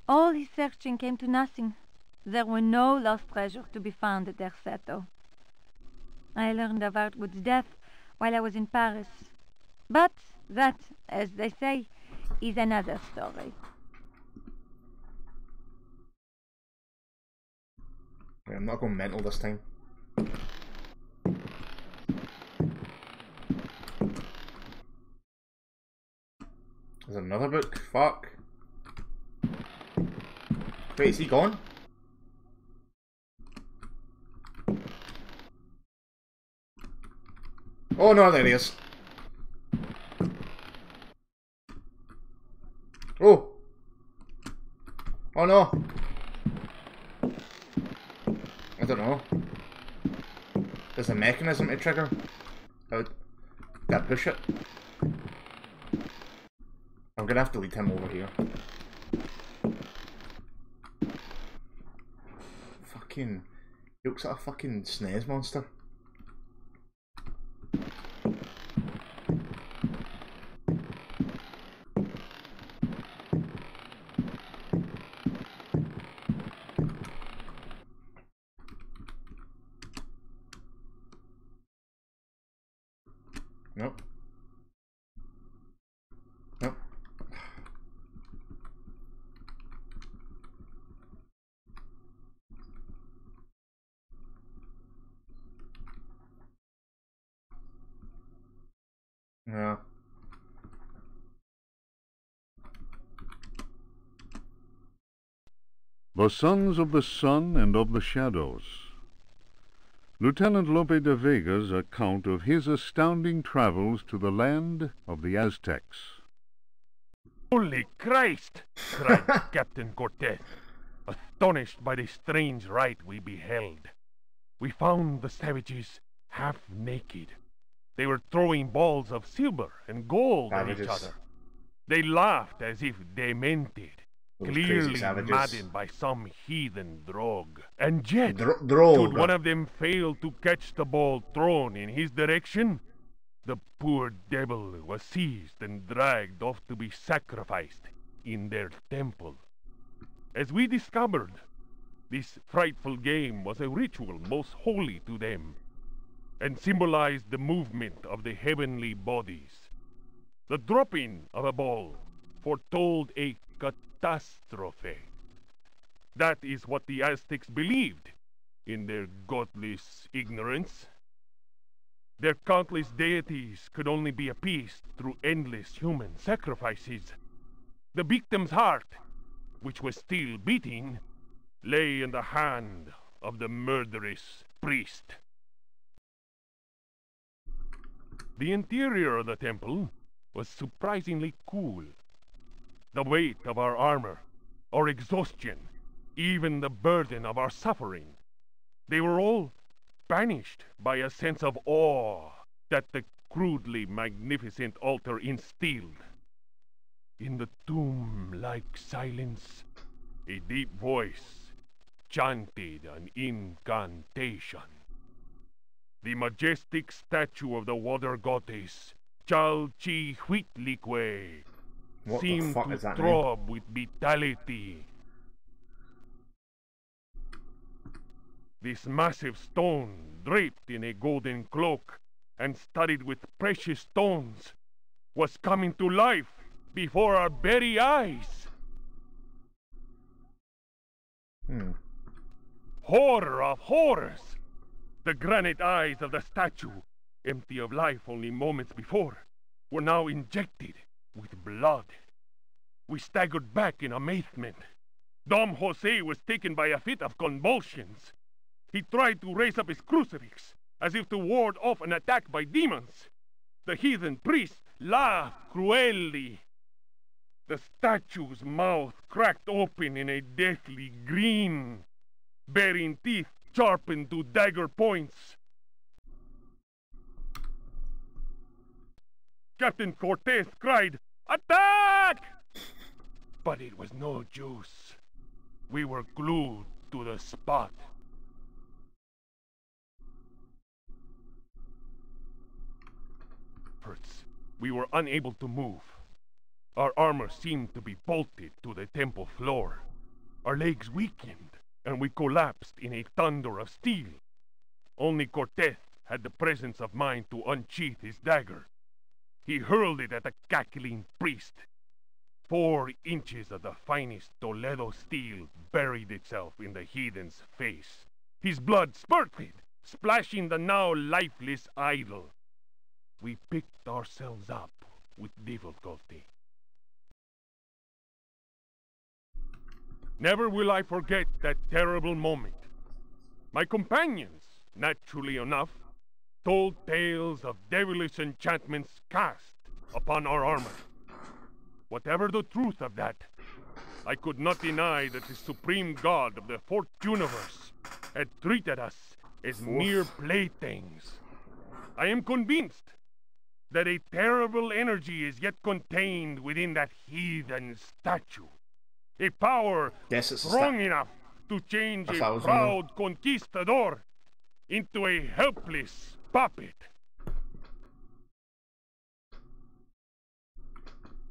K: all his searching came to nothing. There were no lost treasure to be found at Derceto. I learned of Hartwood's death while I was in Paris. But that, as they say, is another story.
A: I'm not going mental this time. There's another book. Fuck. Wait, is he gone? Oh no, there he is. Oh. Oh no. I don't know. There's a mechanism to trigger. Would that push it? I'm gonna have to lead him over here. Fucking he looks like a fucking snares monster.
E: The Sons of the Sun and of the Shadows. Lieutenant Lope de Vega's account of his astounding travels to the land of the Aztecs.
C: Holy Christ! cried Captain Cortez, astonished by the strange rite we beheld.
G: we found the savages half naked. They were throwing balls of silver and gold at each other. They laughed as if demented,
A: Those crazy
G: clearly maddened by some heathen drug. And yet,
A: Dro-
G: should one of them fail to catch the ball thrown in his direction, the poor devil was seized and dragged off to be sacrificed in their temple. As we discovered, this frightful game was a ritual most holy to them, and symbolized the movement of the heavenly bodies. The dropping of a ball foretold a catastrophe. That is what the Aztecs believed in their godless ignorance. Their countless deities could only be appeased through endless human sacrifices. The victim's heart, which was still beating, lay in the hand of the murderous priest. The interior of the temple was surprisingly cool. The weight of our armor, our exhaustion, even the burden of our suffering, they were all banished by a sense of awe that the crudely magnificent altar instilled. In the tomb-like silence, a deep voice chanted an incantation. The majestic statue of the water goddess, Chalchihuitlicue,
A: What fuck
G: to
A: is that name?
G: throb with vitality. This massive stone, draped in a golden cloak and studded with precious stones, was coming to life before our very eyes.
A: Hmm.
G: Horror of horrors! The granite eyes of the statue, empty of life only moments before, were now injected with blood. We staggered back in amazement. Dom Jose was taken by a fit of convulsions. He tried to raise up his crucifix, as if to ward off an attack by demons. The heathen priest laughed cruelly. The statue's mouth cracked open in a deathly grin, bearing teeth sharpened to dagger points. Captain Cortez cried, Attack! But it was no use. We were glued to the spot. We were unable to move. Our armor seemed to be bolted to the temple floor. Our legs weakened, and we collapsed in a thunder of steel. Only Cortez had the presence of mind to unsheath his dagger. He hurled it at the cackling priest. Four inches of the finest Toledo steel buried itself in the heathen's face. His blood spurted, splashing the now lifeless idol. We picked ourselves up with difficulty. Never will I forget that terrible moment. My companions, naturally enough, told tales of devilish enchantments cast upon our armor. Whatever the truth of that, I could not deny that the supreme god of the fourth universe had treated us as mere playthings. I am convinced that a terrible energy is yet contained within that heathen statue. A power strong enough to change
A: A
G: a proud conquistador into a helpless puppet.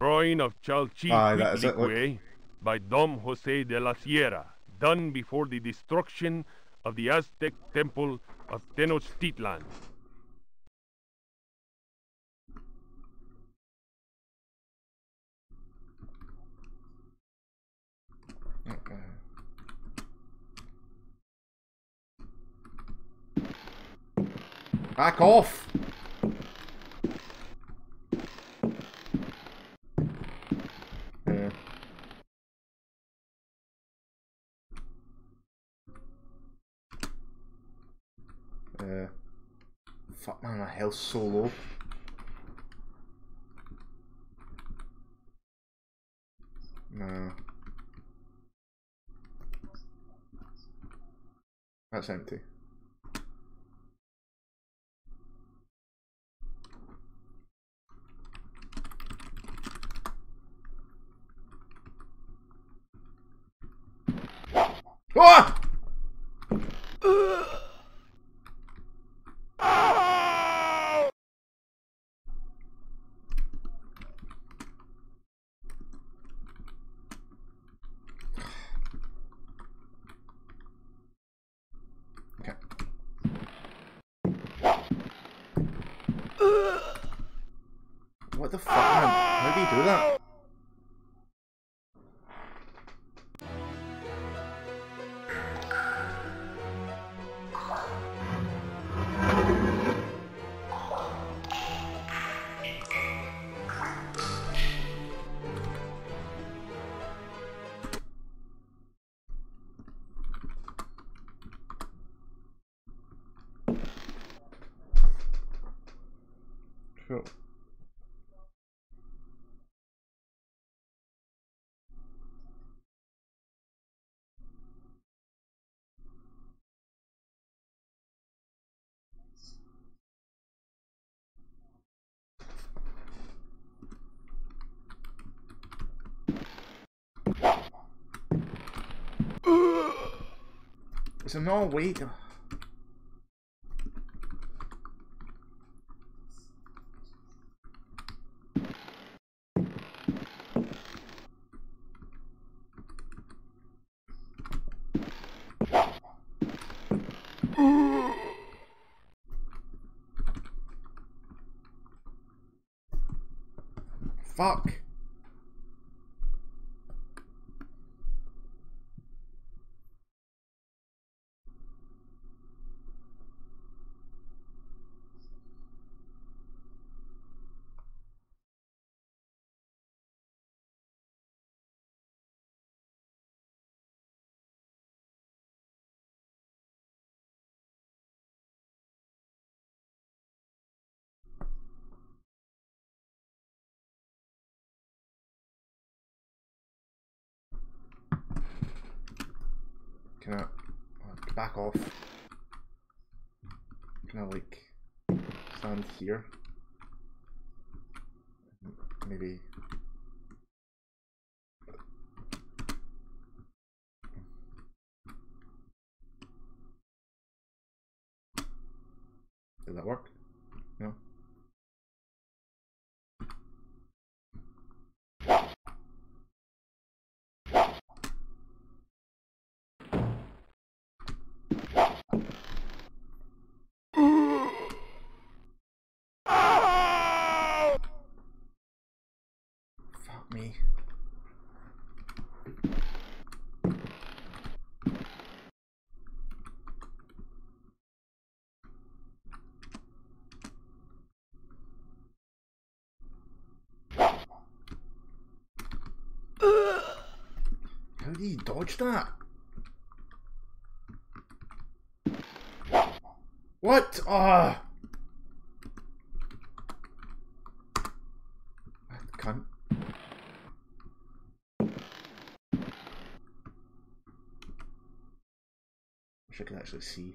G: Drawing of
A: Aye, that is it,
G: by Dom Jose de la Sierra, done before the destruction of the Aztec temple of Tenochtitlan.
A: Okay. Back off! Yeah. Uh, fuck man, my health's so low. No. That's empty. There no way to... Fuck. Can I uh, back off? Can I like stand here? Maybe. Did that work? No. Fuck me. How do you dodge that? What? Ah! Cunt. Wish I could actually see.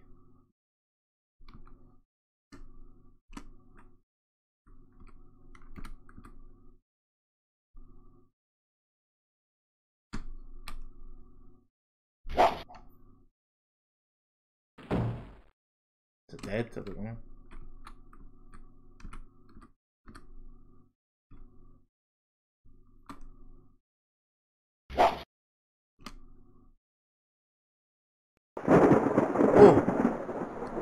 A: Know. Oh!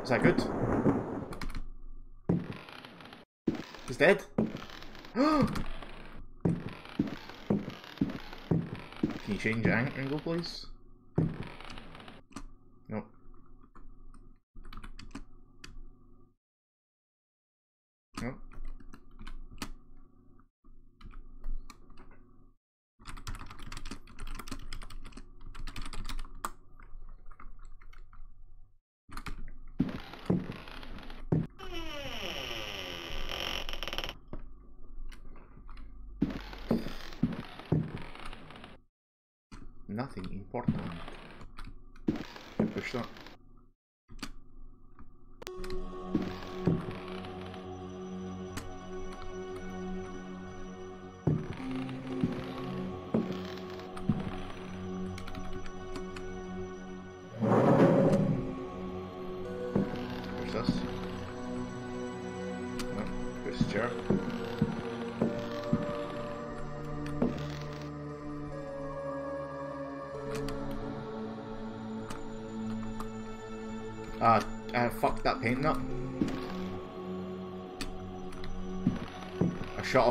A: Is that good? He's dead? Can you change angle, please?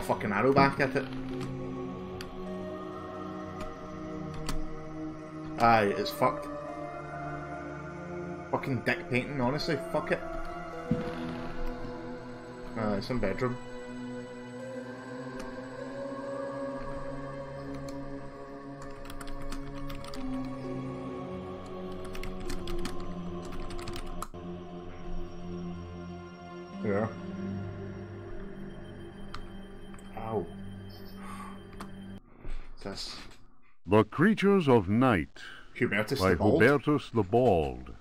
A: Fucking arrow back at it. Aye, it's fucked. Fucking dick painting, honestly, fuck it. Uh, some bedroom.
E: Creatures of Night
A: Hubertus
E: by
A: the Bald.
E: Hubertus the Bald.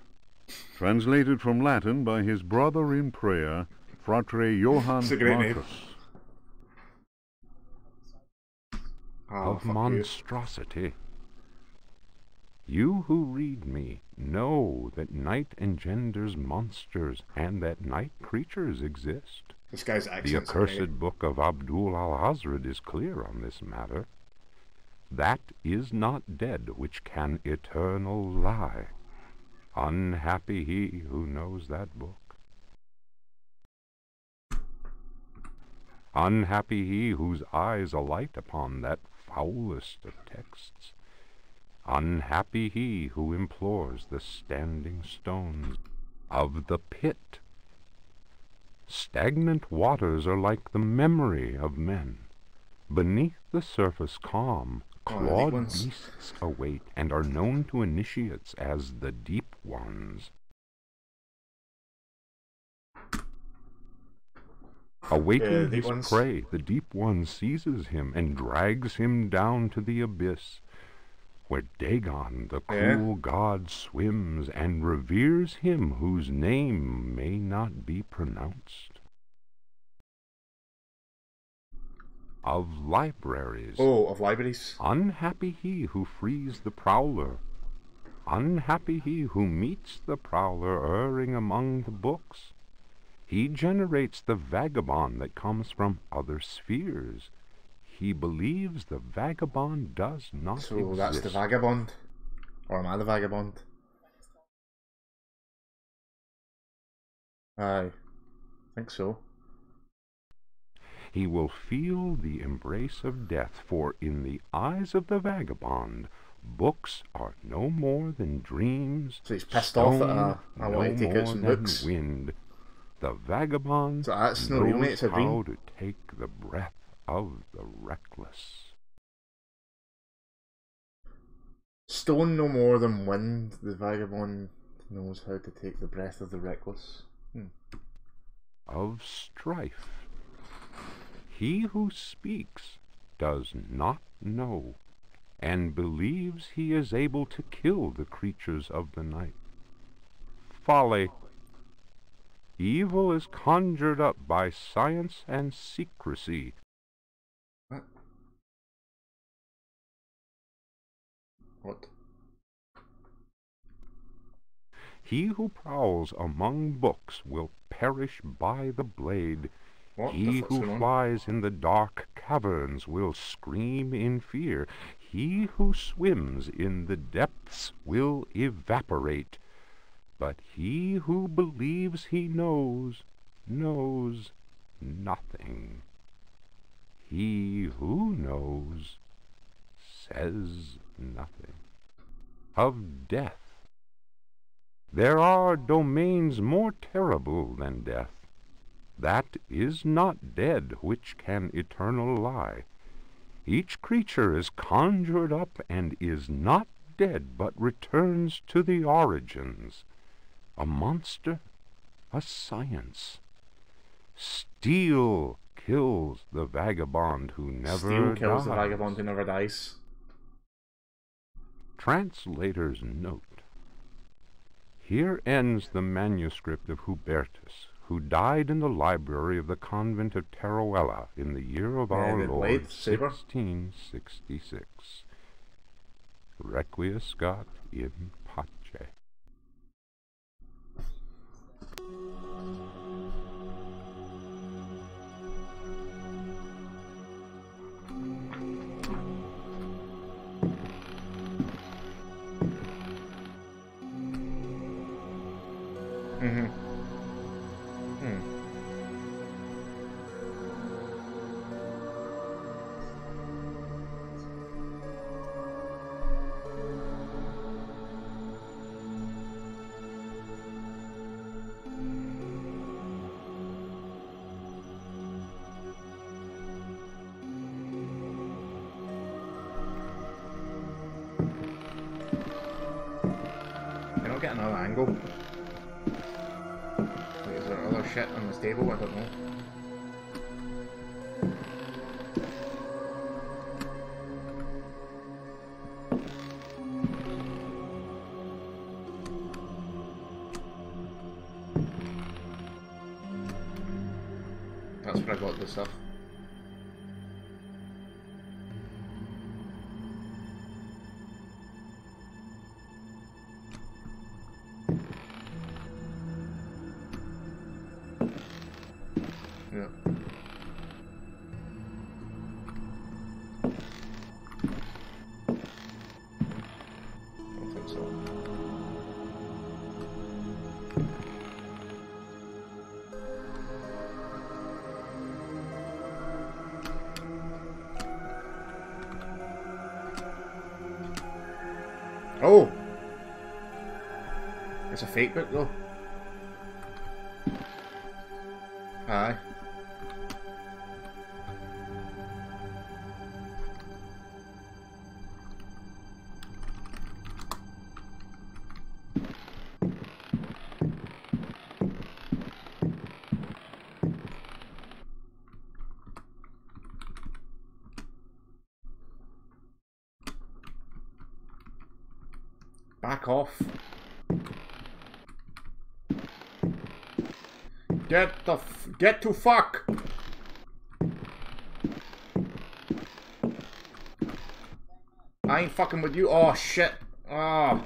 E: Translated from Latin by his brother in prayer, Fratre Johann
A: It's a great name.
E: Marcus.
A: Oh,
L: of
A: fuck you.
L: monstrosity. You who read me know that night engenders monsters and that night creatures exist.
A: This guy's
L: The accursed
A: great.
L: book of Abdul Alhazred is clear on this matter. That is not dead which can eternal lie. Unhappy he who knows that book. Unhappy he whose eyes alight upon that foulest of texts. Unhappy he who implores the standing stones of the pit. Stagnant waters are like the memory of men. Beneath the surface calm, clawed
A: ones.
L: beasts await and are known to initiates as the deep ones. Awaiting
A: Yeah,
L: his
A: ones.
L: prey, the deep one seizes him and drags him down to the abyss, where Dagon, the
A: Yeah.
L: cruel god, swims and reveres him whose name may not be pronounced. Of libraries.
A: Oh, of libraries.
L: Unhappy he who frees the prowler. Unhappy he who meets the prowler erring among the books. He generates the vagabond that comes from other spheres. He believes the vagabond does not
A: So
L: exist.
A: that's the vagabond. Or am I the vagabond? Aye. I think so.
L: He will feel the embrace of death, for in the eyes of the vagabond, books are no more than dreams.
A: So he's pissed off that I-
L: no
A: want to take out
L: more
A: some books.
L: Wind. The vagabond
A: So that's not
L: knows
A: it's a dream.
L: how to take the breath of the reckless.
A: Stone no more than wind. The vagabond knows how to take the breath of the reckless. Hmm.
L: of strife. He who speaks does not know, and believes he is able to kill the creatures of the night. Folly. Evil is conjured up by science and secrecy.
A: What? What?
L: He who prowls among books will perish by the blade.
A: What
L: he who flies in the dark caverns will scream in fear. He who swims in the depths will evaporate. But he who believes he knows, knows nothing. He who knows says nothing. Of death. There are domains more terrible than death. That is not dead which can eternal lie. Each creature is conjured up and is not dead, but returns to the origins. A monster, a science. Steel kills the vagabond who never
A: Steel kills the vagabond who never dies.
L: Translator's note. Here ends the manuscript of Hubertus, who died in the library of the convent of Teruella in the year of
A: Yeah,
L: our Lord
A: blade saber.
L: 1666. Requiescat in pace.
A: Shit on this table? Fake book though. Get the get to fuck. I ain't fucking with you. Oh shit. Oh.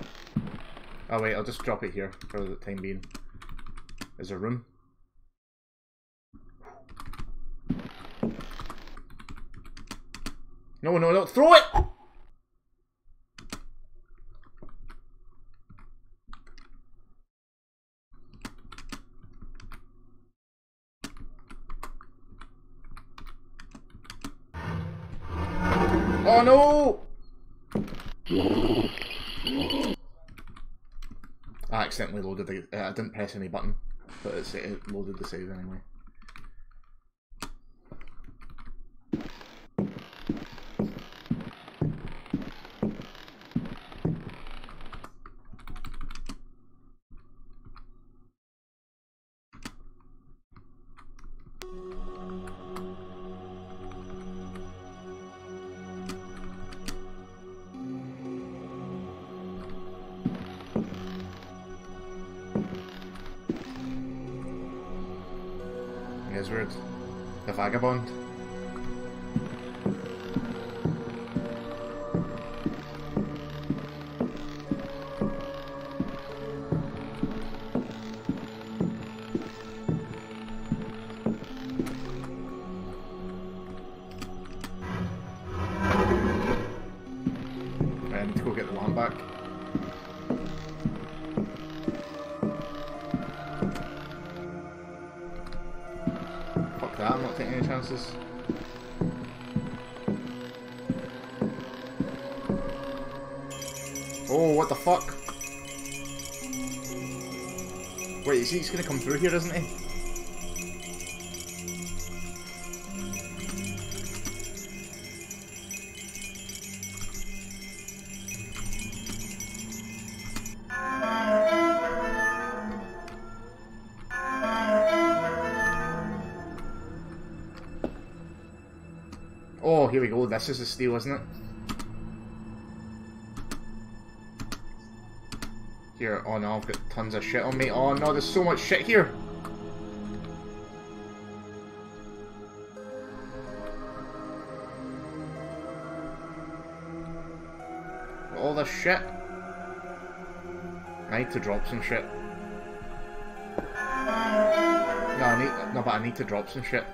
A: Oh wait, I'll just drop it here for the time being. Is a room. No, no, no, throw it! Oh no! I accidentally loaded the. Uh, I didn't press any button, but it loaded the save anyway. He's gonna come through here, isn't he? Oh, here we go. This is the steel, isn't it? Here, oh no, I've got tons of shit on me. Oh no, there's so much shit here. All this shit. I need to drop some shit. No, I need, no, but I need to drop some shit.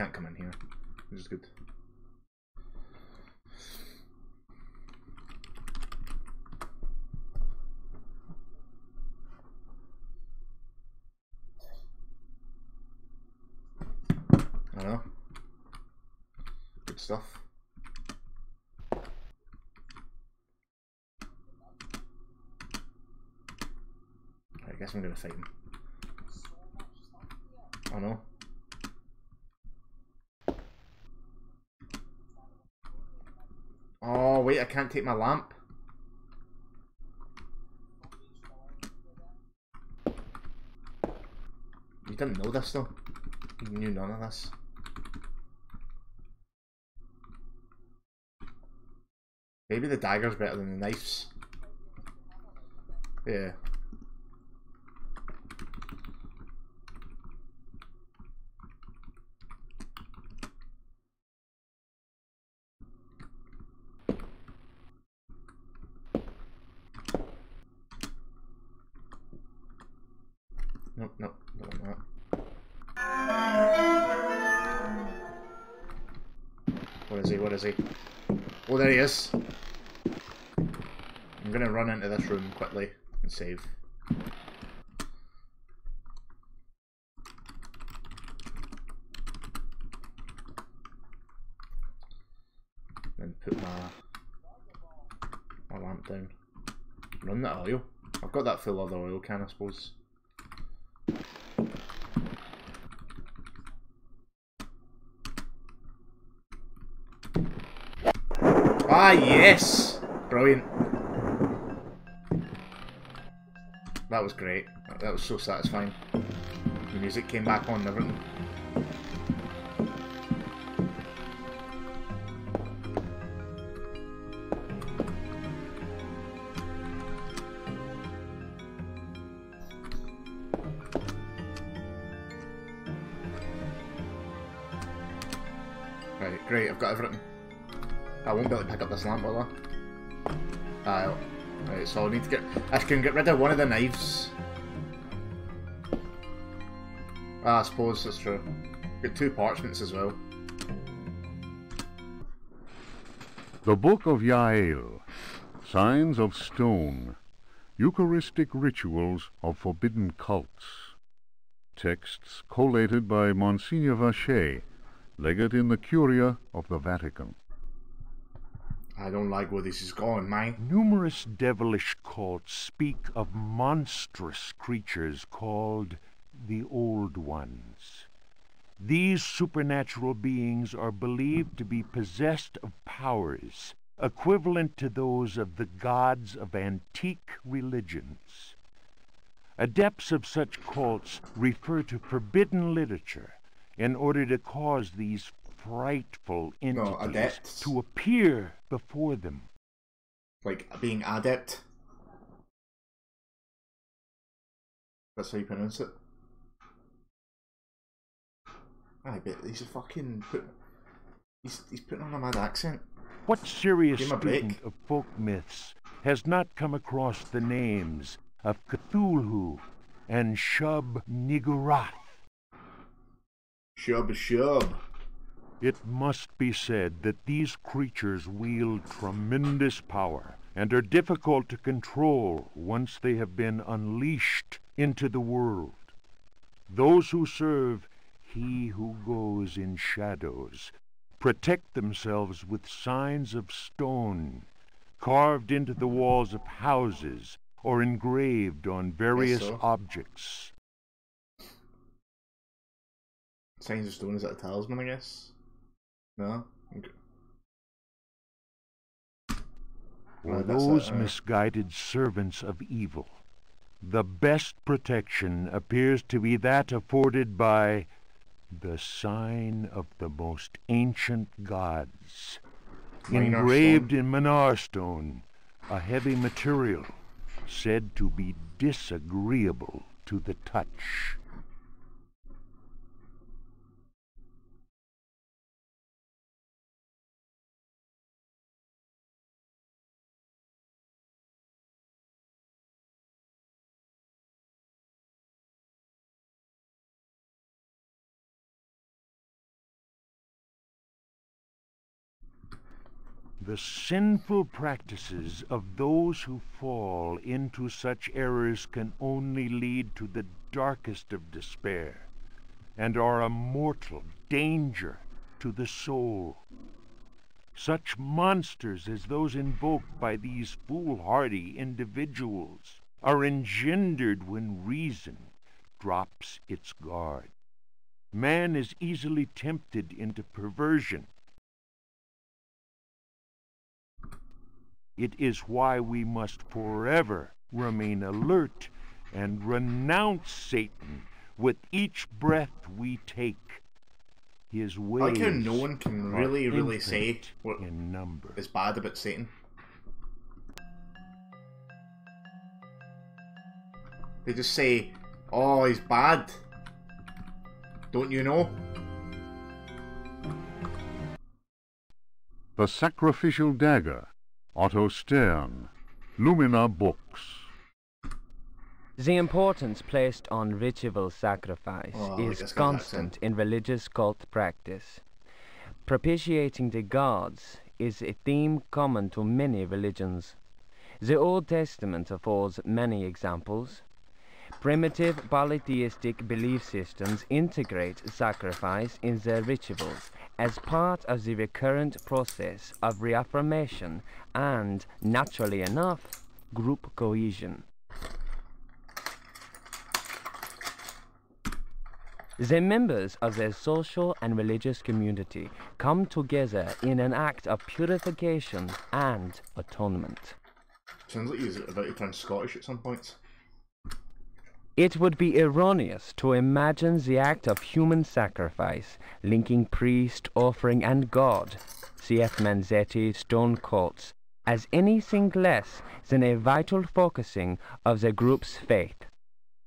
A: can't come in here, which is good. I know. Good stuff. I guess I'm gonna fight him. Can't take my lamp. You didn't know this though. You knew none of this. Maybe the dagger's better than the knives. Yeah. Is. I'm gonna run into this room quickly and save. Then put my my lamp down. Run that oil. I've got that full of the oil can, I suppose. Ah, yes! Brilliant. That was great. That was so satisfying. The music came back on and everything. Right, great, I've got everything. I won't be able to pick up this lamp, will I? Uh, right, so I need to get... I can get rid of one of the knives. Ah, I suppose that's true. Got two parchments as well.
E: The Book of Yael, Signs of Stone, Eucharistic Rituals of Forbidden Cults. Texts collated by Monsignor Vacher, legate in the Curia of the Vatican.
A: I don't like where this is going, man.
M: Numerous devilish cults speak of monstrous creatures called the Old Ones. These supernatural beings are believed to be possessed of powers equivalent to those of the gods of antique religions. Adepts of such cults refer to forbidden literature in order to cause these frightful entities
A: adepts.
M: to appear before them.
A: Like, being adept. That's how you pronounce it. I bet he's a fucking... Put, he's, he's putting on a mad accent.
M: What serious
A: Give him a
M: student of folk myths has not come across the names of Cthulhu and Shub Niggurath?
A: Shub shub.
M: It must be said that these creatures wield tremendous power and are difficult to control once they have been unleashed into the world. Those who serve He who goes in shadows protect themselves with signs of stone carved into the walls of houses or engraved on various
A: so.
M: objects.
A: Signs of Stone, is that a talisman, I guess? No? Okay.
M: For those
A: it,
M: misguided servants of evil, the best protection appears to be that afforded by the sign of the most ancient gods, engraved in Mnar stone, a heavy material said to be disagreeable to the touch. The sinful practices of those who fall into such errors can only lead to the darkest of despair, and are a mortal danger to the soul.
G: Such monsters as those invoked by these foolhardy individuals are engendered when reason drops its guard. Man is easily tempted into perversion. It is why we must forever remain alert and renounce Satan with each breath we take. His
A: I
G: ways
A: like how no one can
G: are
A: really, really say
G: infinite
A: what
G: in number.
A: is bad about Satan. They just say, "Oh, he's bad." Don't you know?
E: The Sacrificial Dagger, Otto Stern, Lumina Books.
N: The importance placed on ritual sacrifice
A: Oh, I like
N: is constant in religious cult practice. Propitiating the gods is a theme common to many religions. The Old Testament affords many examples. Primitive polytheistic belief systems integrate sacrifice in their rituals as part of the recurrent process of reaffirmation and, naturally enough, group cohesion. The members of their social and religious community come together in an act of purification and atonement.
A: Sounds like he's about to turn Scottish at some points.
N: It would be erroneous to imagine the act of human sacrifice linking priest, offering, and God, C.F. Manzetti, stone cults, as anything less than a vital focusing of the group's faith.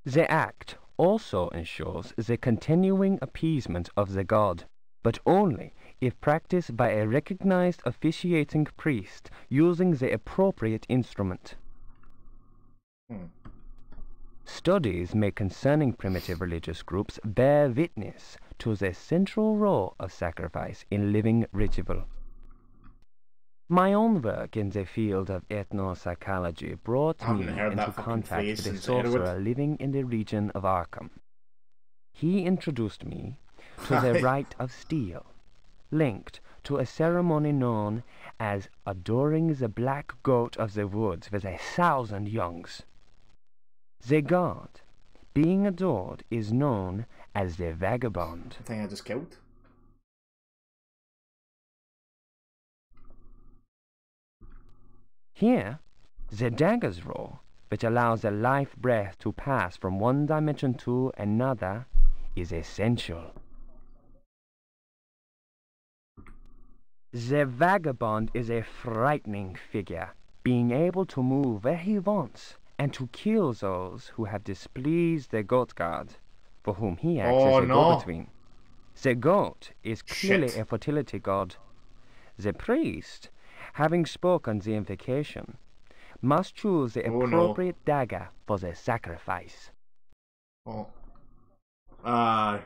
N: The act also ensures the continuing appeasement of the god, but only if practiced by a recognized officiating priest using the appropriate instrument.
A: Hmm.
N: Studies made concerning primitive religious groups bear witness to the central role of sacrifice in living ritual. My own work in the field of ethnopsychology brought me into contact with a sorcerer living in the region of Arkham. He introduced me to the rite of steel, linked to a ceremony known as adoring the black goat of the woods with a thousand youngs. The god being adored is known as the vagabond.
A: The thing I just killed.
N: Here, the dagger's role, which allows the life breath to pass from one dimension to another, is essential. The vagabond is a frightening figure, being able to move where he wants and to kill those who have displeased the goat god, for whom he acts
A: Oh,
N: as a
A: no.
N: go-between. The goat is clearly
A: Shit.
N: a fertility god. The priest, having spoken the invocation, must choose the
A: Oh, no.
N: appropriate dagger for the sacrifice.
A: Oh. Aye.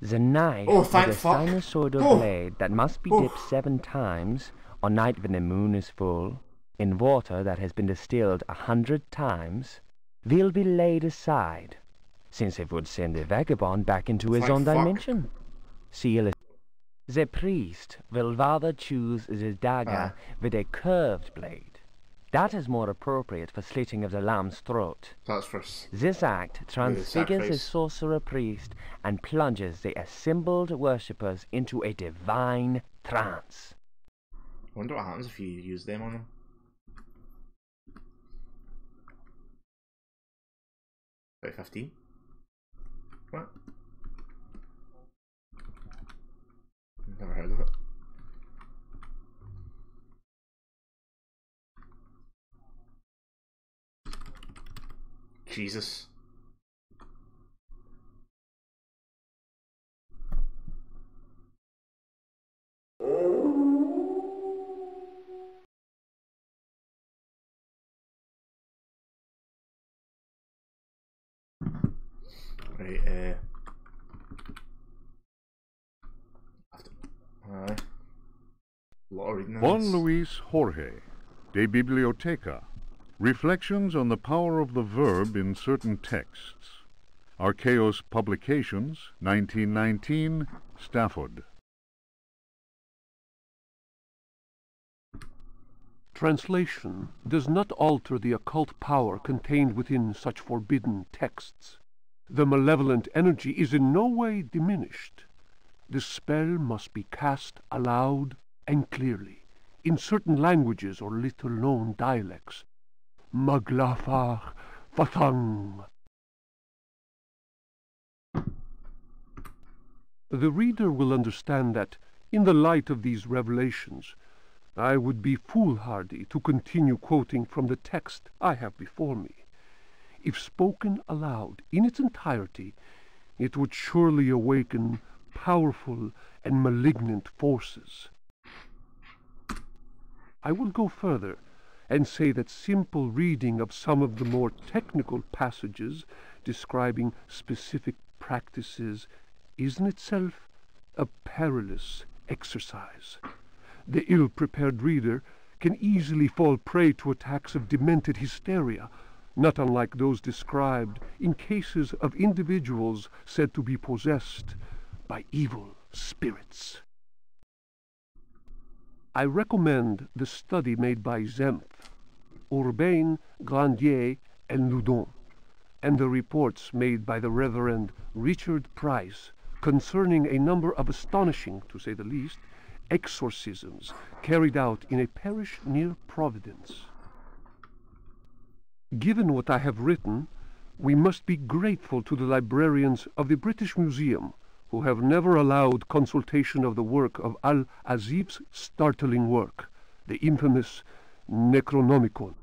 N: The knife
A: Oh,
N: is
A: thank
N: a
A: fuck.
N: sinusoidal
A: Oh.
N: blade that must be
A: Oh.
N: dipped seven times on night when the moon is full in water that has been distilled a hundred times will be laid aside, since it would send the vagabond back into his
A: Thank
N: own
A: fuck.
N: dimension. Seal it. The priest will rather choose the dagger
A: Ah.
N: with a curved blade. That is more appropriate for slitting of the lamb's throat.
A: That's for.
N: This act transfigures the sorcerer priest and plunges the assembled worshippers into a divine trance.
A: I wonder what happens if you use them on them. About 15? What? Never heard of it. Jesus. Oh. Right, uh. After, aye. A lot of reading
E: Juan. Luis Jorge, De Biblioteca. Reflections on the power of the verb in certain texts. Archaeos Publications, 1919, Stafford.
O: Translation does not alter the occult power contained within such forbidden texts. The malevolent energy is in no way diminished. The spell must be cast aloud and clearly, in certain languages or little-known dialects. Maglafar Fathang. The reader will understand that, in the light of these revelations, I would be foolhardy to continue quoting from the text I have before me. If spoken aloud in its entirety, it would surely awaken powerful and malignant forces. I will go further and say that simple reading of some of the more technical passages describing specific practices is in itself a perilous exercise. The ill-prepared reader can easily fall prey to attacks of demented hysteria, not unlike those described in cases of individuals said to be possessed by evil spirits. I recommend the study made by Zempf, Urbain, Grandier, and Loudun, and the reports made by the Reverend Richard Price concerning a number of astonishing, to say the least, exorcisms carried out in a parish near Providence. Given what I have written, we must be grateful to the librarians of the British Museum who have never allowed consultation of the work of Al-Azib's startling work, the infamous Necronomicon.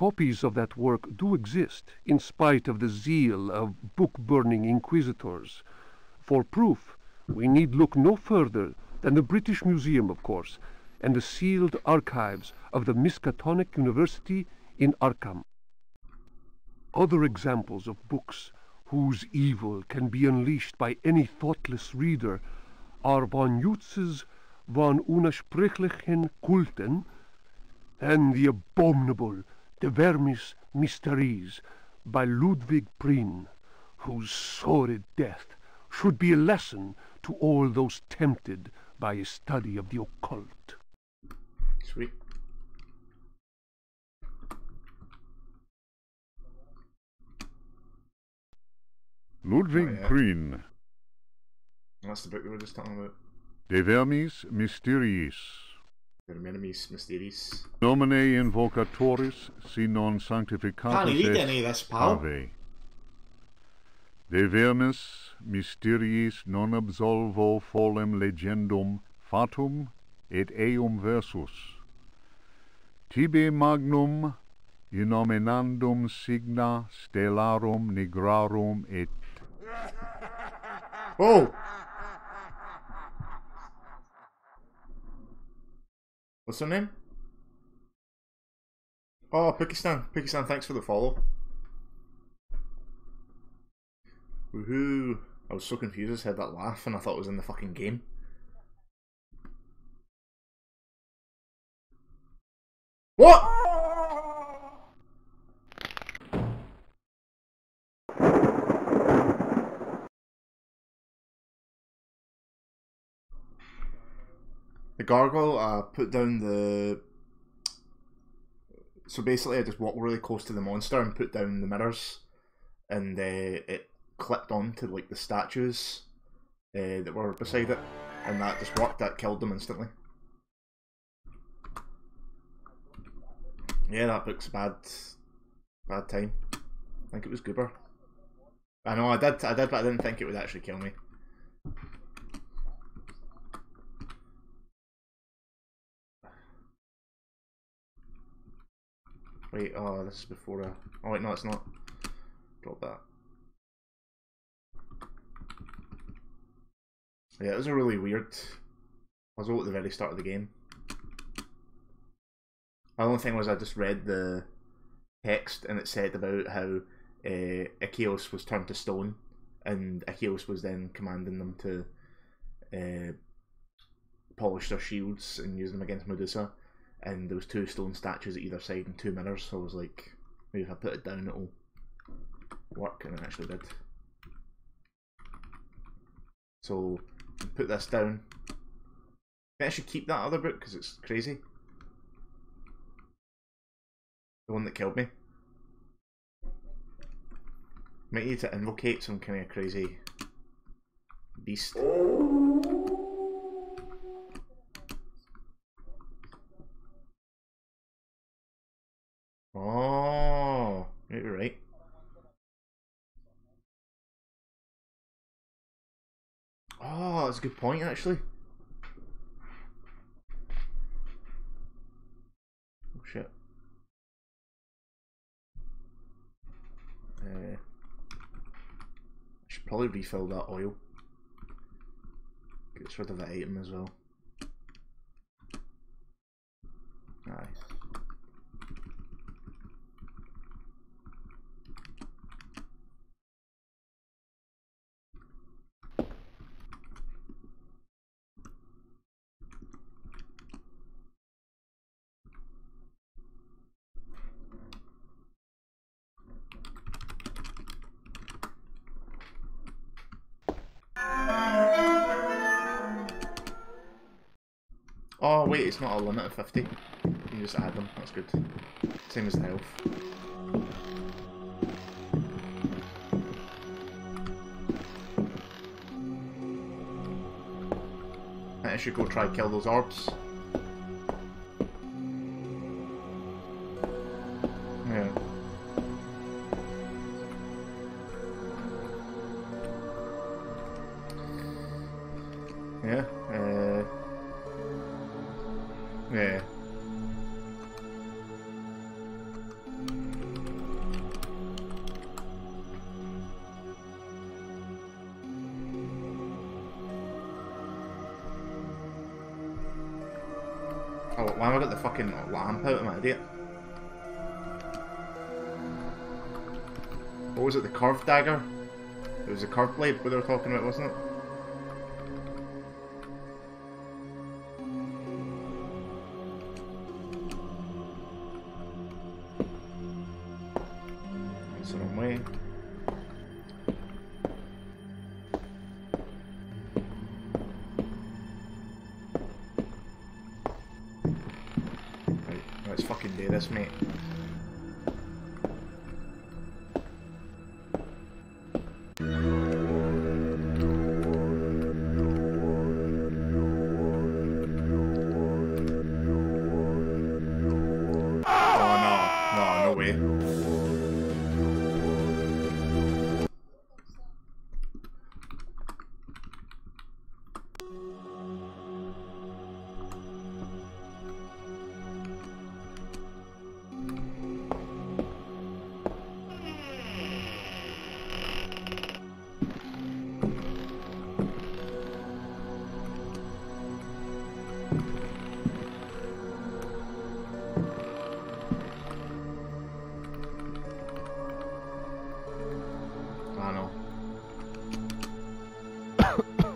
O: Copies of that work do exist, in spite of the zeal of book-burning inquisitors. For proof, we need look no further than the British Museum, of course, and the sealed archives of the Miskatonic University in Arkham. Other examples of books whose evil can be unleashed by any thoughtless reader are von Junzt's von Unaussprechlichen Kulten and the abominable De Vermis Mysteriis by Ludwig Prinn, whose sordid death should be a lesson to all those tempted by a study of the occult.
A: Sweet.
E: Ludwig
A: Oh, yeah.
E: Prinn,
A: That's the book we were just talking about.
E: De Vermis Mysteriis,
A: Terminimis mysteris.
E: Nomine invocatoris, si non sanctificatus est, ave. De vermis mysteriis non absolvo folem legendum fatum et eum versus. Tibi magnum inominandum signa stellarum nigrarum et...
A: Oh! What's her name? Oh, Pakistan. Pakistan, thanks for the follow. Woohoo! I was so confused, I just had that laugh and I thought it was in the fucking game. What? The gargoyle uh, put down the. So basically, I just walked really close to the monster and put down the mirrors, and uh, it clipped onto like the statues uh, that were beside it, and that just worked. That killed them instantly. Yeah, that book's bad. Bad time. I think it was Goober. I know I did. I did, but I didn't think it would actually kill me. Wait, oh, this is before I... Oh wait, no, it's not. Drop that. Yeah, it was a really weird puzzle at the very start of the game. The only thing was I just read the text and it said about how uh, Ichios was turned to stone and Ichios was then commanding them to uh, polished their shields and use them against Medusa, and there was two stone statues at either side and two mirrors. So I was like, maybe if I put it down, it'll work, and it actually did. So put this down. I should keep that other book because it's crazy. The one that killed me. Might need to invocate some kind of crazy beast. Oh, you're right. Oh, that's a good point actually. Oh shit. Uh, should probably refill that oil. Get rid of that item as well. Nice. Wait, it's not a limit of 50. You just add them, that's good. Same as the health. I should go try kill those orbs. Dagger? It was a curved blade they were talking about, wasn't it?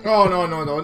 A: Oh no no no.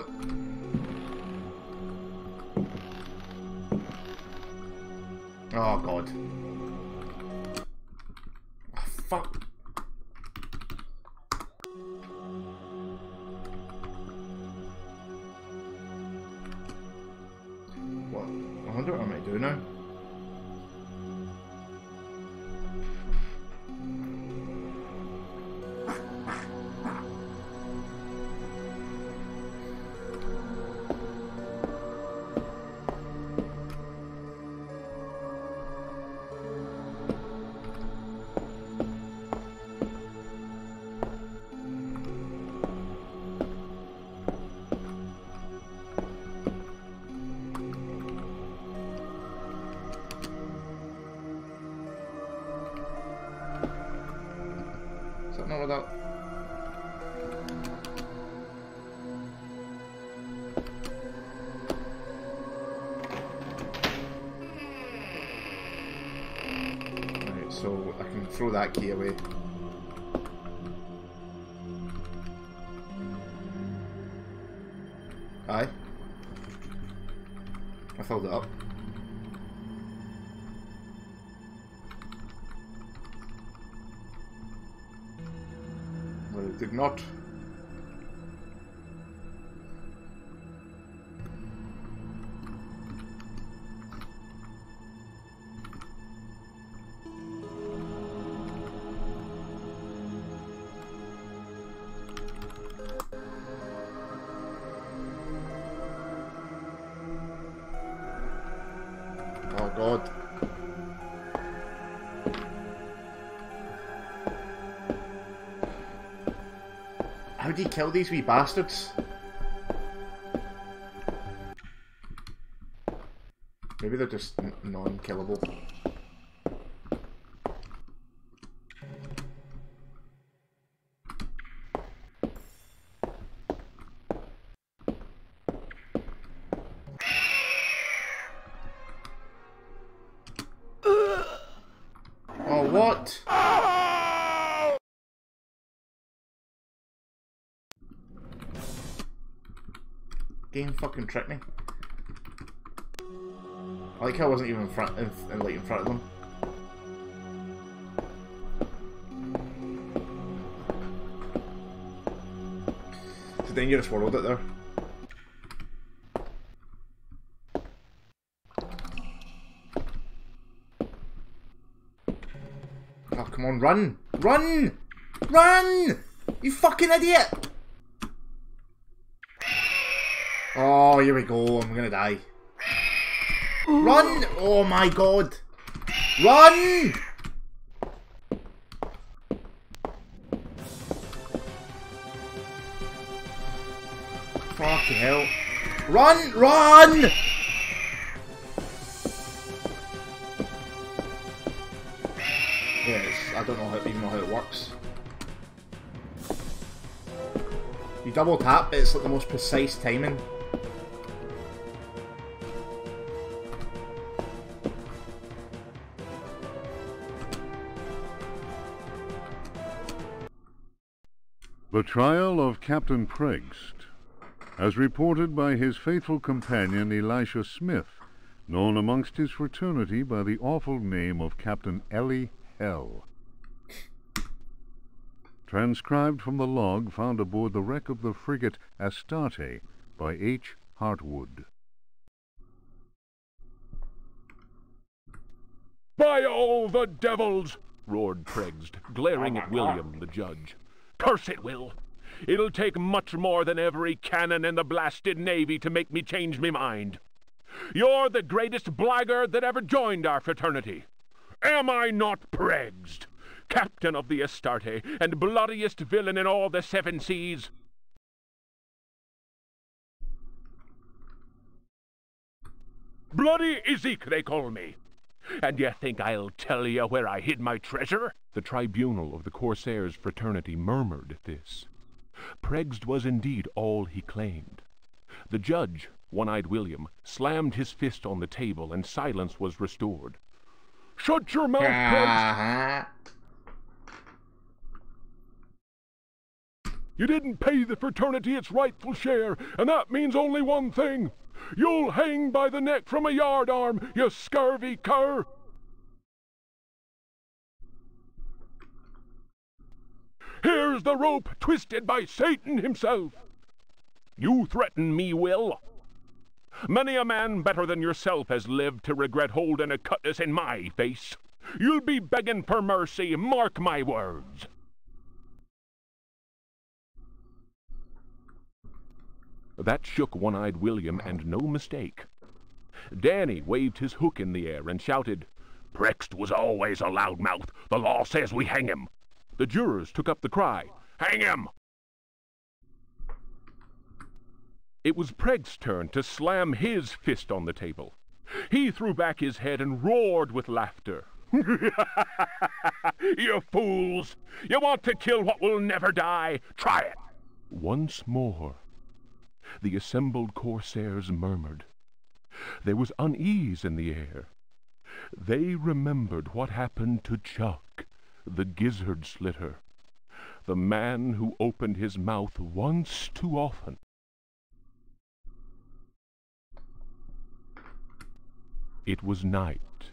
A: That away. I filled it up. Well, it did not. You kill these wee bastards? Maybe they're just non-killable. Fucking trick me. I like how I wasn't even in front, in, in, like in front of them. It's a dangerous world out there. Oh, come on, run! Run! Run! You fucking idiot! Oh, Oh, here we go. I'm gonna die. Run! Oh my god! Run! Fucking hell. Run! Run! Yes, I don't know how, even know how it works. You double tap, it's like the most precise timing.
E: The trial of Captain Pregzt, as reported by his faithful companion Elisha Smith, known amongst his fraternity by the awful name of Captain Ellie Hell. Transcribed from the log found aboard the wreck of the frigate Astarte by H. Hartwood.
P: By all the devils! roared Pregzt, glaring at William, the judge. Curse it, Will! It'll take much more than every cannon in the blasted navy to make me change me mind. You're the greatest blackguard that ever joined our fraternity. Am I not Pregzt, captain of the Astarte and bloodiest villain in all the seven seas? Bloody Izek, they call me. And you think I'll tell you where I hid my treasure? The tribunal of the Corsairs fraternity murmured at this. Pregzt was indeed all he claimed. The judge, One-Eyed William, slammed his fist on the table and silence was restored. Shut your mouth, Pregzt! Uh-huh. You didn't pay the fraternity its rightful share, and that means only one thing. You'll hang by the neck from a yardarm, you scurvy cur! Here's the rope twisted by Satan himself. You threaten me, Will. Many a man better than yourself has lived to regret holding a cutlass in my face. You'll be begging for mercy, mark my words. That shook One-Eyed William, and no mistake. Danny waved his hook in the air and shouted, Pregzt was always a loudmouth. The law says we hang him. The jurors took up the cry, Hang him! It was Pregzt's turn to slam his fist on the table. He threw back his head and roared with laughter. you fools! You want to kill what will never die? Try it! Once more, the assembled corsairs murmured. There was unease in the air. They remembered what happened to Chuck, the gizzard slitter, the man who opened his mouth once too often. It was night,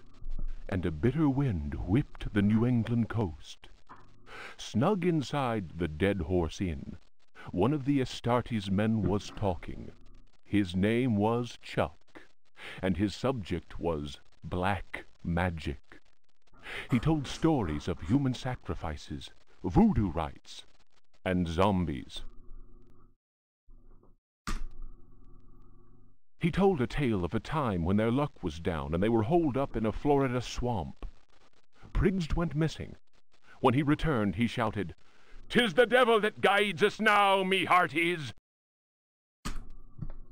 P: and a bitter wind whipped the New England coast. Snug inside the Dead Horse Inn, one of the Astartes men was talking. His name was Chuck, and his subject was black magic. He told stories of human sacrifices, voodoo rites, and zombies. He told a tale of a time when their luck was down and they were holed up in a Florida swamp. Prigst went missing. When he returned, he shouted, "'Tis the devil that guides us now, me hearties!"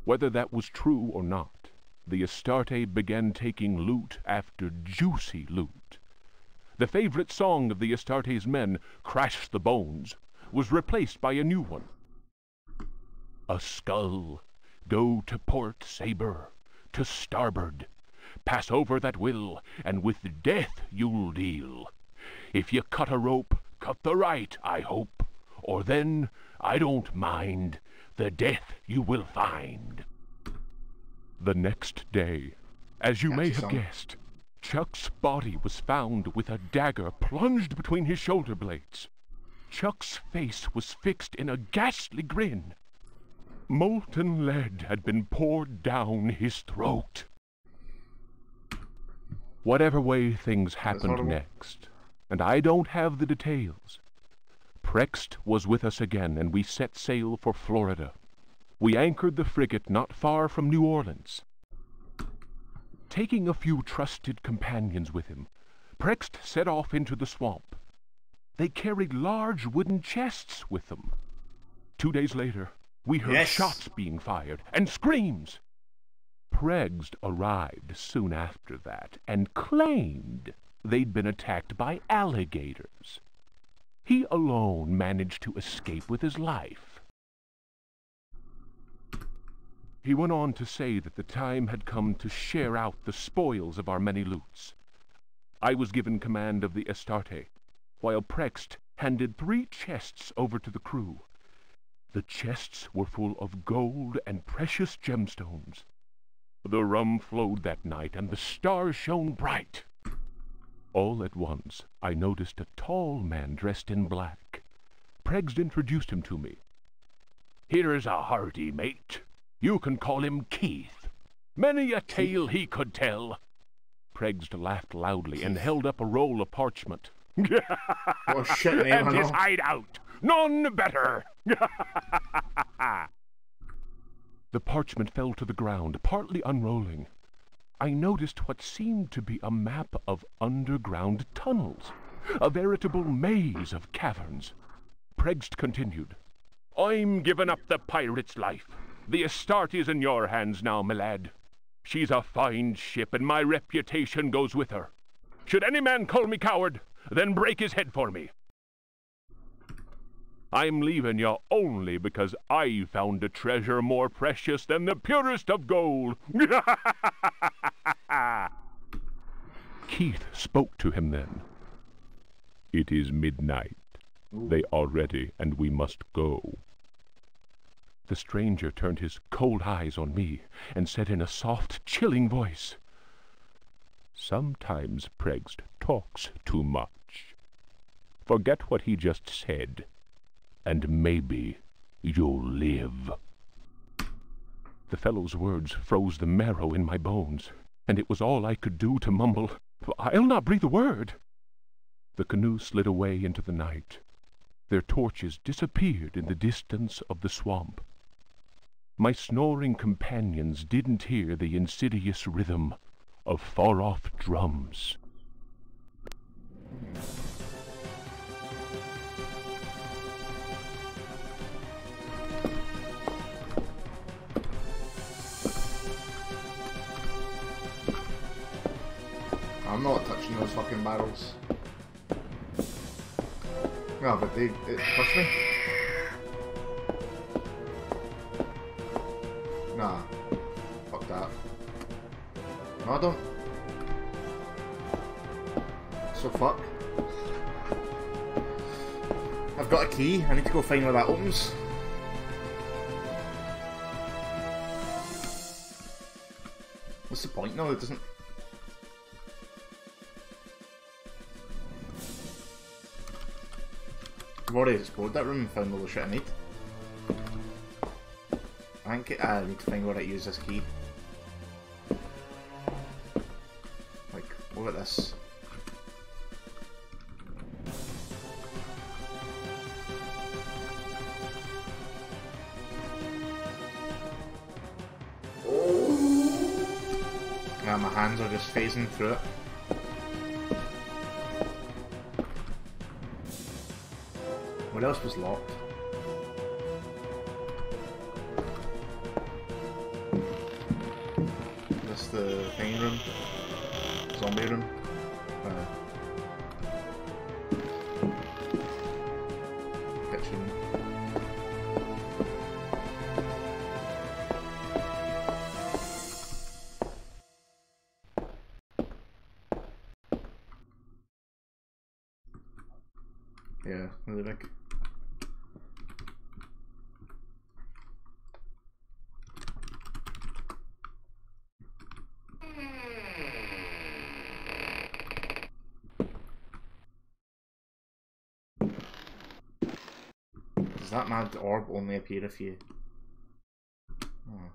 P: Whether that was true or not, the Astarte began taking loot after juicy loot. The favorite song of the Astartes men, Crash the Bones, was replaced by a new one. A skull Go to port, Sabre, to starboard. Pass over that will, and with death you'll deal. If you cut a rope, cut the right, I hope, or then, I don't mind, the death you will find. The next day, as you may have guessed, Chuck's body was found with a dagger plunged between his shoulder blades. Chuck's face was fixed in a ghastly grin. Molten lead had been poured down his throat. Whatever way things happened next, and I don't have the details, Prext was with us again, and we set sail for Florida. We anchored the frigate not far from New Orleans. Taking a few trusted companions with him, Prext set off into the swamp. They carried large wooden chests with them. Two days later, we heard
A: Yes.
P: shots being fired and screams. Prext arrived soon after that and claimed they'd been attacked by alligators. He alone managed to escape with his life. He went on to say that the time had come to share out the spoils of our many loots. I was given command of the Astarte, while Prext handed three chests over to the crew. The chests were full of gold and precious gemstones. The rum flowed that night, and the stars shone bright. All at once, I noticed a tall man dressed in black. Prext introduced him to me. Here's a hearty mate. You can call him Keith. Many a tale he could tell. Prext laughed loudly and held up a roll of parchment.
A: Oh, shit
P: and his hideout. None better. the parchment fell to the ground, partly unrolling. I noticed what seemed to be a map of underground tunnels, a veritable maze of caverns. Prext continued, I'm giving up the pirate's life. The Astarte's in your hands now, my lad. She's a fine ship, and my reputation goes with her. Should any man call me coward, then break his head for me. I'm leaving you only because I found a treasure more precious than the purest of gold. Keith spoke to him then. It is midnight. They are ready, and we must go. The stranger turned his cold eyes on me and said in a soft, chilling voice, Sometimes Prext talks too much. Forget what he just said, and maybe you'll live. The fellow's words froze the marrow in my bones, and it was all I could do to mumble, I'll not breathe a word. The canoe slid away into the night. Their torches disappeared in the distance of the swamp. My snoring companions didn't hear the insidious rhythm of far-off drums.
A: I'm not touching those fucking barrels. No, but they it trust me. Nah. Fuck that. No, I don't. So fuck. I've got a key. I need to go find where that opens. What's the point? No, it doesn't. Already explored that room and found all the shit I need. I think ah, I need to find where I use this key. Like, look at this. Now my hands are just phasing through it. Else was locked? That orb only appear if you... Oh.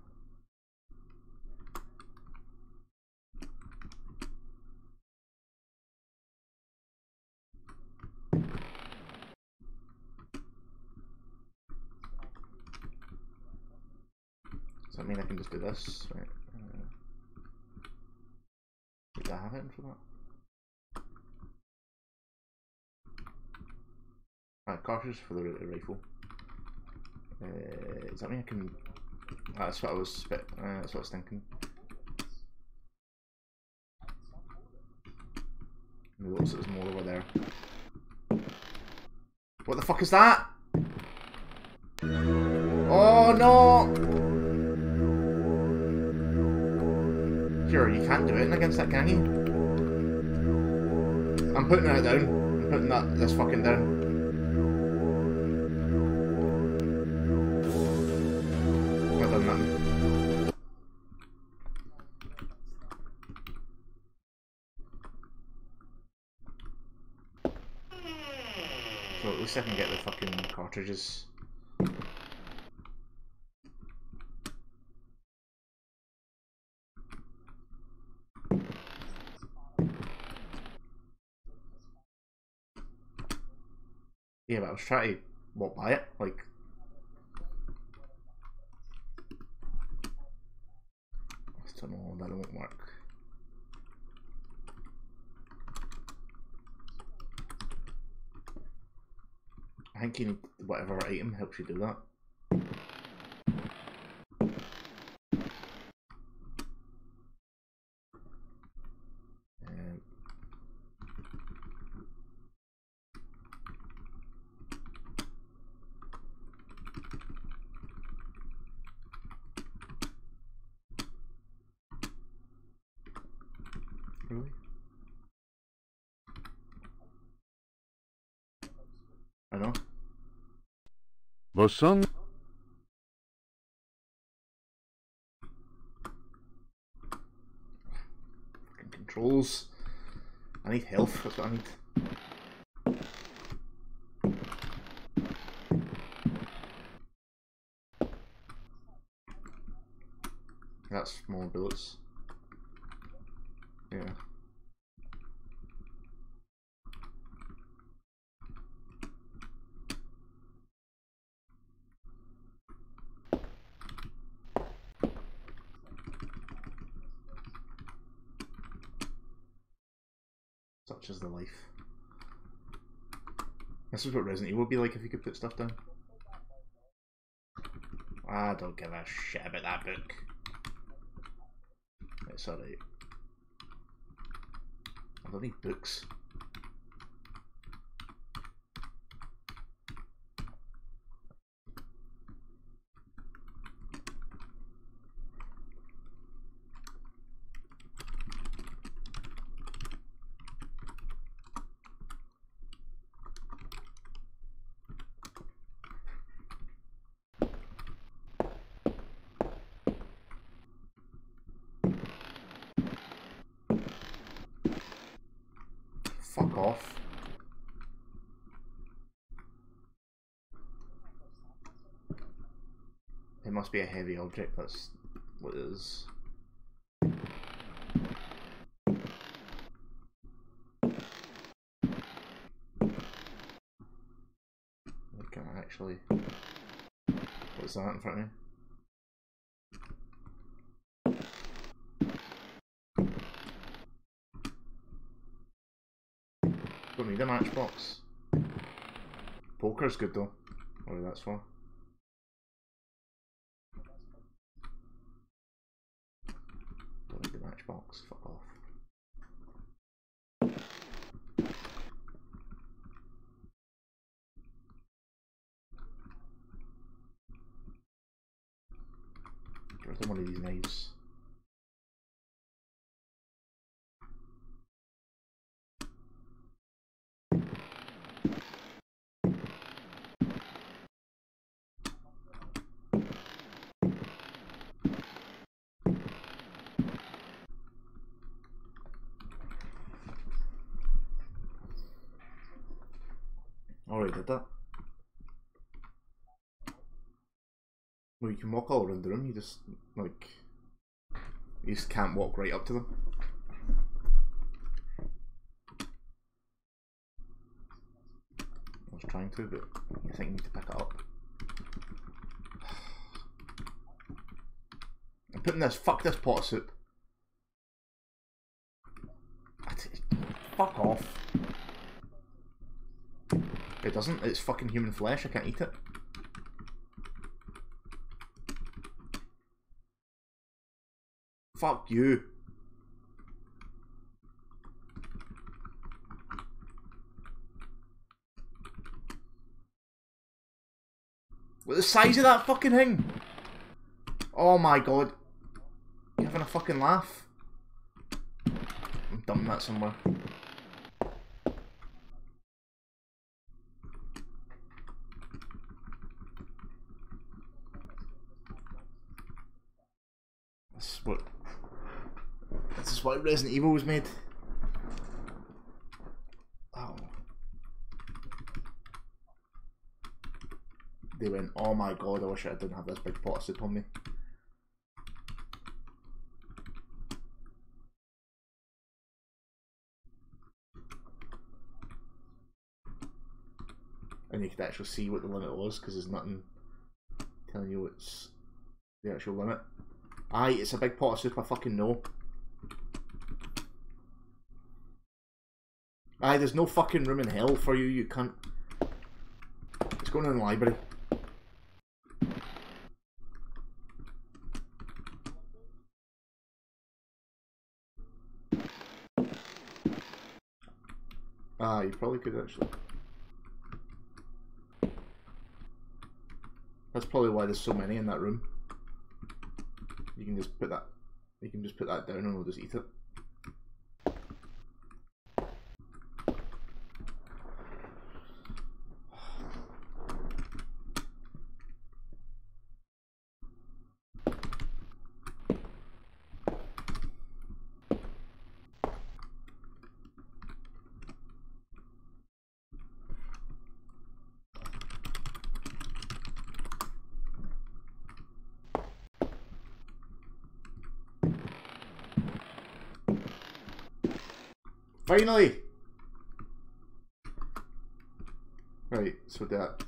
A: Does that mean I can just do this? Right. Uh, did I have it for that? Ah, cartridge for the rifle. Uh, does that mean I can? Ah, that's what I was. Uh, that's what I was thinking. Looks like there's more over there. What the fuck is that? Oh no! Sure, you can't do it against that, can you? I'm putting that down. I'm putting that this fucking down. Nothing. So at least I can get the fucking cartridges. Yeah, but I was trying to walk by it, like. I don't that won't work. I think you need whatever item helps you do that. Um, Really? I know.
E: The sun
A: controls. I need health, that's I need. That's more bullets. Yeah. Such is the life. This is what Resident Evil would be like if you could put stuff down. I don't give a shit about that book. It's alright. I don't need books. Must be a heavy object, that's what it is. Can I actually... What's that in front of me? Don't need a matchbox. Poker's good though. What that's for. Don't need the matchbox. Fuck off. Get rid of one of these knives. Alright, did that. Well, you can walk all around the room, you just, like, you just can't walk right up to them. I was trying to, but I think you need to pick it up. I'm putting this, fuck this pot of soup. Fuck off. It doesn't, it's fucking human flesh, I can't eat it. Fuck you. Look the size of that fucking thing! Oh my god. You having a fucking laugh? I'm dumping that somewhere. This is what. This is why Resident Evil was made. Oh. They went, oh my god, I wish I didn't have this big pot of soup on me. And you could actually see what the limit was because there's nothing telling you what's the actual limit. Aye, it's a big pot of soup, I fucking know. Aye, there's no fucking room in hell for you, you can't. It's going in the library. Ah, you probably could actually. That's probably why there's so many in that room. You can just put that. You can just put that down and we'll just eat it. Finally! Right, so that.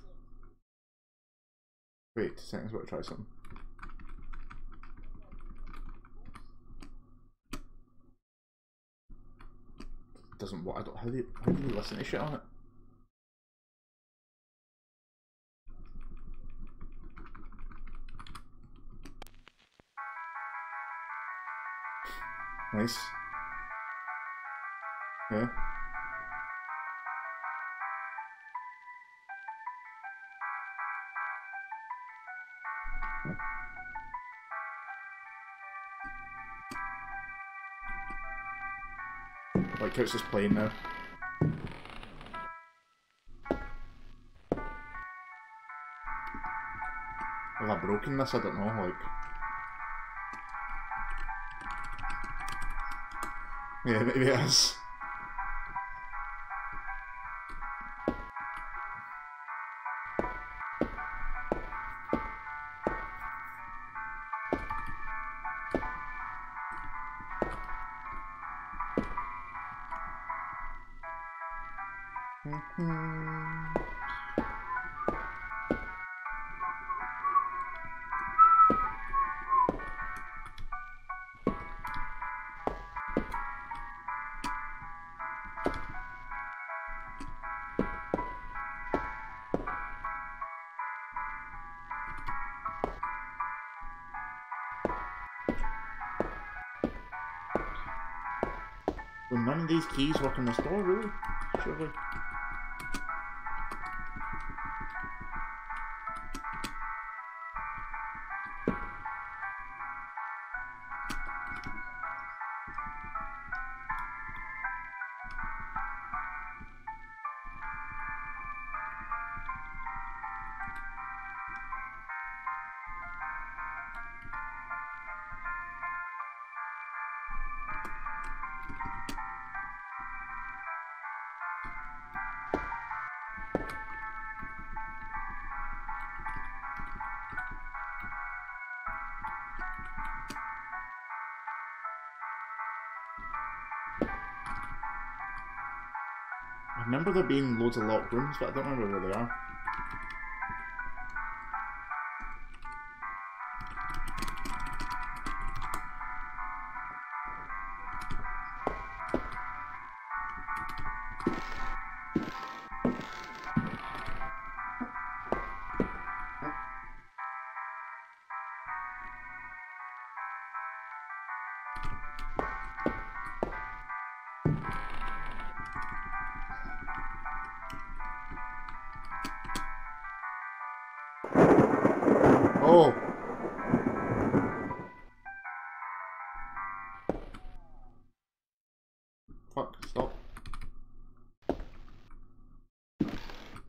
A: Wait, seconds, want to try something. Doesn't what I don't how do you, how do you listen to shit on it? Nice. Yeah. Like it's just playing now. Have I broken this? I don't know, like... Yeah, maybe it is. Keys work in this door, really? Remember there being loads of locked rooms, but I don't remember where they are.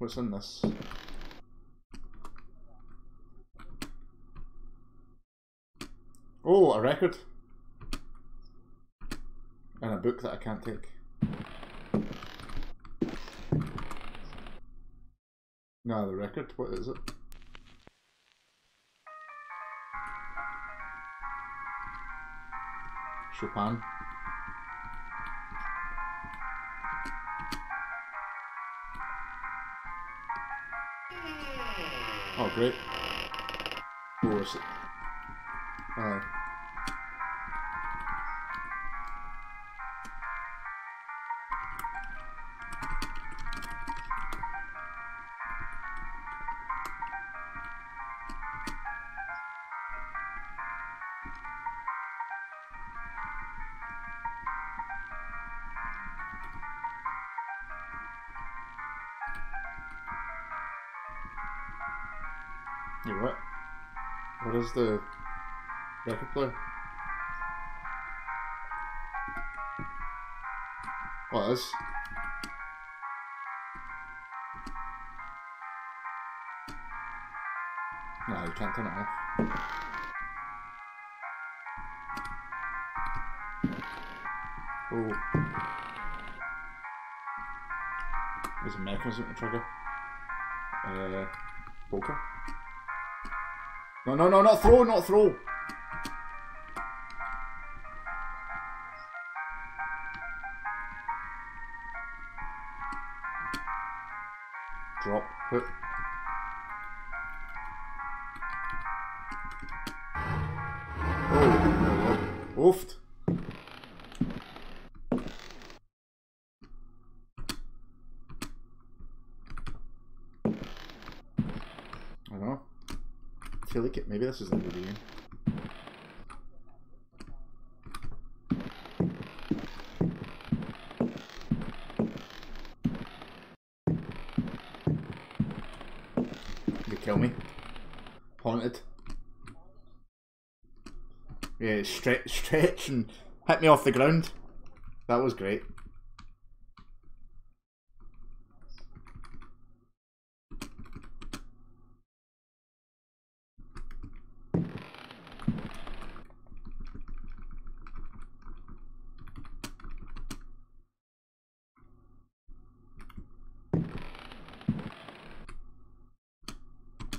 A: What's in this? Oh, a record! And a book that I can't take. No, the record, what is it? Chopin. Oh, great. Oh, is it? Uh, the record player? What is? No, you can't turn it off. Oh. There's a mechanism to trigger. Uh, poker. No, no, no, not throw, not throw. Maybe this is the beginning. They kill me. Haunted. Yeah, stretch, stretch and hit me off the ground. That was great.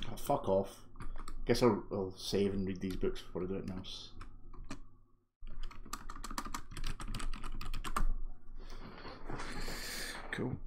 A: Oh, fuck off. Guess I'll, I'll save and read these books before I do anything else. Cool.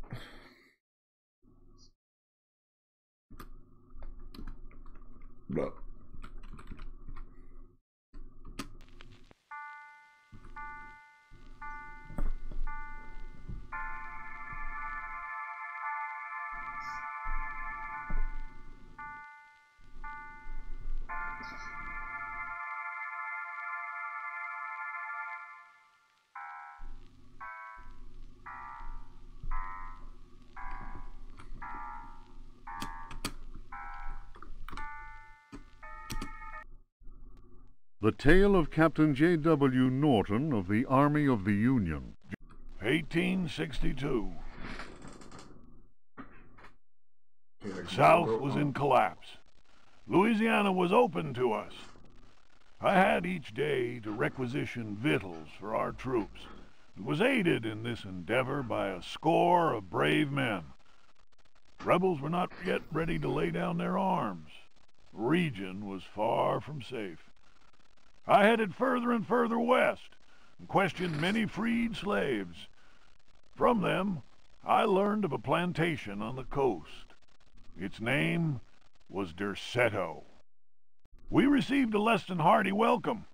E: The Tale of Captain J.W. Norton of the Army of the Union.
Q: 1862. The South was in collapse. Louisiana was open to us. I had each day to requisition victuals for our troops, and was aided in this endeavor by a score of brave men. Rebels were not yet ready to lay down their arms. The region was far from safe. I headed further and further west and questioned many freed slaves. From them, I learned of a plantation on the coast. Its name was Derceto. We received a less than hearty welcome.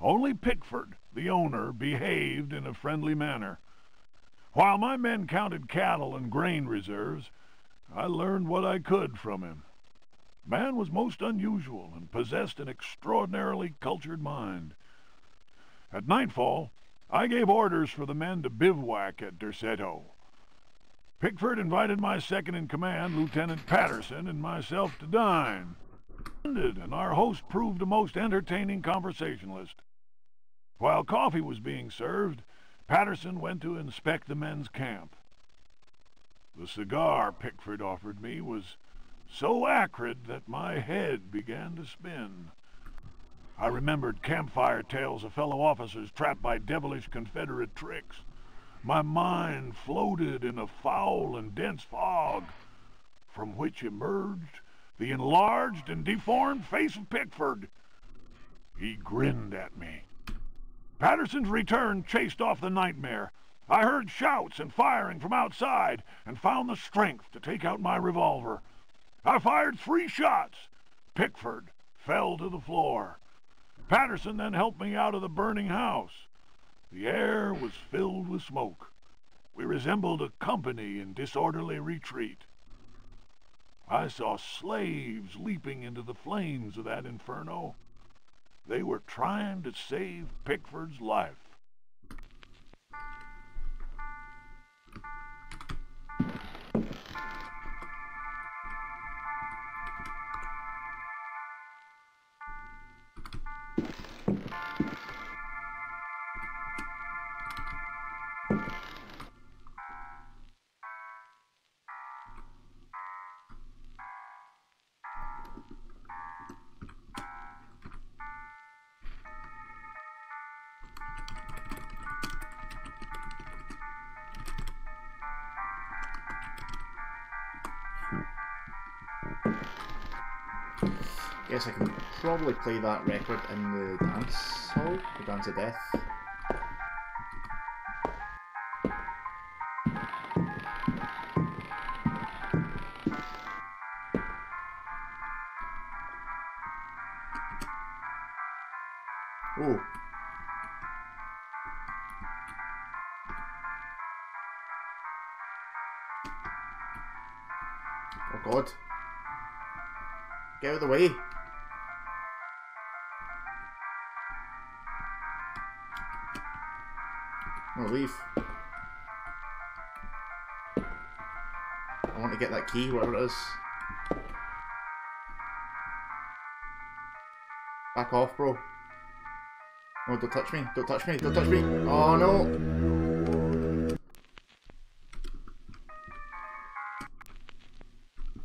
Q: Only Pickford, the owner, behaved in a friendly manner. While my men counted cattle and grain reserves, I learned what I could from him. Man was most unusual and possessed an extraordinarily cultured mind. At nightfall, I gave orders for the men to bivouac at Derceto. Pickford invited my second in command, Lieutenant Patterson, and myself to dine. And our host proved a most entertaining conversationalist. While coffee was being served, Patterson went to inspect the men's camp. The cigar Pickford offered me was so acrid that my head began to spin. I remembered campfire tales of fellow officers trapped by devilish Confederate tricks. My mind floated in a foul and dense fog, from which emerged the enlarged and deformed face of Pickford. He grinned at me. Patterson's return chased off the nightmare. I heard shouts and firing from outside and found the strength to take out my revolver. I fired three shots. Pickford fell to the floor. Patterson then helped me out of the burning house. The air was filled with smoke. We resembled a company in disorderly retreat. I saw slaves leaping into the flames of that inferno. They were trying to save Pickford's life.
A: Guess I can probably play that record in the dance hall, the Dance of Death. Oh. Oh god. Get out of the way. I want to get that key, whatever it is. Back off, bro. Oh, don't touch me. Don't touch me. Don't touch me. Oh, no.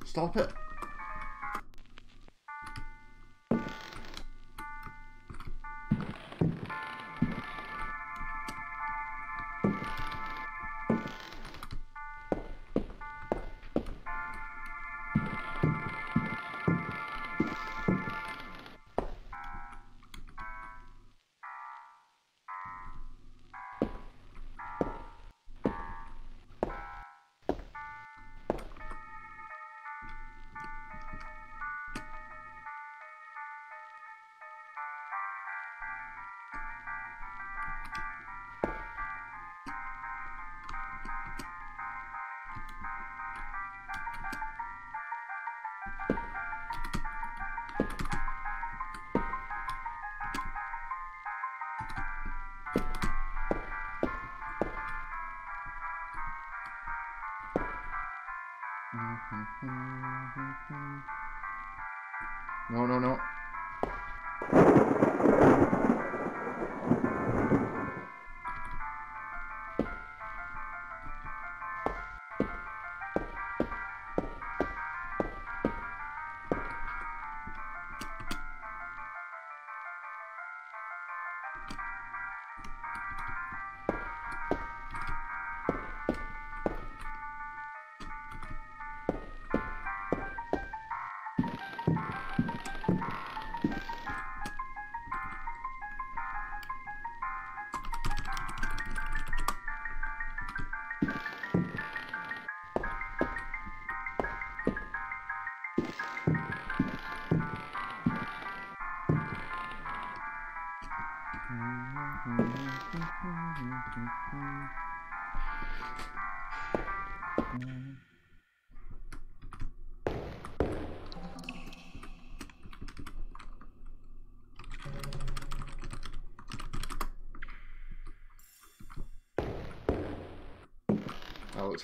A: Stop it.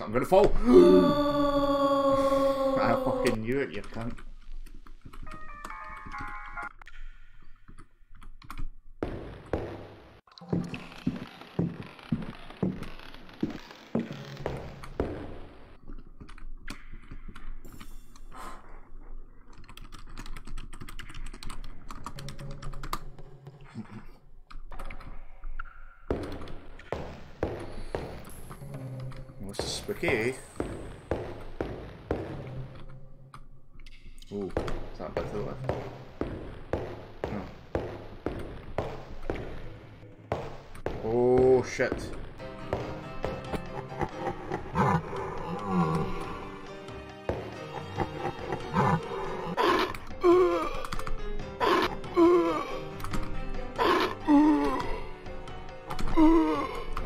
A: I'm gonna fall. I fucking knew it, you cunt. Shit.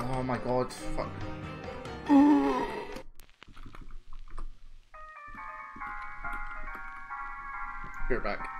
A: Oh my god, fuck. Right back.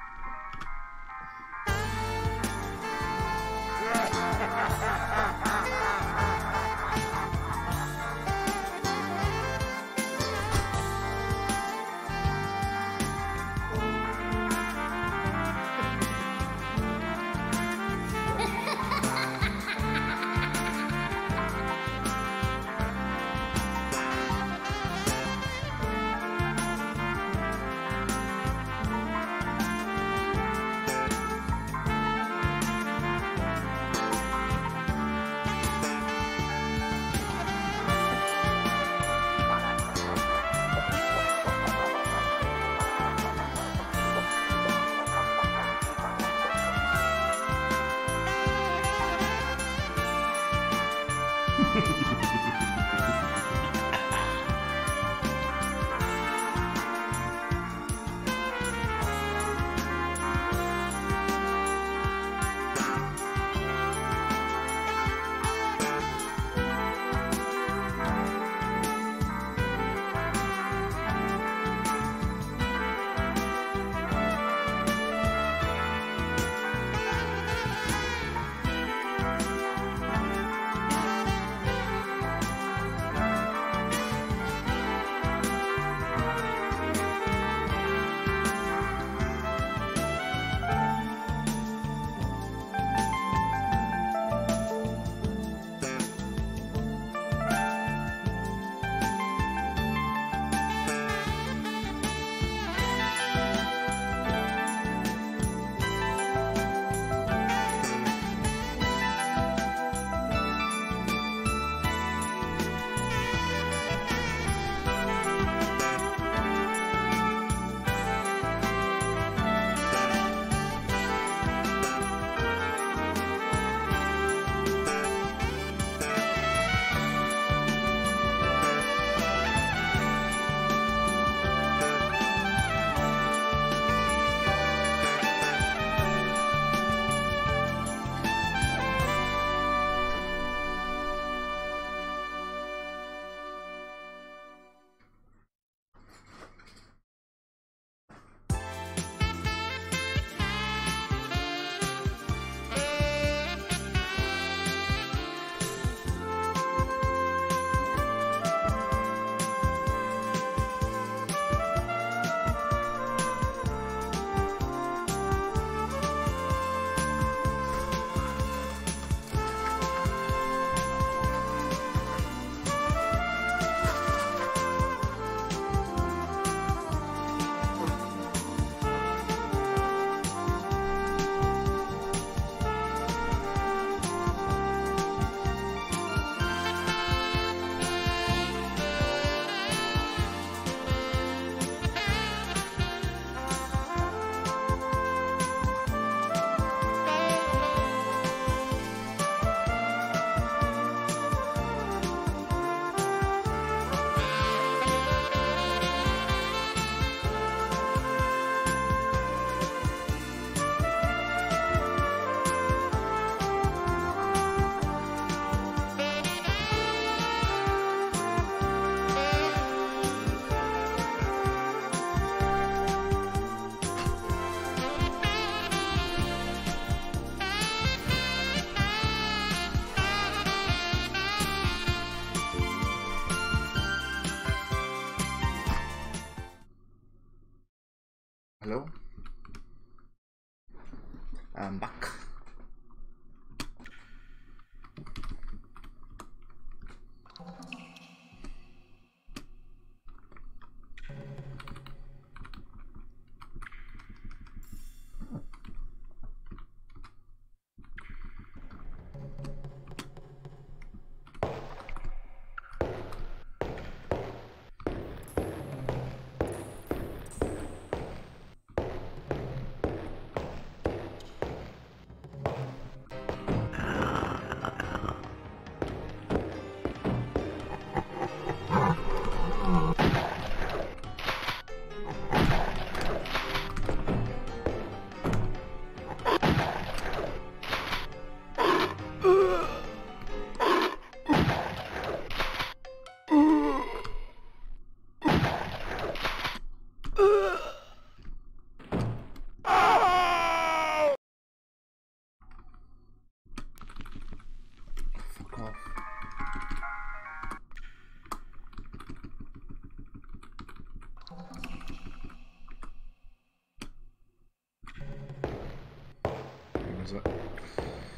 A: It?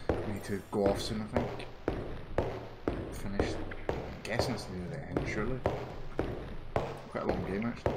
A: I need to go off soon, I think. Finish. I'm guessing it's near the end, surely. Quite a long game, actually.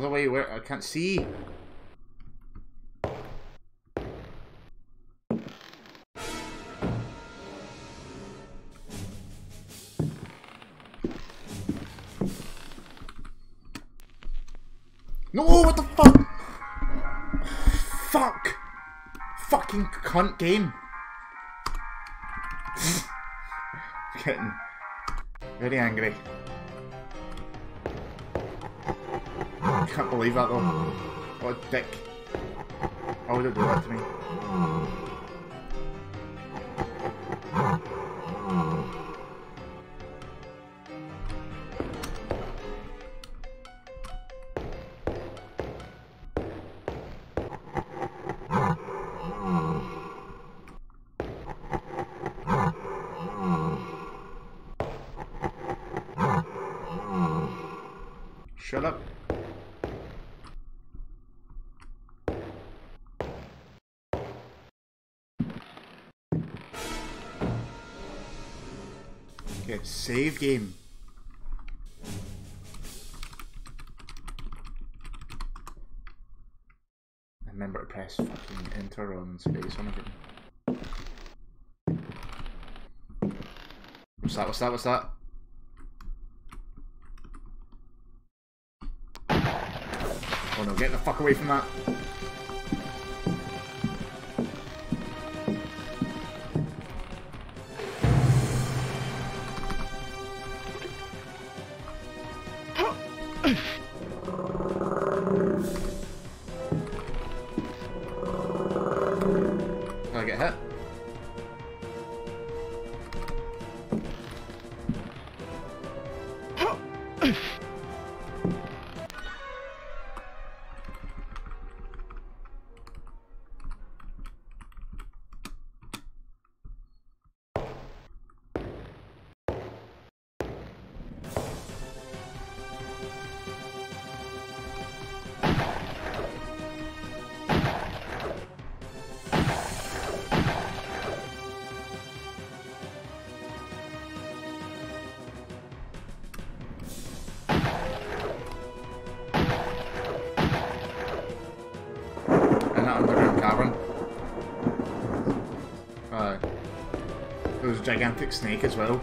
A: Other way where I can't see. No, what the fuck? Fuck! Fucking cunt game. Getting very angry. Can't believe that though. Hmm. What a dick. Would it do that to me? Save game. Remember to press fucking enter on space on everything. What's that? What's that? What's that? Oh no, get the fuck away from that. Gigantic snake as well.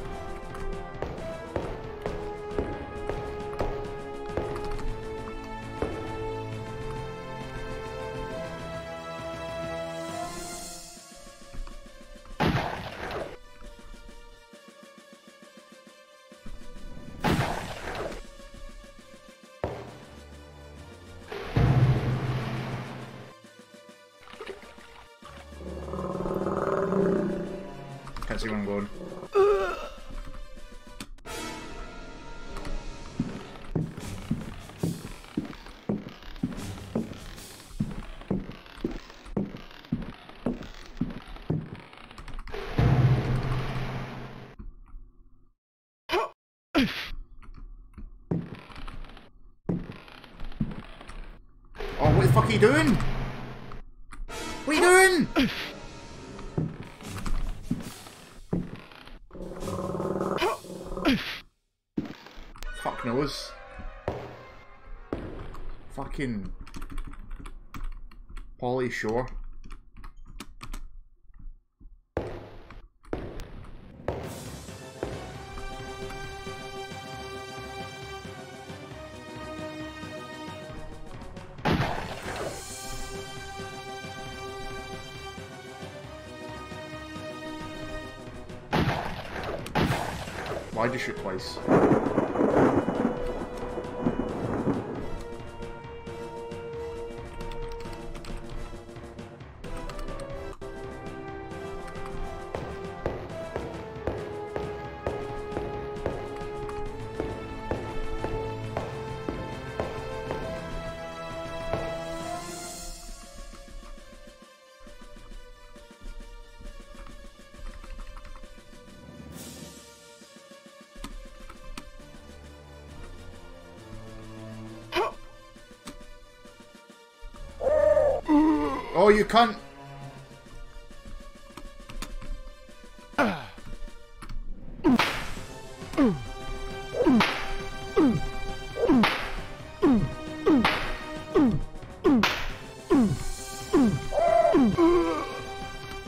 A: Fuck are you doing? What are you doing? Fuck knows. Fucking Pauly Shore. Why'd you shoot twice? Oh, you can't.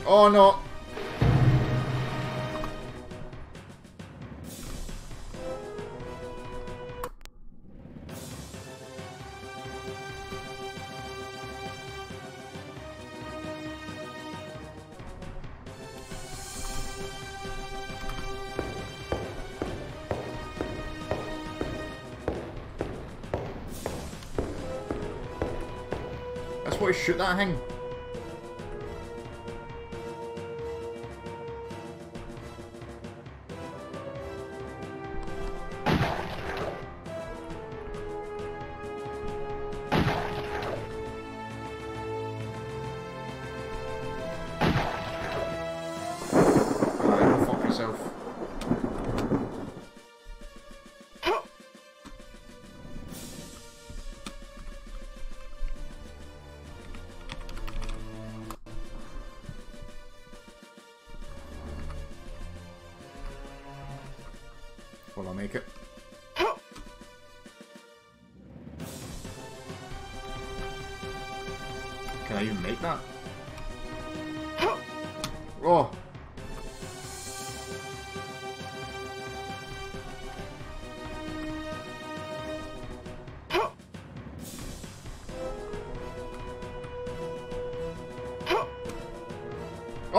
A: Oh no. Shoot that thing.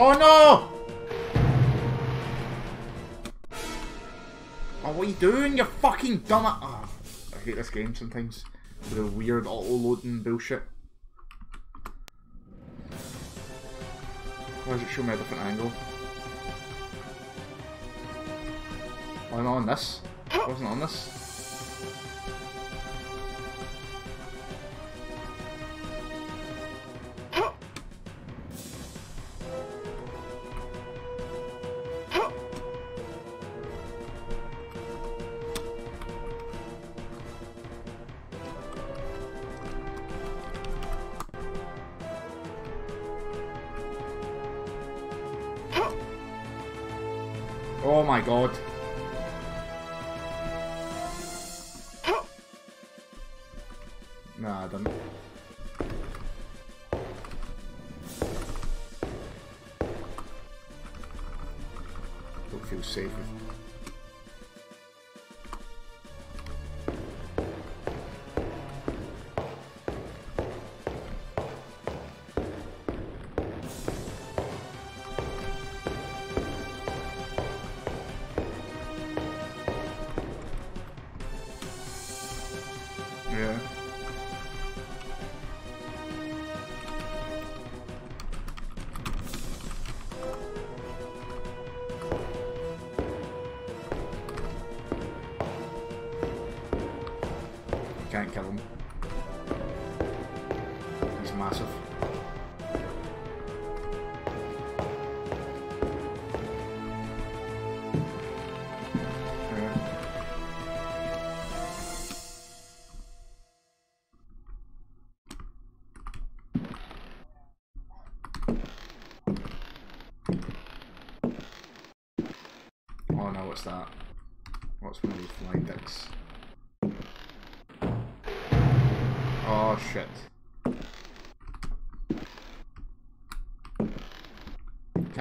A: Oh no! Oh, what are you doing? You fucking dumb. Oh, I hate this game sometimes. The weird auto-loading bullshit. Why does it show me a different angle? Oh, Why am I on this? I wasn't on this.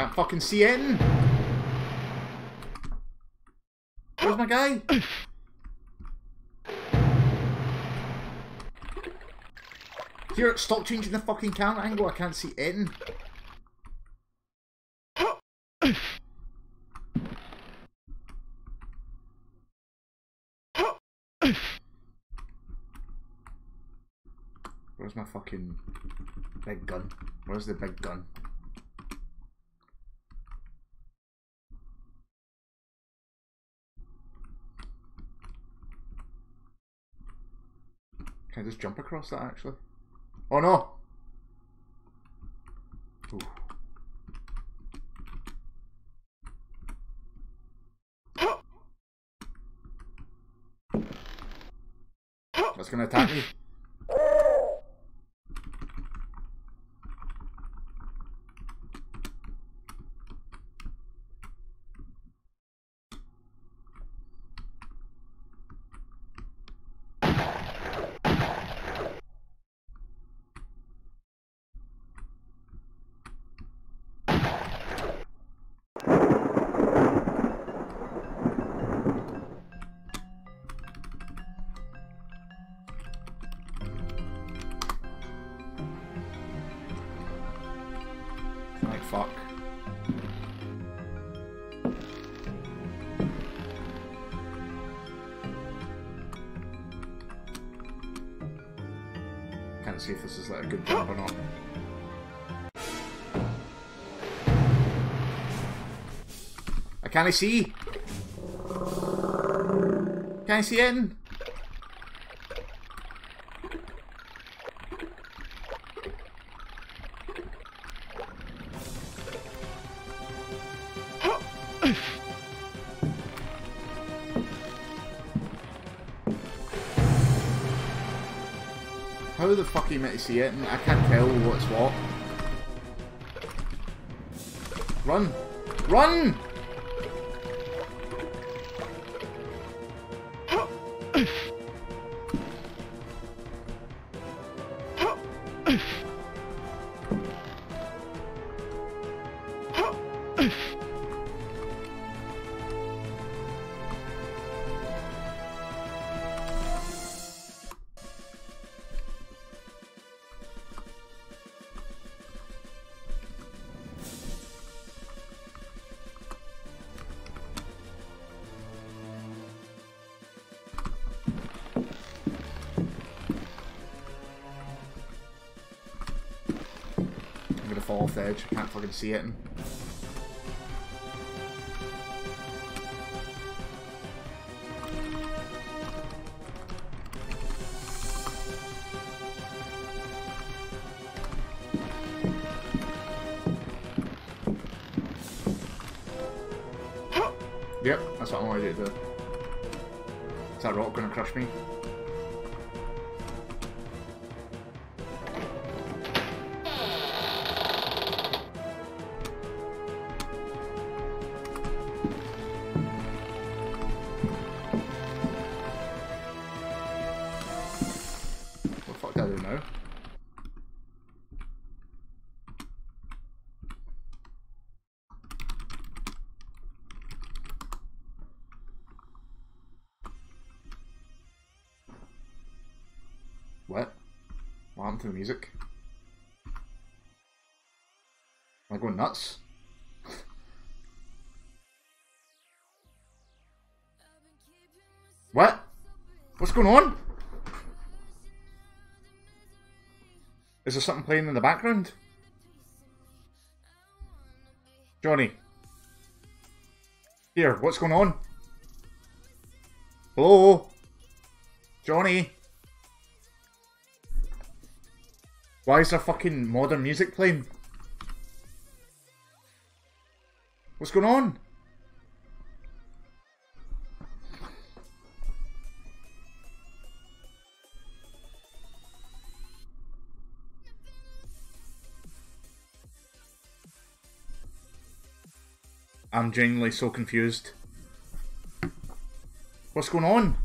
A: Can't fucking see in! Where's my guy? Here, stop changing the fucking camera angle, I can't see in. Where's my fucking big gun? Where's the big gun? Jump across that actually? Oh no! Ooh. That's gonna attack me. I can't see. Can I see in? How the fuck are you meant to see it? I can't tell what's what. Run! Run! Edge. I can't fucking see it. Yep, that's what I'm ready to do. Is that rock gonna crush me? Going on? Is there something playing in the background? Johnny. Here, what's going on? Hello? Johnny? Why is there fucking modern music playing? What's going on? I'm genuinely so confused. What's going on?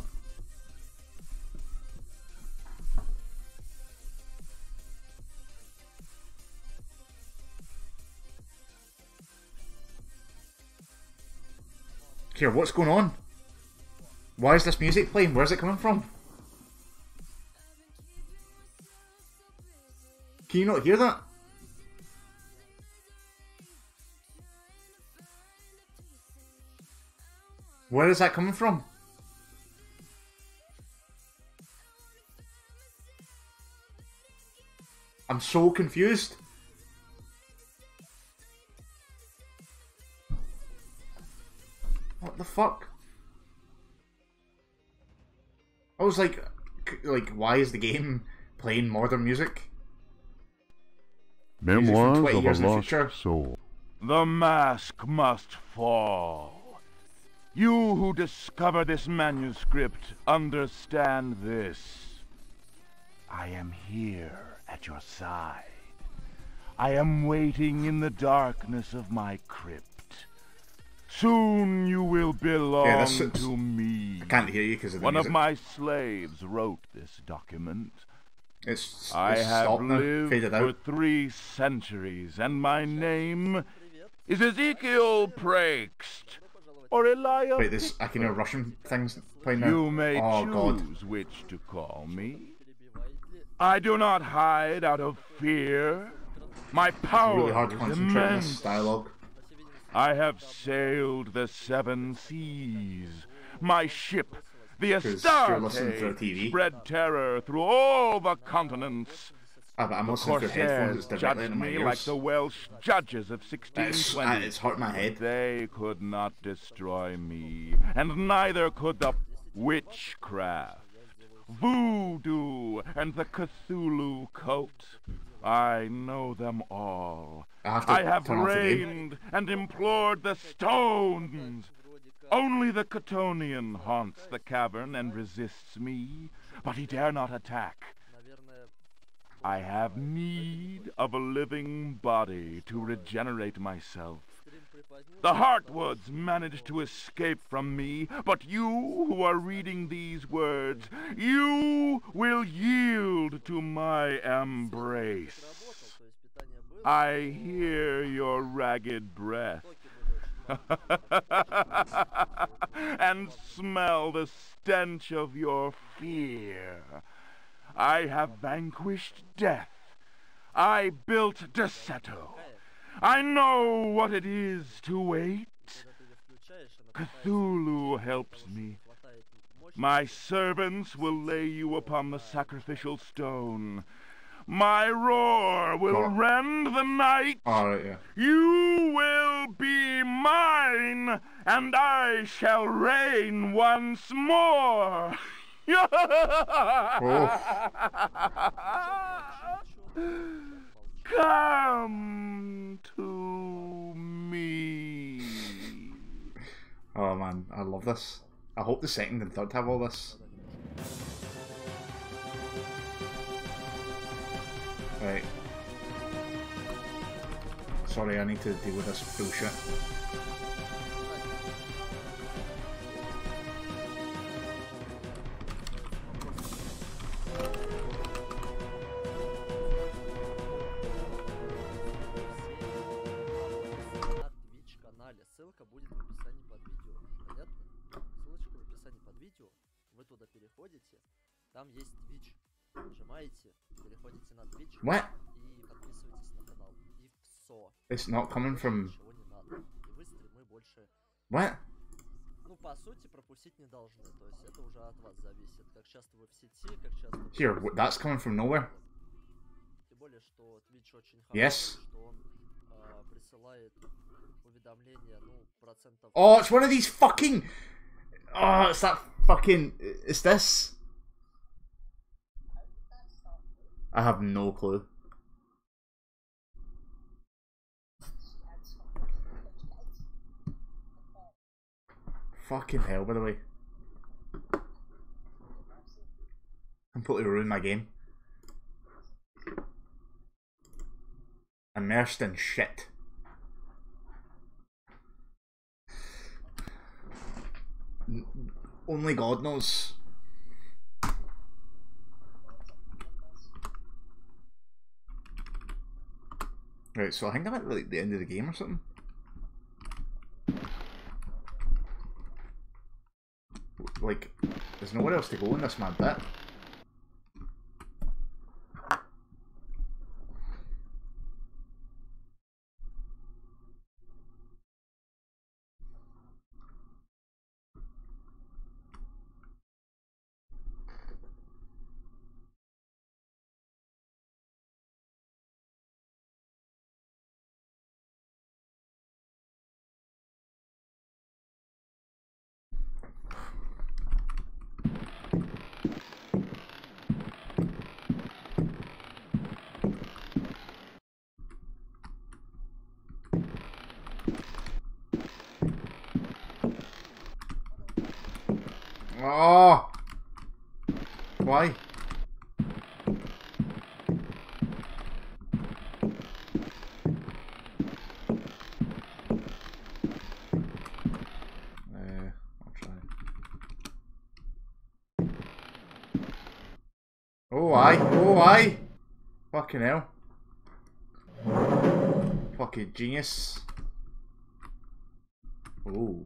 A: Here, what's going on? Why is this music playing? Where's it coming from? Can you not hear that? Where is that coming from? I'm so confused. What the fuck? I was like, like, why is the game playing modern music?
E: Memoirs
A: 20
E: of a Lost. Soul.
R: The mask must fall. You who discover this manuscript understand this. I am here at your side. I am waiting in the darkness of my crypt. Soon you will belong
A: Yeah,
R: to me.
A: I can't hear you 'cause of the
R: One
A: music.
R: of my slaves wrote this document.
A: It's,
R: I
A: it's
R: have
A: stopped now,
R: lived for three centuries, and my name is Ezekiel Pregzt, or Elias.
A: Wait, this I can hear Russian things playing now.
R: You may
A: oh god.
R: choose which to call me. I do not hide out of fear. My power
A: It's really hard to concentrate
R: immense.
A: this dialogue.
R: I have sailed the seven seas. My ship, the
A: you're listening through a
R: Astarte, spread terror through all the continents.
A: Ah, but I'm
R: the
A: headphones,
R: judged me
A: ears.
R: like the Welsh judges of 1620.
A: It's- uh, it's hurt my head.
R: They could not destroy me, and neither could the witchcraft, voodoo, and the Cthulhu cult. I know them all.
A: I have
R: I have reigned and implored the stones. Only the Chthonian haunts the cavern and resists me, but he dare not attack. I have need of a living body to regenerate myself. The Hartwoods managed to escape from me, but you who are reading these words, you will yield to my embrace. I hear your ragged breath. and smell the stench of your fear. I have vanquished death. I built Derceto. I know what it is to wait. Cthulhu helps me. My servants will lay you upon the sacrificial stone. My roar will
A: Oh.
R: rend the night.
A: Ah, Alright, yeah.
R: You will be mine, and I shall reign once more. Come to me.
A: Oh man, I love this. I hope the second and third have all this. Right. Sorry, I need to deal with this bullshit.
S: Канале. Ссылка будет в описании под видео. Понятно? Ссылочка в описании под видео. Вы туда переходите. Там есть Twitch. нажимаете, переходите на Twitch
A: What?
S: и подписываетесь на канал. И все.
A: It's not coming from.
S: Ничего не надо. И вы стримы больше...
A: What?
S: Ну, по сути, пропустить не должны. То есть это уже от вас зависит. Как часто вы в сети, как часто... вы
A: Here, wh- that's coming from nowhere.
S: Тем более, что Twitch очень
A: Yes.
S: хороший, что он а, присылает уведомления, ну, процентов...
A: Oh, it's one of these fucking. Oh, it's that fucking. It's this. I have no clue. Fucking hell, by the way. Completely ruined my game. Immersed in shit. N- Only God knows. Right, so I think I'm at like the end of the game or something. Like, there's nowhere else to go in this mad bit. Oh! Why? Uh, I'll try. Oh, aye. Oh, aye. Fucking hell. Fucking genius. Oh.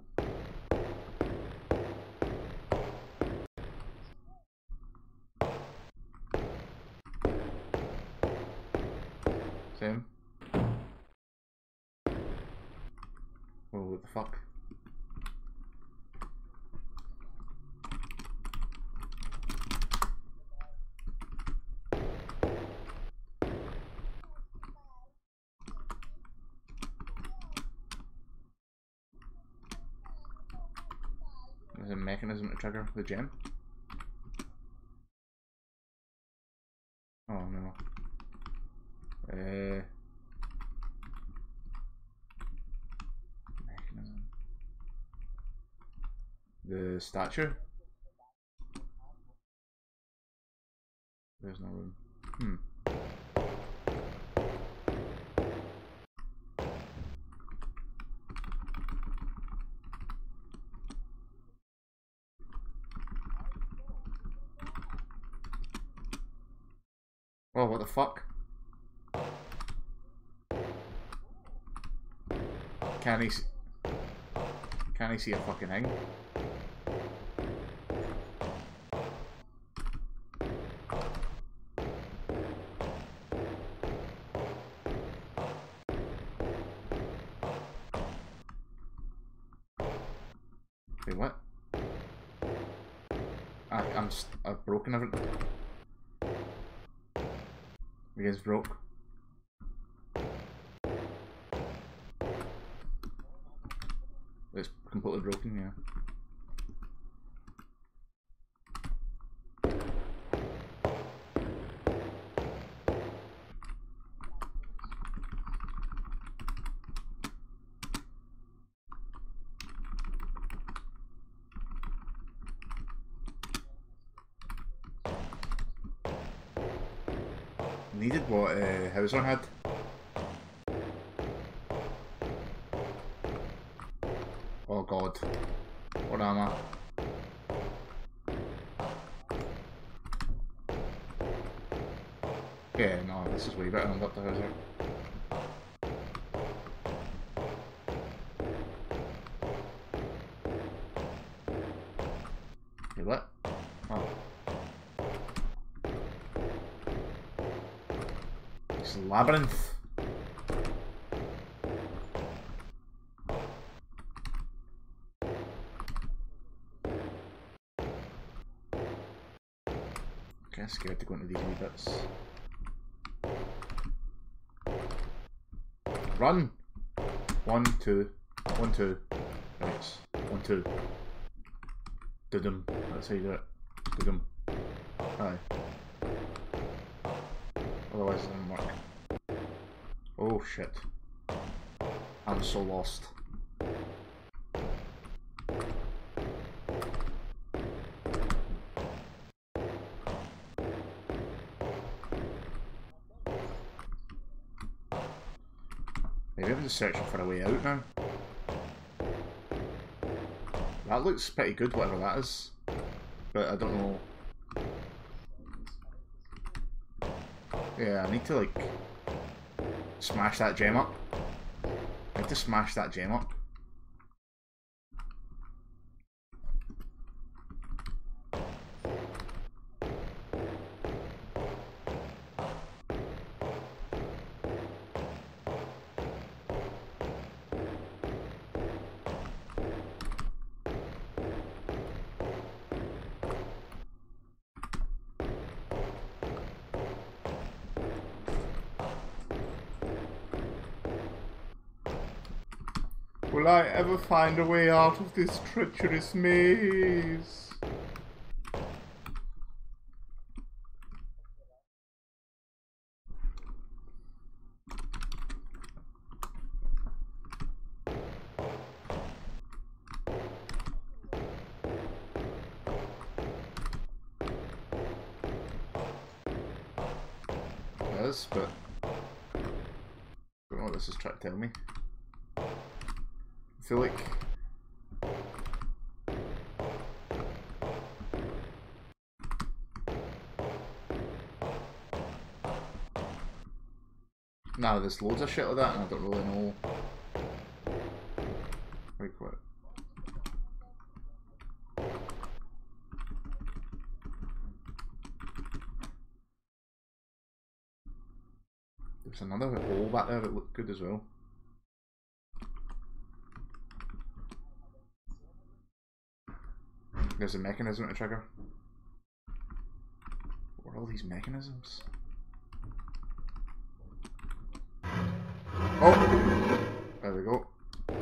A: Same. Oh, what the fuck? There's a trigger the gem. Oh no. Uh, mechanism. The statue. There's no room. Hmm. Oh, what the fuck? Can he see? Can he see a fucking thing? Wait, what? I, I'm I've broken everything. Guys broke. It's completely broken, yeah. Uh, Hauser had. Oh god. What am I? Yeah, no, this is way better than Dr. Hauser. Wait, what? Oh. Labyrinth. Okay, scared to go into these wee bits. Run! One, two, one, two. Right, one, two. Dudum. That's how you do it. Dudum. Aye. Otherwise it doesn't work. Oh shit. I'm so lost. Maybe I'm just searching for a way out now. That looks pretty good, whatever that is. But I don't know. Yeah, I need to like smash that gem up. I need to smash that gem up. Will I ever find a way out of this treacherous maze? Yes, but I don't know what this is trying to tell me. I feel like Nah, there's loads of shit like that and I don't really know. Like what? There's another hole back there that looked good as well. There's a mechanism to trigger. What are all these mechanisms? Oh! There we go. I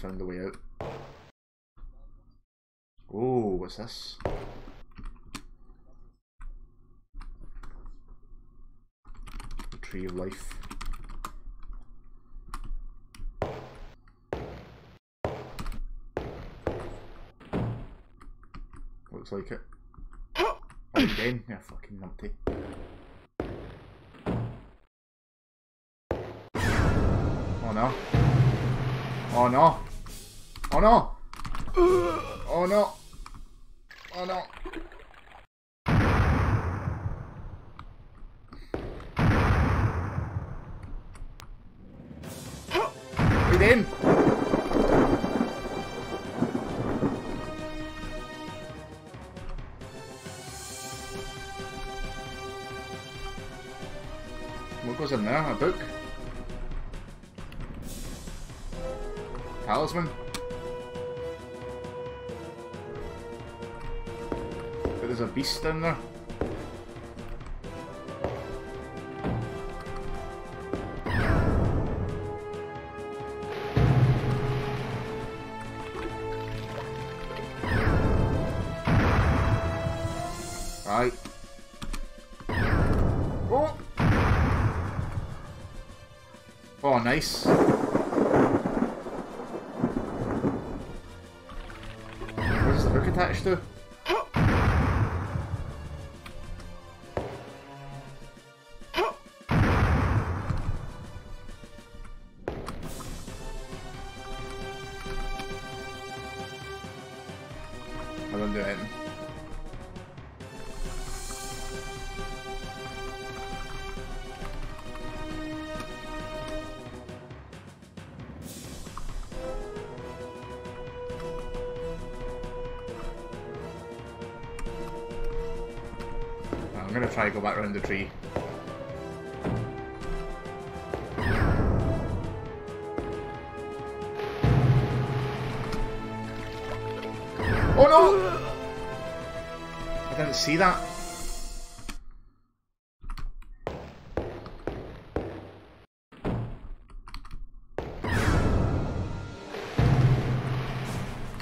A: found the way out. Oh, what's this? The tree of life. Looks like it. Oh, again? Yeah, fucking numpty. No. Oh no. Oh no. Oh no. Breathe in. What goes in there? A book? Talisman? There's a beast in there. Go back around the tree. Oh no! I didn't see that.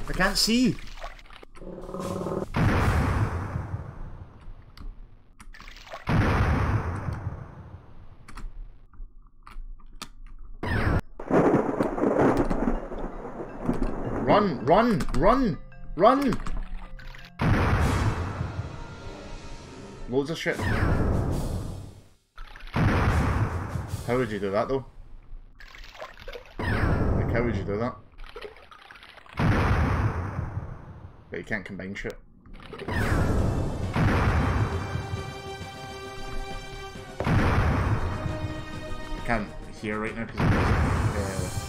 A: I can't see. Run, run, run! Loads of shit. How would you do that though? Like how would you do that? But you can't combine shit. I can't hear right now because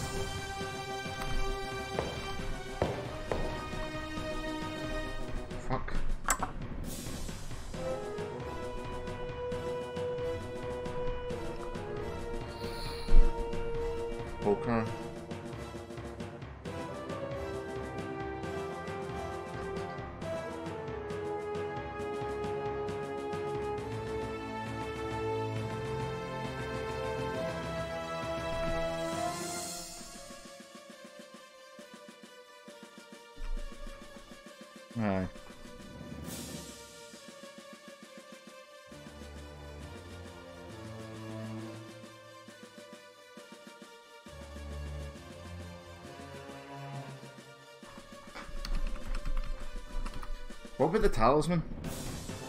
A: What about the talisman?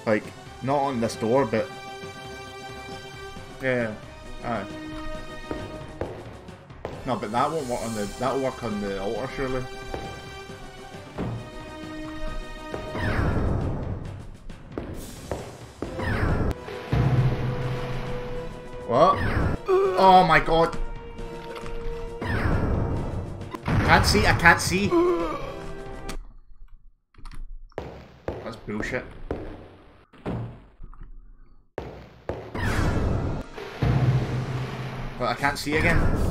A: Like, not on this door, but... Yeah, aye. No, but that won't work on the... That'll work on the altar, surely. What? Oh my god. Can't see, I can't see. Bullshit. But I can't see again.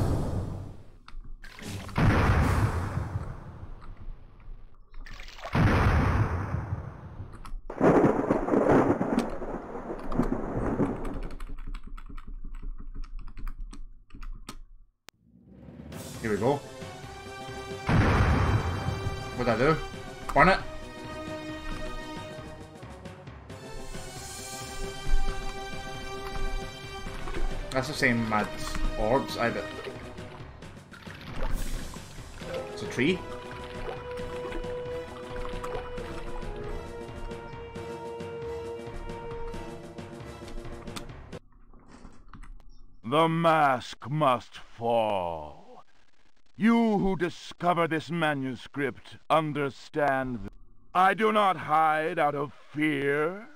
A: Same mad orbs, either. It's a tree.
R: The mask must fall. You who discover this manuscript understand th- I do not hide out of fear.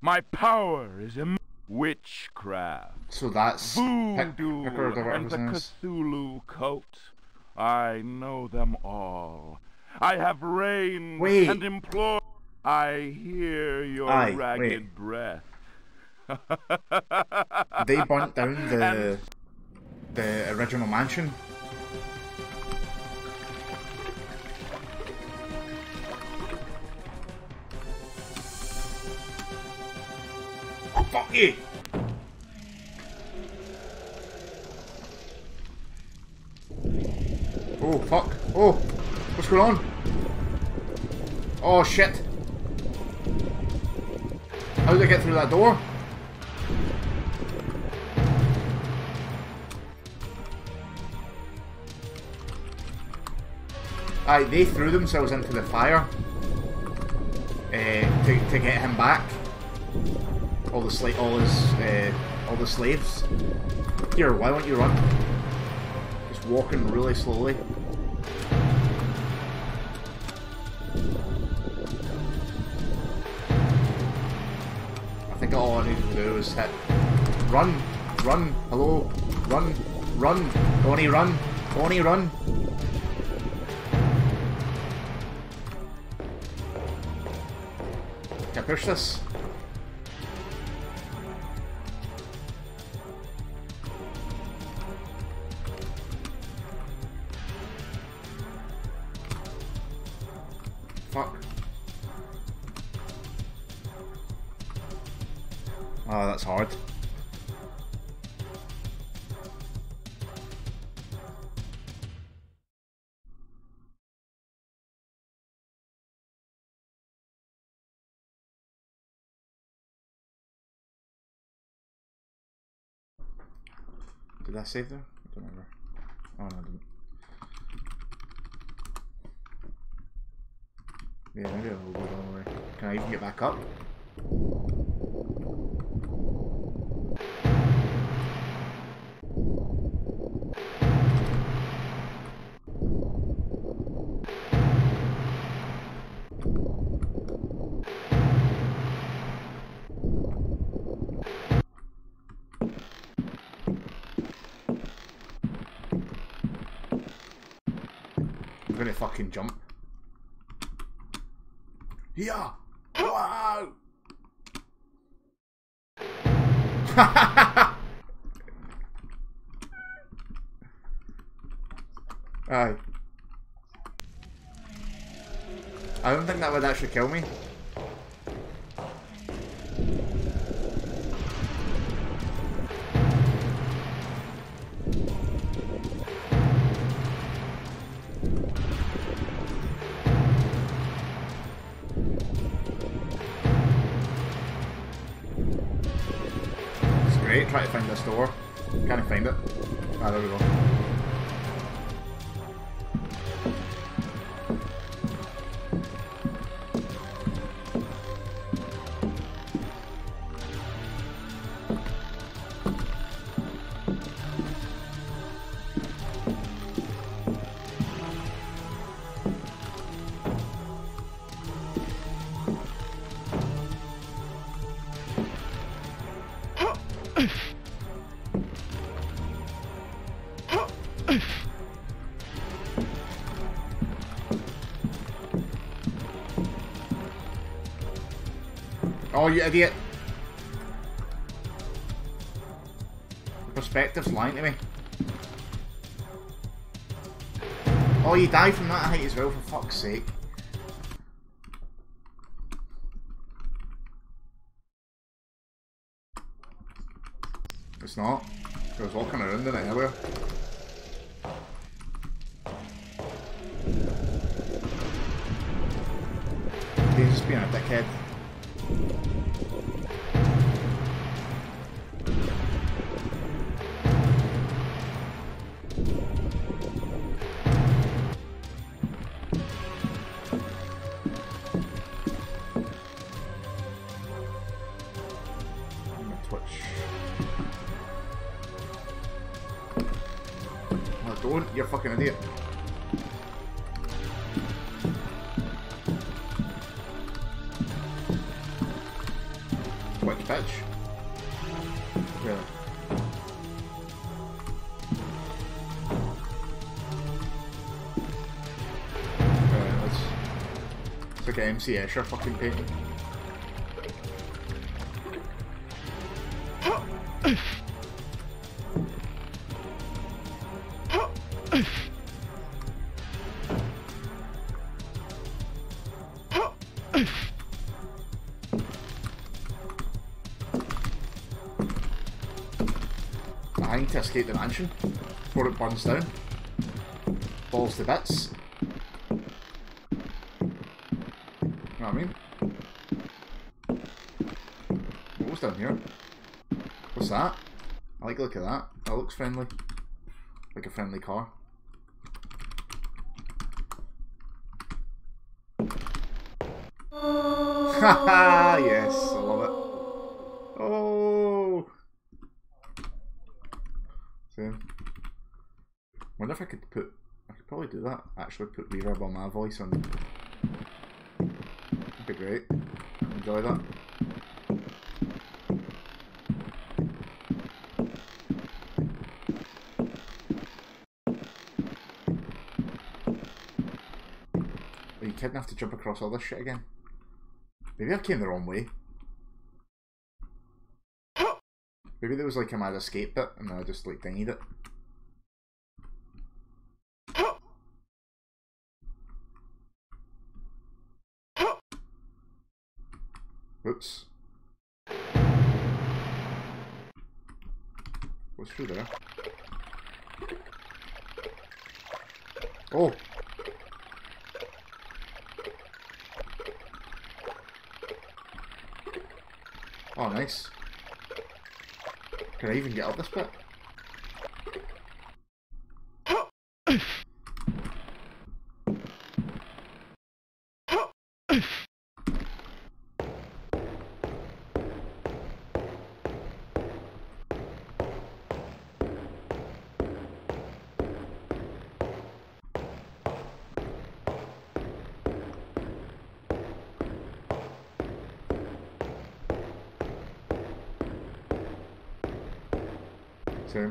R: My power is in witchcraft.
A: So that's
R: voodoo and the Cthulhu cult. I know them all. I have reigned
A: Wait.
R: and implored. I hear your
A: Aye,
R: ragged
A: wait.
R: breath.
A: They burnt down the the original mansion. Oh, fuck you! Oh fuck! Oh, what's going on? Oh shit! How did I get through that door? Aye, they threw themselves into the fire uh, to, to get him back. All the sla- all his, uh, all the slaves. Here, why won't you run? Just walking really slowly. Do was hit run, run, hello, run, run, Tony, run, Tony, run. Can I push this? Did I save there? I don't remember. Oh no, I didn't. Yeah, maybe I'll go the other way. Can I even get back up? Fucking jump. Yeah! Wow! Aye. I don't think that would actually kill me. You idiot! Perspective's lying to me. Oh, you die from that height as well, for fuck's sake. You're a fucking idiot. Twitch bitch. Really. Right, let's, let's look at MC Escher fucking painting. Burns down. Balls to bits. You know what I mean? What's down here? What's that? I like the look of that. That looks friendly. Like a friendly car. Haha, yes, I love it. Oh! So, wonder if I could put. I could probably do that. Actually, put reverb on my voice on. That'd be great. Enjoy that. Are you kidding? I have to jump across all this shit again? Maybe I came the wrong way. Maybe there was like a mad escape bit and I just like dinged it. Oops. What's through there? Oh! Oh, nice. Can I even get up this bit? Wait,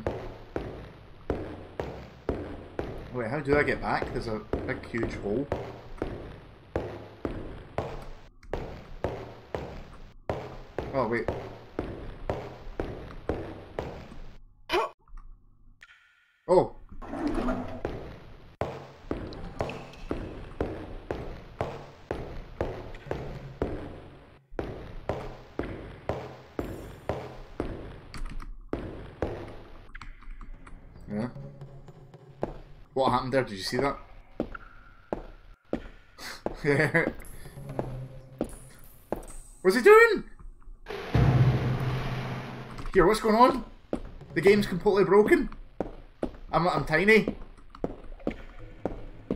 A: how do I get back? There's a big huge hole. Oh, wait. Oh! Yeah. What happened there? Did you see that? What's he doing? Here, what's going on? The game's completely broken. I'm I'm tiny.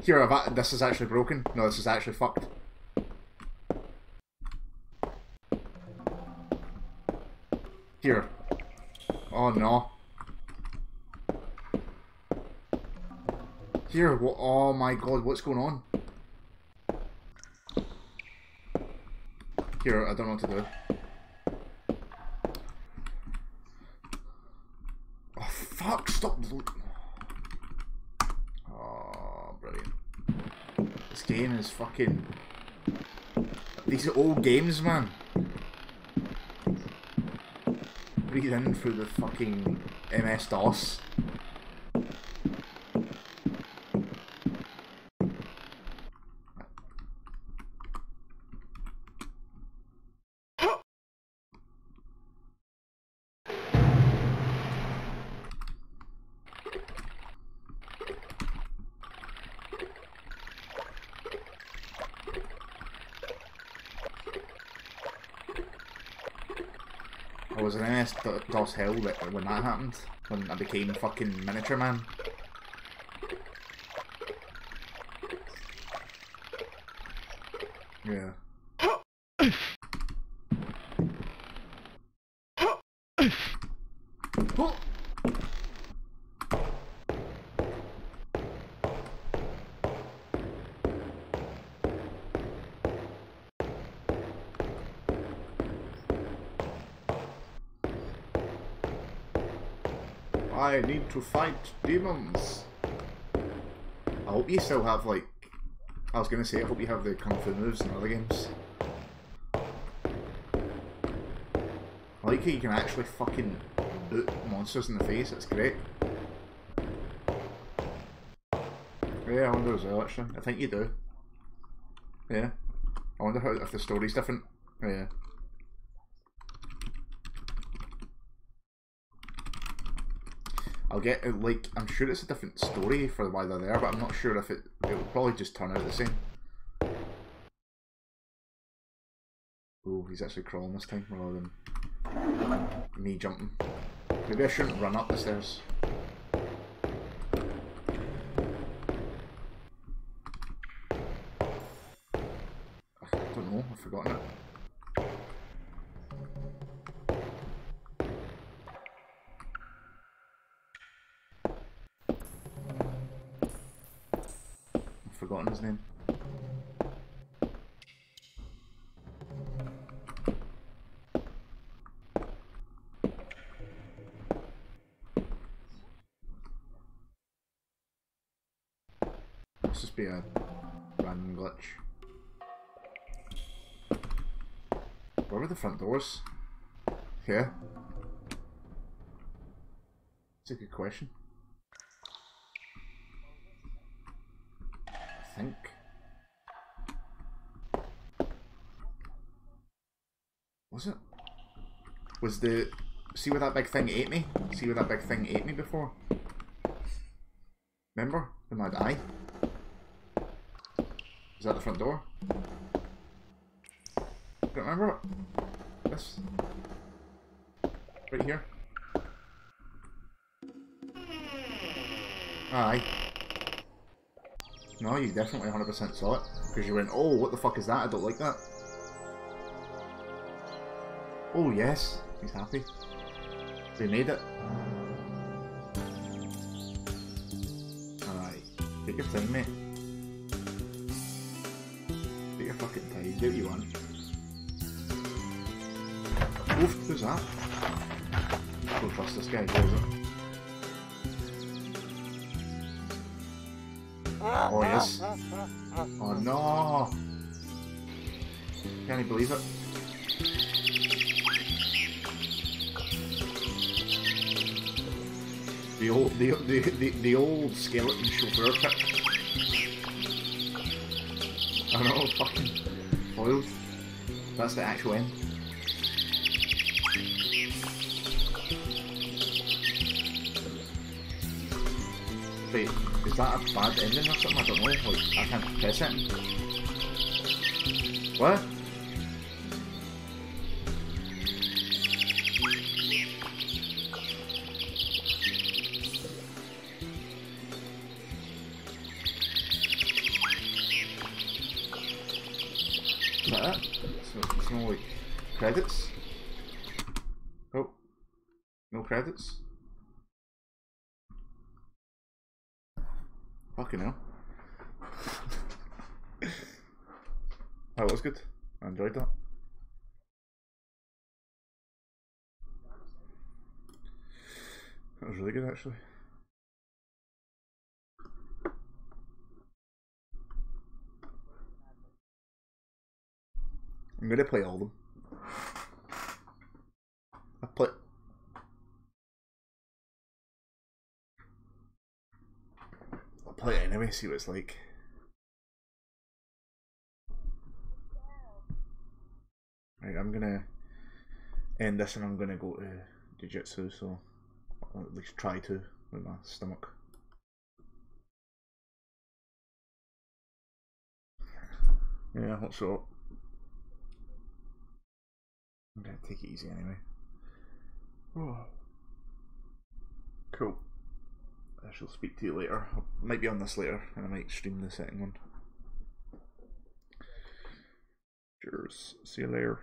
A: Here, I've, this is actually broken. No, this is actually fucked. Here. Oh no. Here, wha- oh my god, what's going on? Here, I don't know what to do. Oh fuck, stop. Oh, brilliant. This game is fucking... These are old games, man. Breathe in through the fucking MS-DOS. I was an Hell when that happened. When I became fucking miniature man. Yeah. I need to fight demons. I hope you still have like. I was gonna say, I hope you have the kung fu moves in other games. I like how you can actually fucking boot monsters in the face. It's great. Yeah, I wonder as well. Actually, I think you do. Yeah. I wonder how if the story's different. Yeah. I'll get like I'm sure it's a different story for why they're there, but I'm not sure if it it will probably just turn out the same. Oh, he's actually crawling this time rather than me jumping. Maybe I shouldn't run up the stairs. I don't know, I've forgotten it. Be a random glitch. Where were the front doors? Here. It's a good question. I think. Was it? Was the see where that big thing ate me? See where that big thing ate me before? Remember? When I die? That the front door? Don't remember? This? Right here? Aye. No, you definitely 100% saw it. Because you went, oh, what the fuck is that? I don't like that. Oh, yes. He's happy. They made it. Aye. Take your time, mate. Fucking time. Do what you want. Oof, who's that? Don't trust this guy, is it? Oh, yes. Oh, no. Can you believe it. The old, the, the, the, the old skeleton chauffeur fucking foiled. That's the actual end. Wait, is that a bad ending or something? I don't know. Like, I can't press it. What? I'm gonna play all of them. I play. I'll play it anyway, see what it's like. Right, I'm gonna end this and I'm gonna go to Jiu-Jitsu, so I'll at least try to with my stomach. Yeah, I hope I'm gonna take it easy anyway. Oh. Cool. I shall speak to you later. I might be on this later, and I might stream the second one. Cheers. See you later.